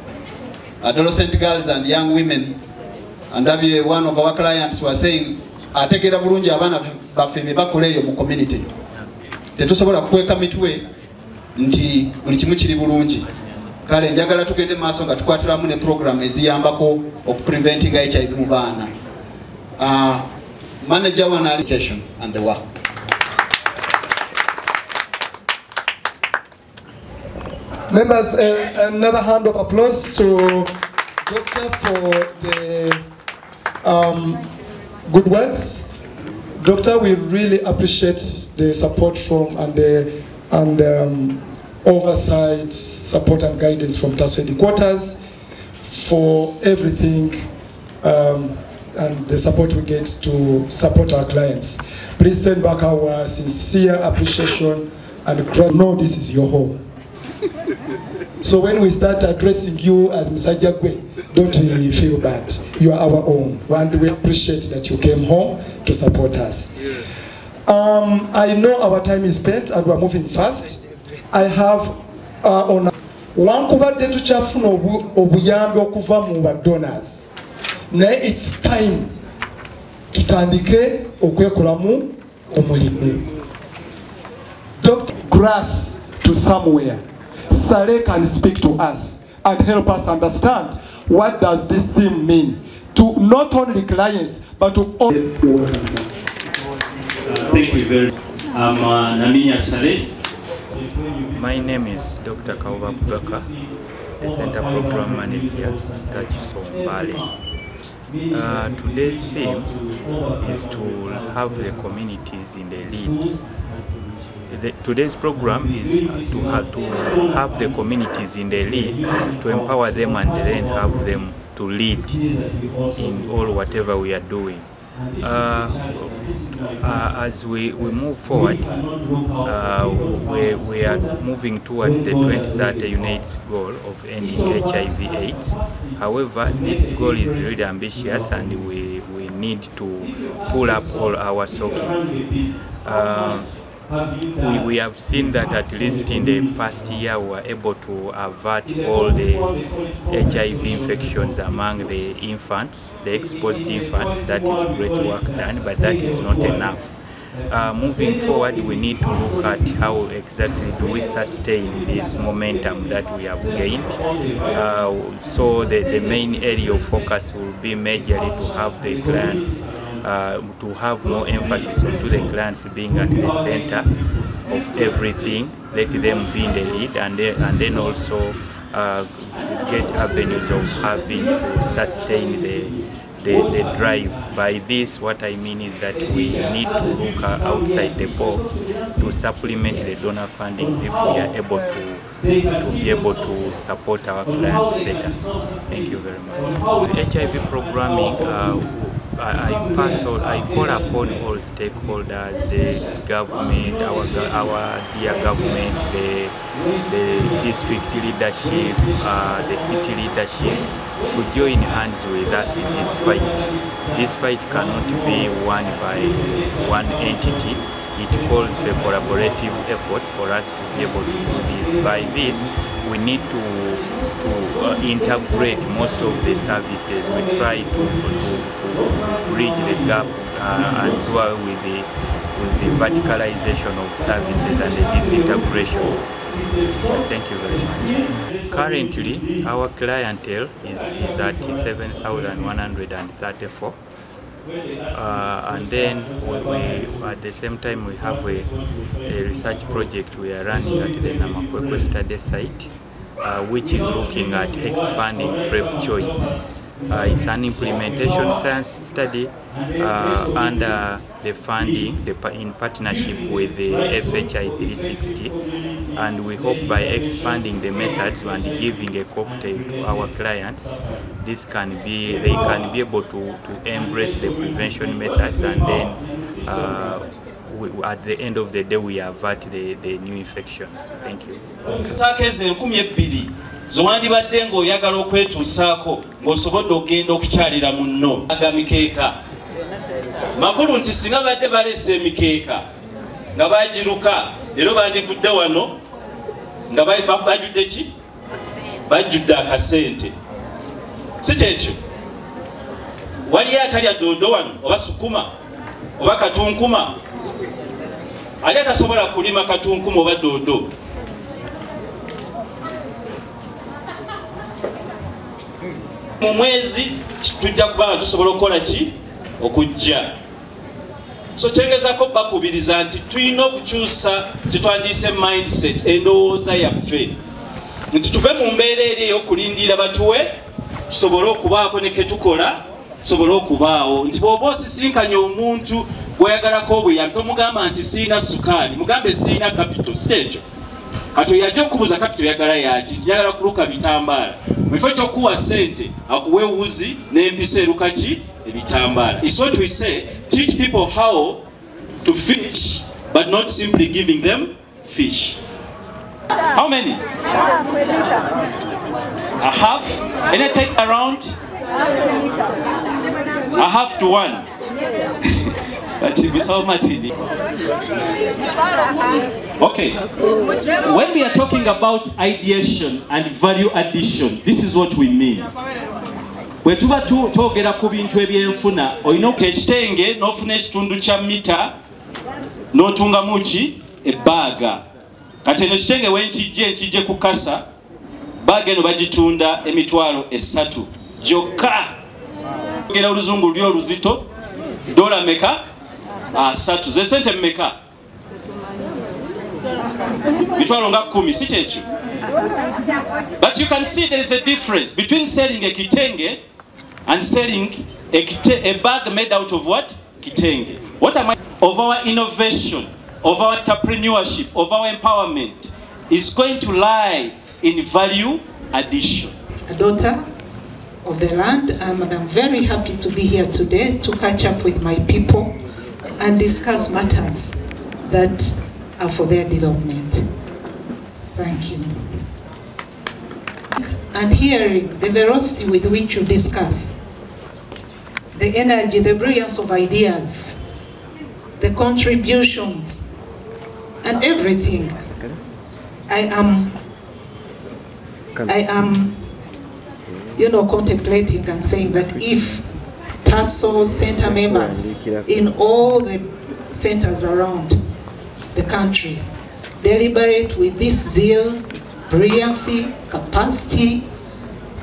Adolescent girls and young women andabye one of our clients was saying ategeera bulungi abaana baffe bye bakola eyo mu community. Tetusobola kukweka mitwe nti buli kimu kiri bulungi. Kale njagala tugende maaso nga tukwatiramu ne program eziyambako okupreventinga hiv mu baana. Uh, manager one education and the work. Members, uh, another hand of applause to Doctor for the um, good words. Doctor, we really appreciate the support from and the and um, oversight, support and guidance from TASO headquarters for everything um, and the support we get to support our clients. Please send back our sincere appreciation and know this is your home. So when we start addressing you as Mr. Jagwe, don't we feel bad. You are our own. And we appreciate that you came home to support us. Um, I know our time is spent and we're moving fast. I have uh, on wankubadde tukyafuna obu- obuyambi okuva mu badonors naye its time tutandike okwekolamu omulimu. Grass to somewhere. Saleh can speak to us and help us understand what does this theme mean to not only clients but to all Thank you very much. I'm uh, Naminya Saleh. My name is Dr. Kauba Bugaka, the Center Program Manager Touch Bali. Uh, today's theme is to have the communities in the lead. The, today's program is to have, to have the communities in the lead, to empower them and then have them to lead in all whatever we are doing. Uh, uh, as we, we move forward, uh, we, we are moving towards the 2030 UNAIDS goal of ending HIV AIDS. However, this goal is really ambitious and we, we need to pull up all our stockings. Uh, we, we have seen that at least in the past year we were able to avert all the HIV infections among the infants, the exposed infants. That is great work done, but that is not enough. Uh, moving forward, we need to look at how exactly do we sustain this momentum that we have gained. Uh, so the, the main area of focus will be majorly to have the clients uh, to have more emphasis onto the clients being at the center of everything, let them be in the lead, and then, and then also uh, get avenues of having to sustain the, the, the drive. By this, what I mean is that we need to look outside the box to supplement the donor fundings if we are able to to be able to support our clients better. Thank you very much. The HIV programming, uh, I, pass on, I call upon all stakeholders, the government, our, our dear government, the, the district leadership, uh, the city leadership, to join hands with us in this fight. This fight cannot be won by one entity. It calls for collaborative effort for us to be able to do this. By this, we need to, to uh, integrate most of the services. We try to, to, to bridge the gap uh, and do with the, with the verticalization of services and the disintegration. Thank you very much. Currently, our clientele is, is at 7,134. Uh, and then we, at the same time we have a, a research project we are running at the Namakwekwe study site, uh, which is looking at expanding PrEP choice. Uh, it's an implementation science study uh, under the funding the, in partnership with the FHI 360 and we hope by expanding the methods and giving a cocktail to our clients this can be they can be able to, to embrace the prevention methods and then uh, at the end of the day we avert the, the new infections. Thank you. saako ezo enkumi ebbiri zewandibadde ng'oyagala okwetuusaako ng'osobodde okgenda okukyalira munno. Aga mikeeka. Makulu nti singa badde baleese emikeeka nga bagiruka leero bandivudde wano nga ba- ba- bajjudde ki? Bajjudde akasente. Si kyekyo waliyo atalya doodo wano oba sukuma oba katunkuma ali atasobola kulima katunkuma oba doodo mu mwezi tujja kuba nga tusobola okukola ki? Okujja. So kyengezako bakubiriza nti tulina okukyusa kyetwandiise mindset endowooza yaffe. Nti tuve mu mbeera eri ey'okulindiira batuwe tusobole okubaako ne ketukola tusobole okubaawo nti bw'oba osisinkanye omuntu gweyagalako obuyambi tomugamba nti siina sukaali mugambe siina kapito si ekyo. Kati oyajja okubuuza kapito yagala yaki njagala kuluka bitambaala. Mukifo kyokuwa sente akuwa ewuzi n'empisa erukaki ebitambaala. Is what we say teach people how to fish but not simply giving them fish. How many? A half? And i take around a half to one. But bisaba matini Okay. When we are talking about ideation and value addition, this is what we mean. bwe tuba tu- twogera ku bintu ebyenfuna olina ekitenge n'ofuna ekitundu kya mita n'otungamu ki? Ebbaaga. Kati eno ekitenge wenkijja enkijje ku kasa baaga eno bagitunda emitwalo esatu gyokka. Ogera oluzungu luli oluzito dola meka asatu ah, ze sente meka mitwalo nga si kyekyo but you can see there is a difference between selling a kitenge and selling a, kite, a bag made out of what? Kitenge. What am I of our innovation of our entrepreneurship of our empowerment is going to lie in value addition. A daughter of the land, um, and I'm very happy to be here today to catch up with my people and discuss matters that are for their development. Thank you. And hearing the velocity with which you discuss, the energy, the brilliance of ideas, the contributions, and everything, I am, I am you know, contemplating and saying that if TASO center members in all the centers around the country deliberate with this zeal, brilliancy, capacity,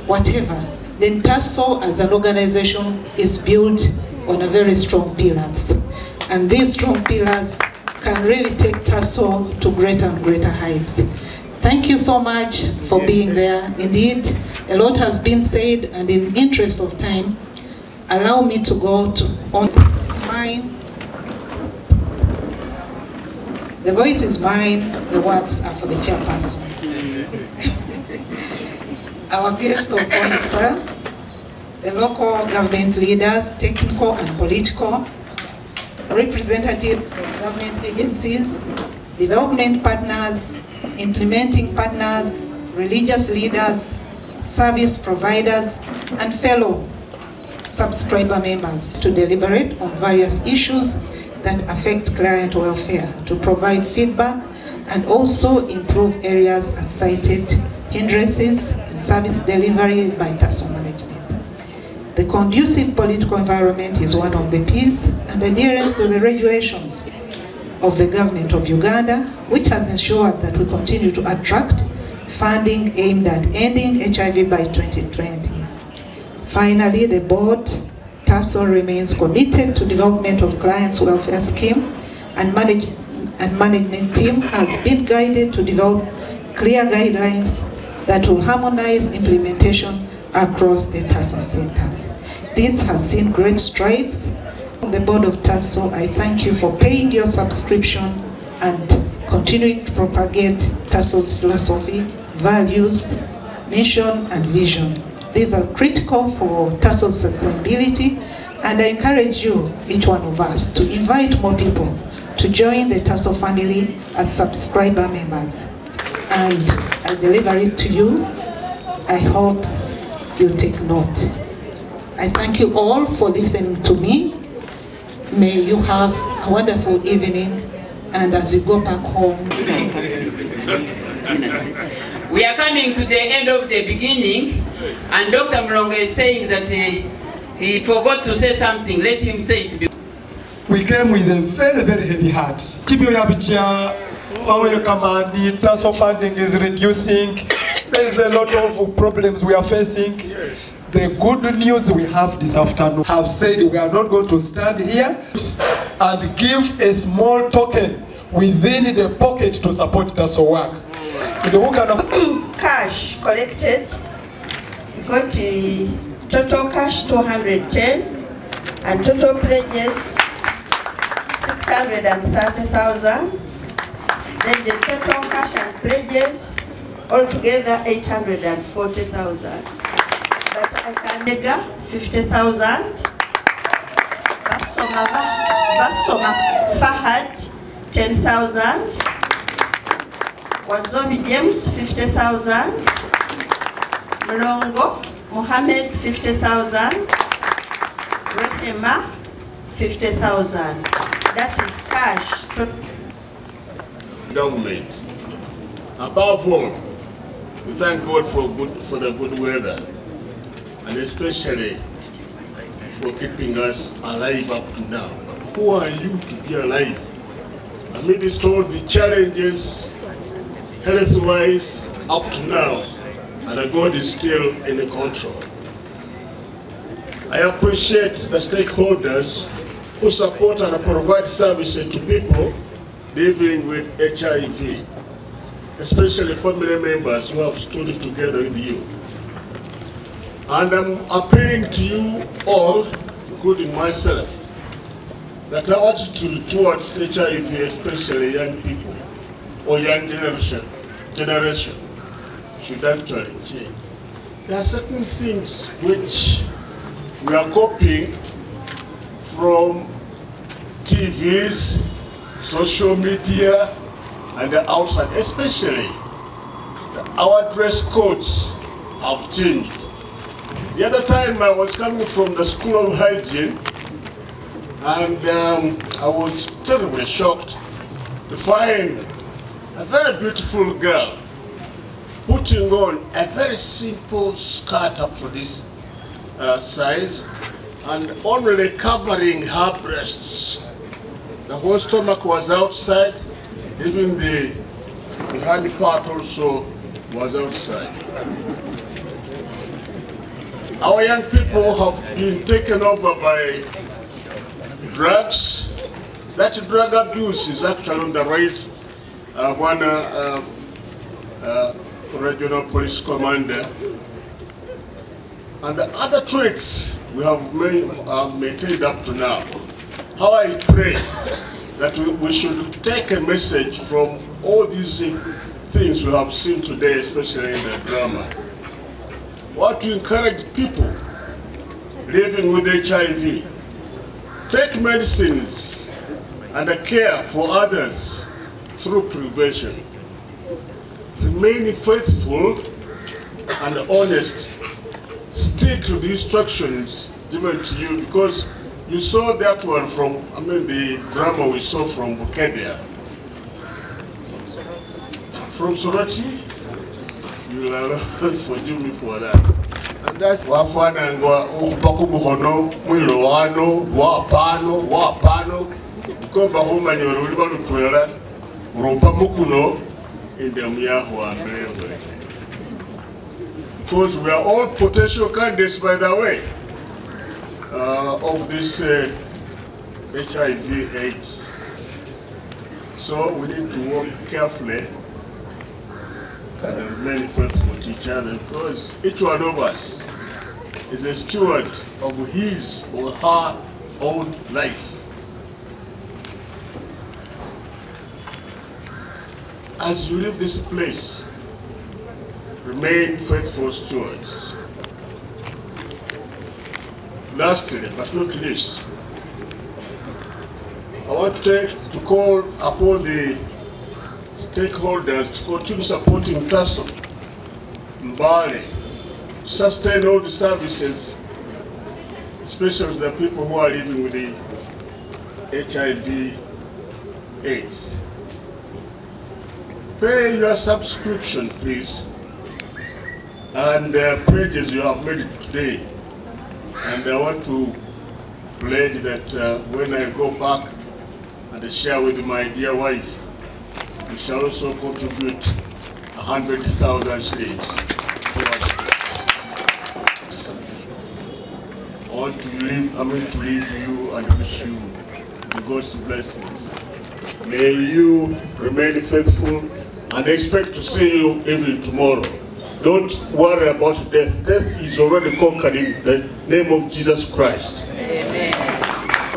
whatever, then TASO as an organization is built on a very strong pillars. And these strong pillars can really take TASO to greater and greater heights. Thank you so much for being there. Indeed, a lot has been said, and in interest of time, allow me to go to on this is mine. The voice is mine, the words are for the chairperson. Our guest of honor, the local government leaders, technical and political, representatives from government agencies, development partners, implementing partners, religious leaders, service providers, and fellow subscriber members to deliberate on various issues that affect client welfare, to provide feedback, and also improve areas as cited hindrances in service delivery by TASO management. The conducive political environment is one of the P's, and adherence to the regulations of the government of Uganda, which has ensured that we continue to attract funding aimed at ending HIV by 2020. Finally, the board, TASO remains committed to development of clients' welfare scheme and, manage, and management team has been guided to develop clear guidelines that will harmonize implementation across the TASO centers. This has seen great strides. The board of TASO, I thank you for paying your subscription and continuing to propagate TASO's philosophy, values, mission, and vision. These are critical for TASO's sustainability, and I encourage you, each one of us, to invite more people to join the TASO family as subscriber members. And I deliver it to you. I hope you take note. I thank you all for listening to me. May you have a wonderful evening and as you go back home. We are coming to the end of the beginning, and Dr. Mlongo is saying that he, he forgot to say something. Let him say it. We came with a very, very heavy heart. Tibio command, the transfer funding is reducing. There's a lot of problems we are facing. The good news we have this afternoon have said we are not going to stand here and give a small token within the pocket to support TASO work. The who can cash collected, we got the total cash 210 and total pledges 630,000. Then the total cash and pledges altogether 840,000. But I 50,000. Basoma, Basoma Fahad 10,000. Wazobi James 50,000. Mlongo Mohammed 50,000. Rehema 50,000. That is cash. Government. Above all, we thank God for good for the good weather, and especially for keeping us alive up to now. But who are you to be alive? Amidst all the challenges, health-wise, up to now, and God is still in control. I appreciate the stakeholders who support and provide services to people living with HIV, especially family members who have stood together with you. And I'm appealing to you all, including myself, that our attitude towards HIV, especially young people or young generation, generation should actually change. There are certain things which we are copying from TVs, social media, and the outside, especially our dress codes have changed. The other time I was coming from the School of Hygiene, and um, I was terribly shocked to find a very beautiful girl putting on a very simple skirt up to this uh, size and only covering her breasts. The whole stomach was outside, even the, the part also was outside. Our young people have been taken over by drugs. That drug abuse is actually on the rise. Uh, one uh, uh, regional police commander. And the other traits we have uh, maintained up to now. How I pray that we, we should take a message from all these things we have seen today, especially in the drama. What to encourage people living with HIV. Take medicines and care for others through prevention. Remain faithful and honest. Stick to the instructions given to you because you saw that one from, I mean, the drama we saw from Bukedea. From Soroti? Forgive me for that. And that's wafanangwa ukupaka umuhono mwilo wano wapano wapano ukomba humanya oluli balutwela urupa mukuno endemu yahwambelewe because we are all potential candidates by the way uh, of this uh, HIV AIDS. So we need to work carefully and remain faithful to each other because each one of us is a steward of his or her own life. As you leave this place, remain faithful stewards. Lastly, but not least, I want to, take, to call upon the stakeholders to continue supporting TASO, Mbale, sustain all the services, especially the people who are living with the HIV AIDS. Pay your subscription, please, and uh, pledges you have made today. And I want to pledge that uh, when I go back and share with my dear wife, we shall also contribute 100,000 shillings. I want to leave, I mean to leave you and wish you God's blessings. May you remain faithful and expect to see you even tomorrow. Don't worry about death. Death is already conquered in the name of Jesus Christ. Amen.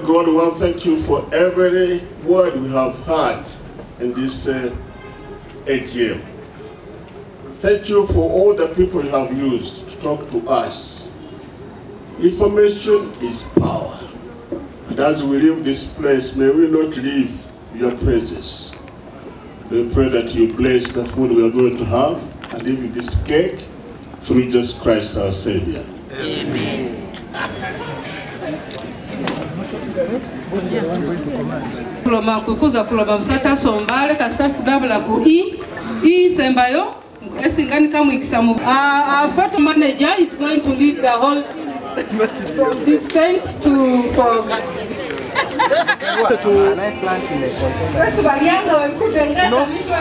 God, we want thank you for every word we have heard in this uh, AGM. Thank you for all the people you have used to talk to us. Information is power. And as we leave this place, may we not leave your presence. We pray that you bless the food we are going to have and even this cake through Jesus Christ our Savior. Amen. Kuloma kukuza kuloma busata sombale kasita kudabula ku i. I sembayo esinganika mwikisa mu our photo manager is going to lead the whole tent to for Basi walikutengeza vichwa.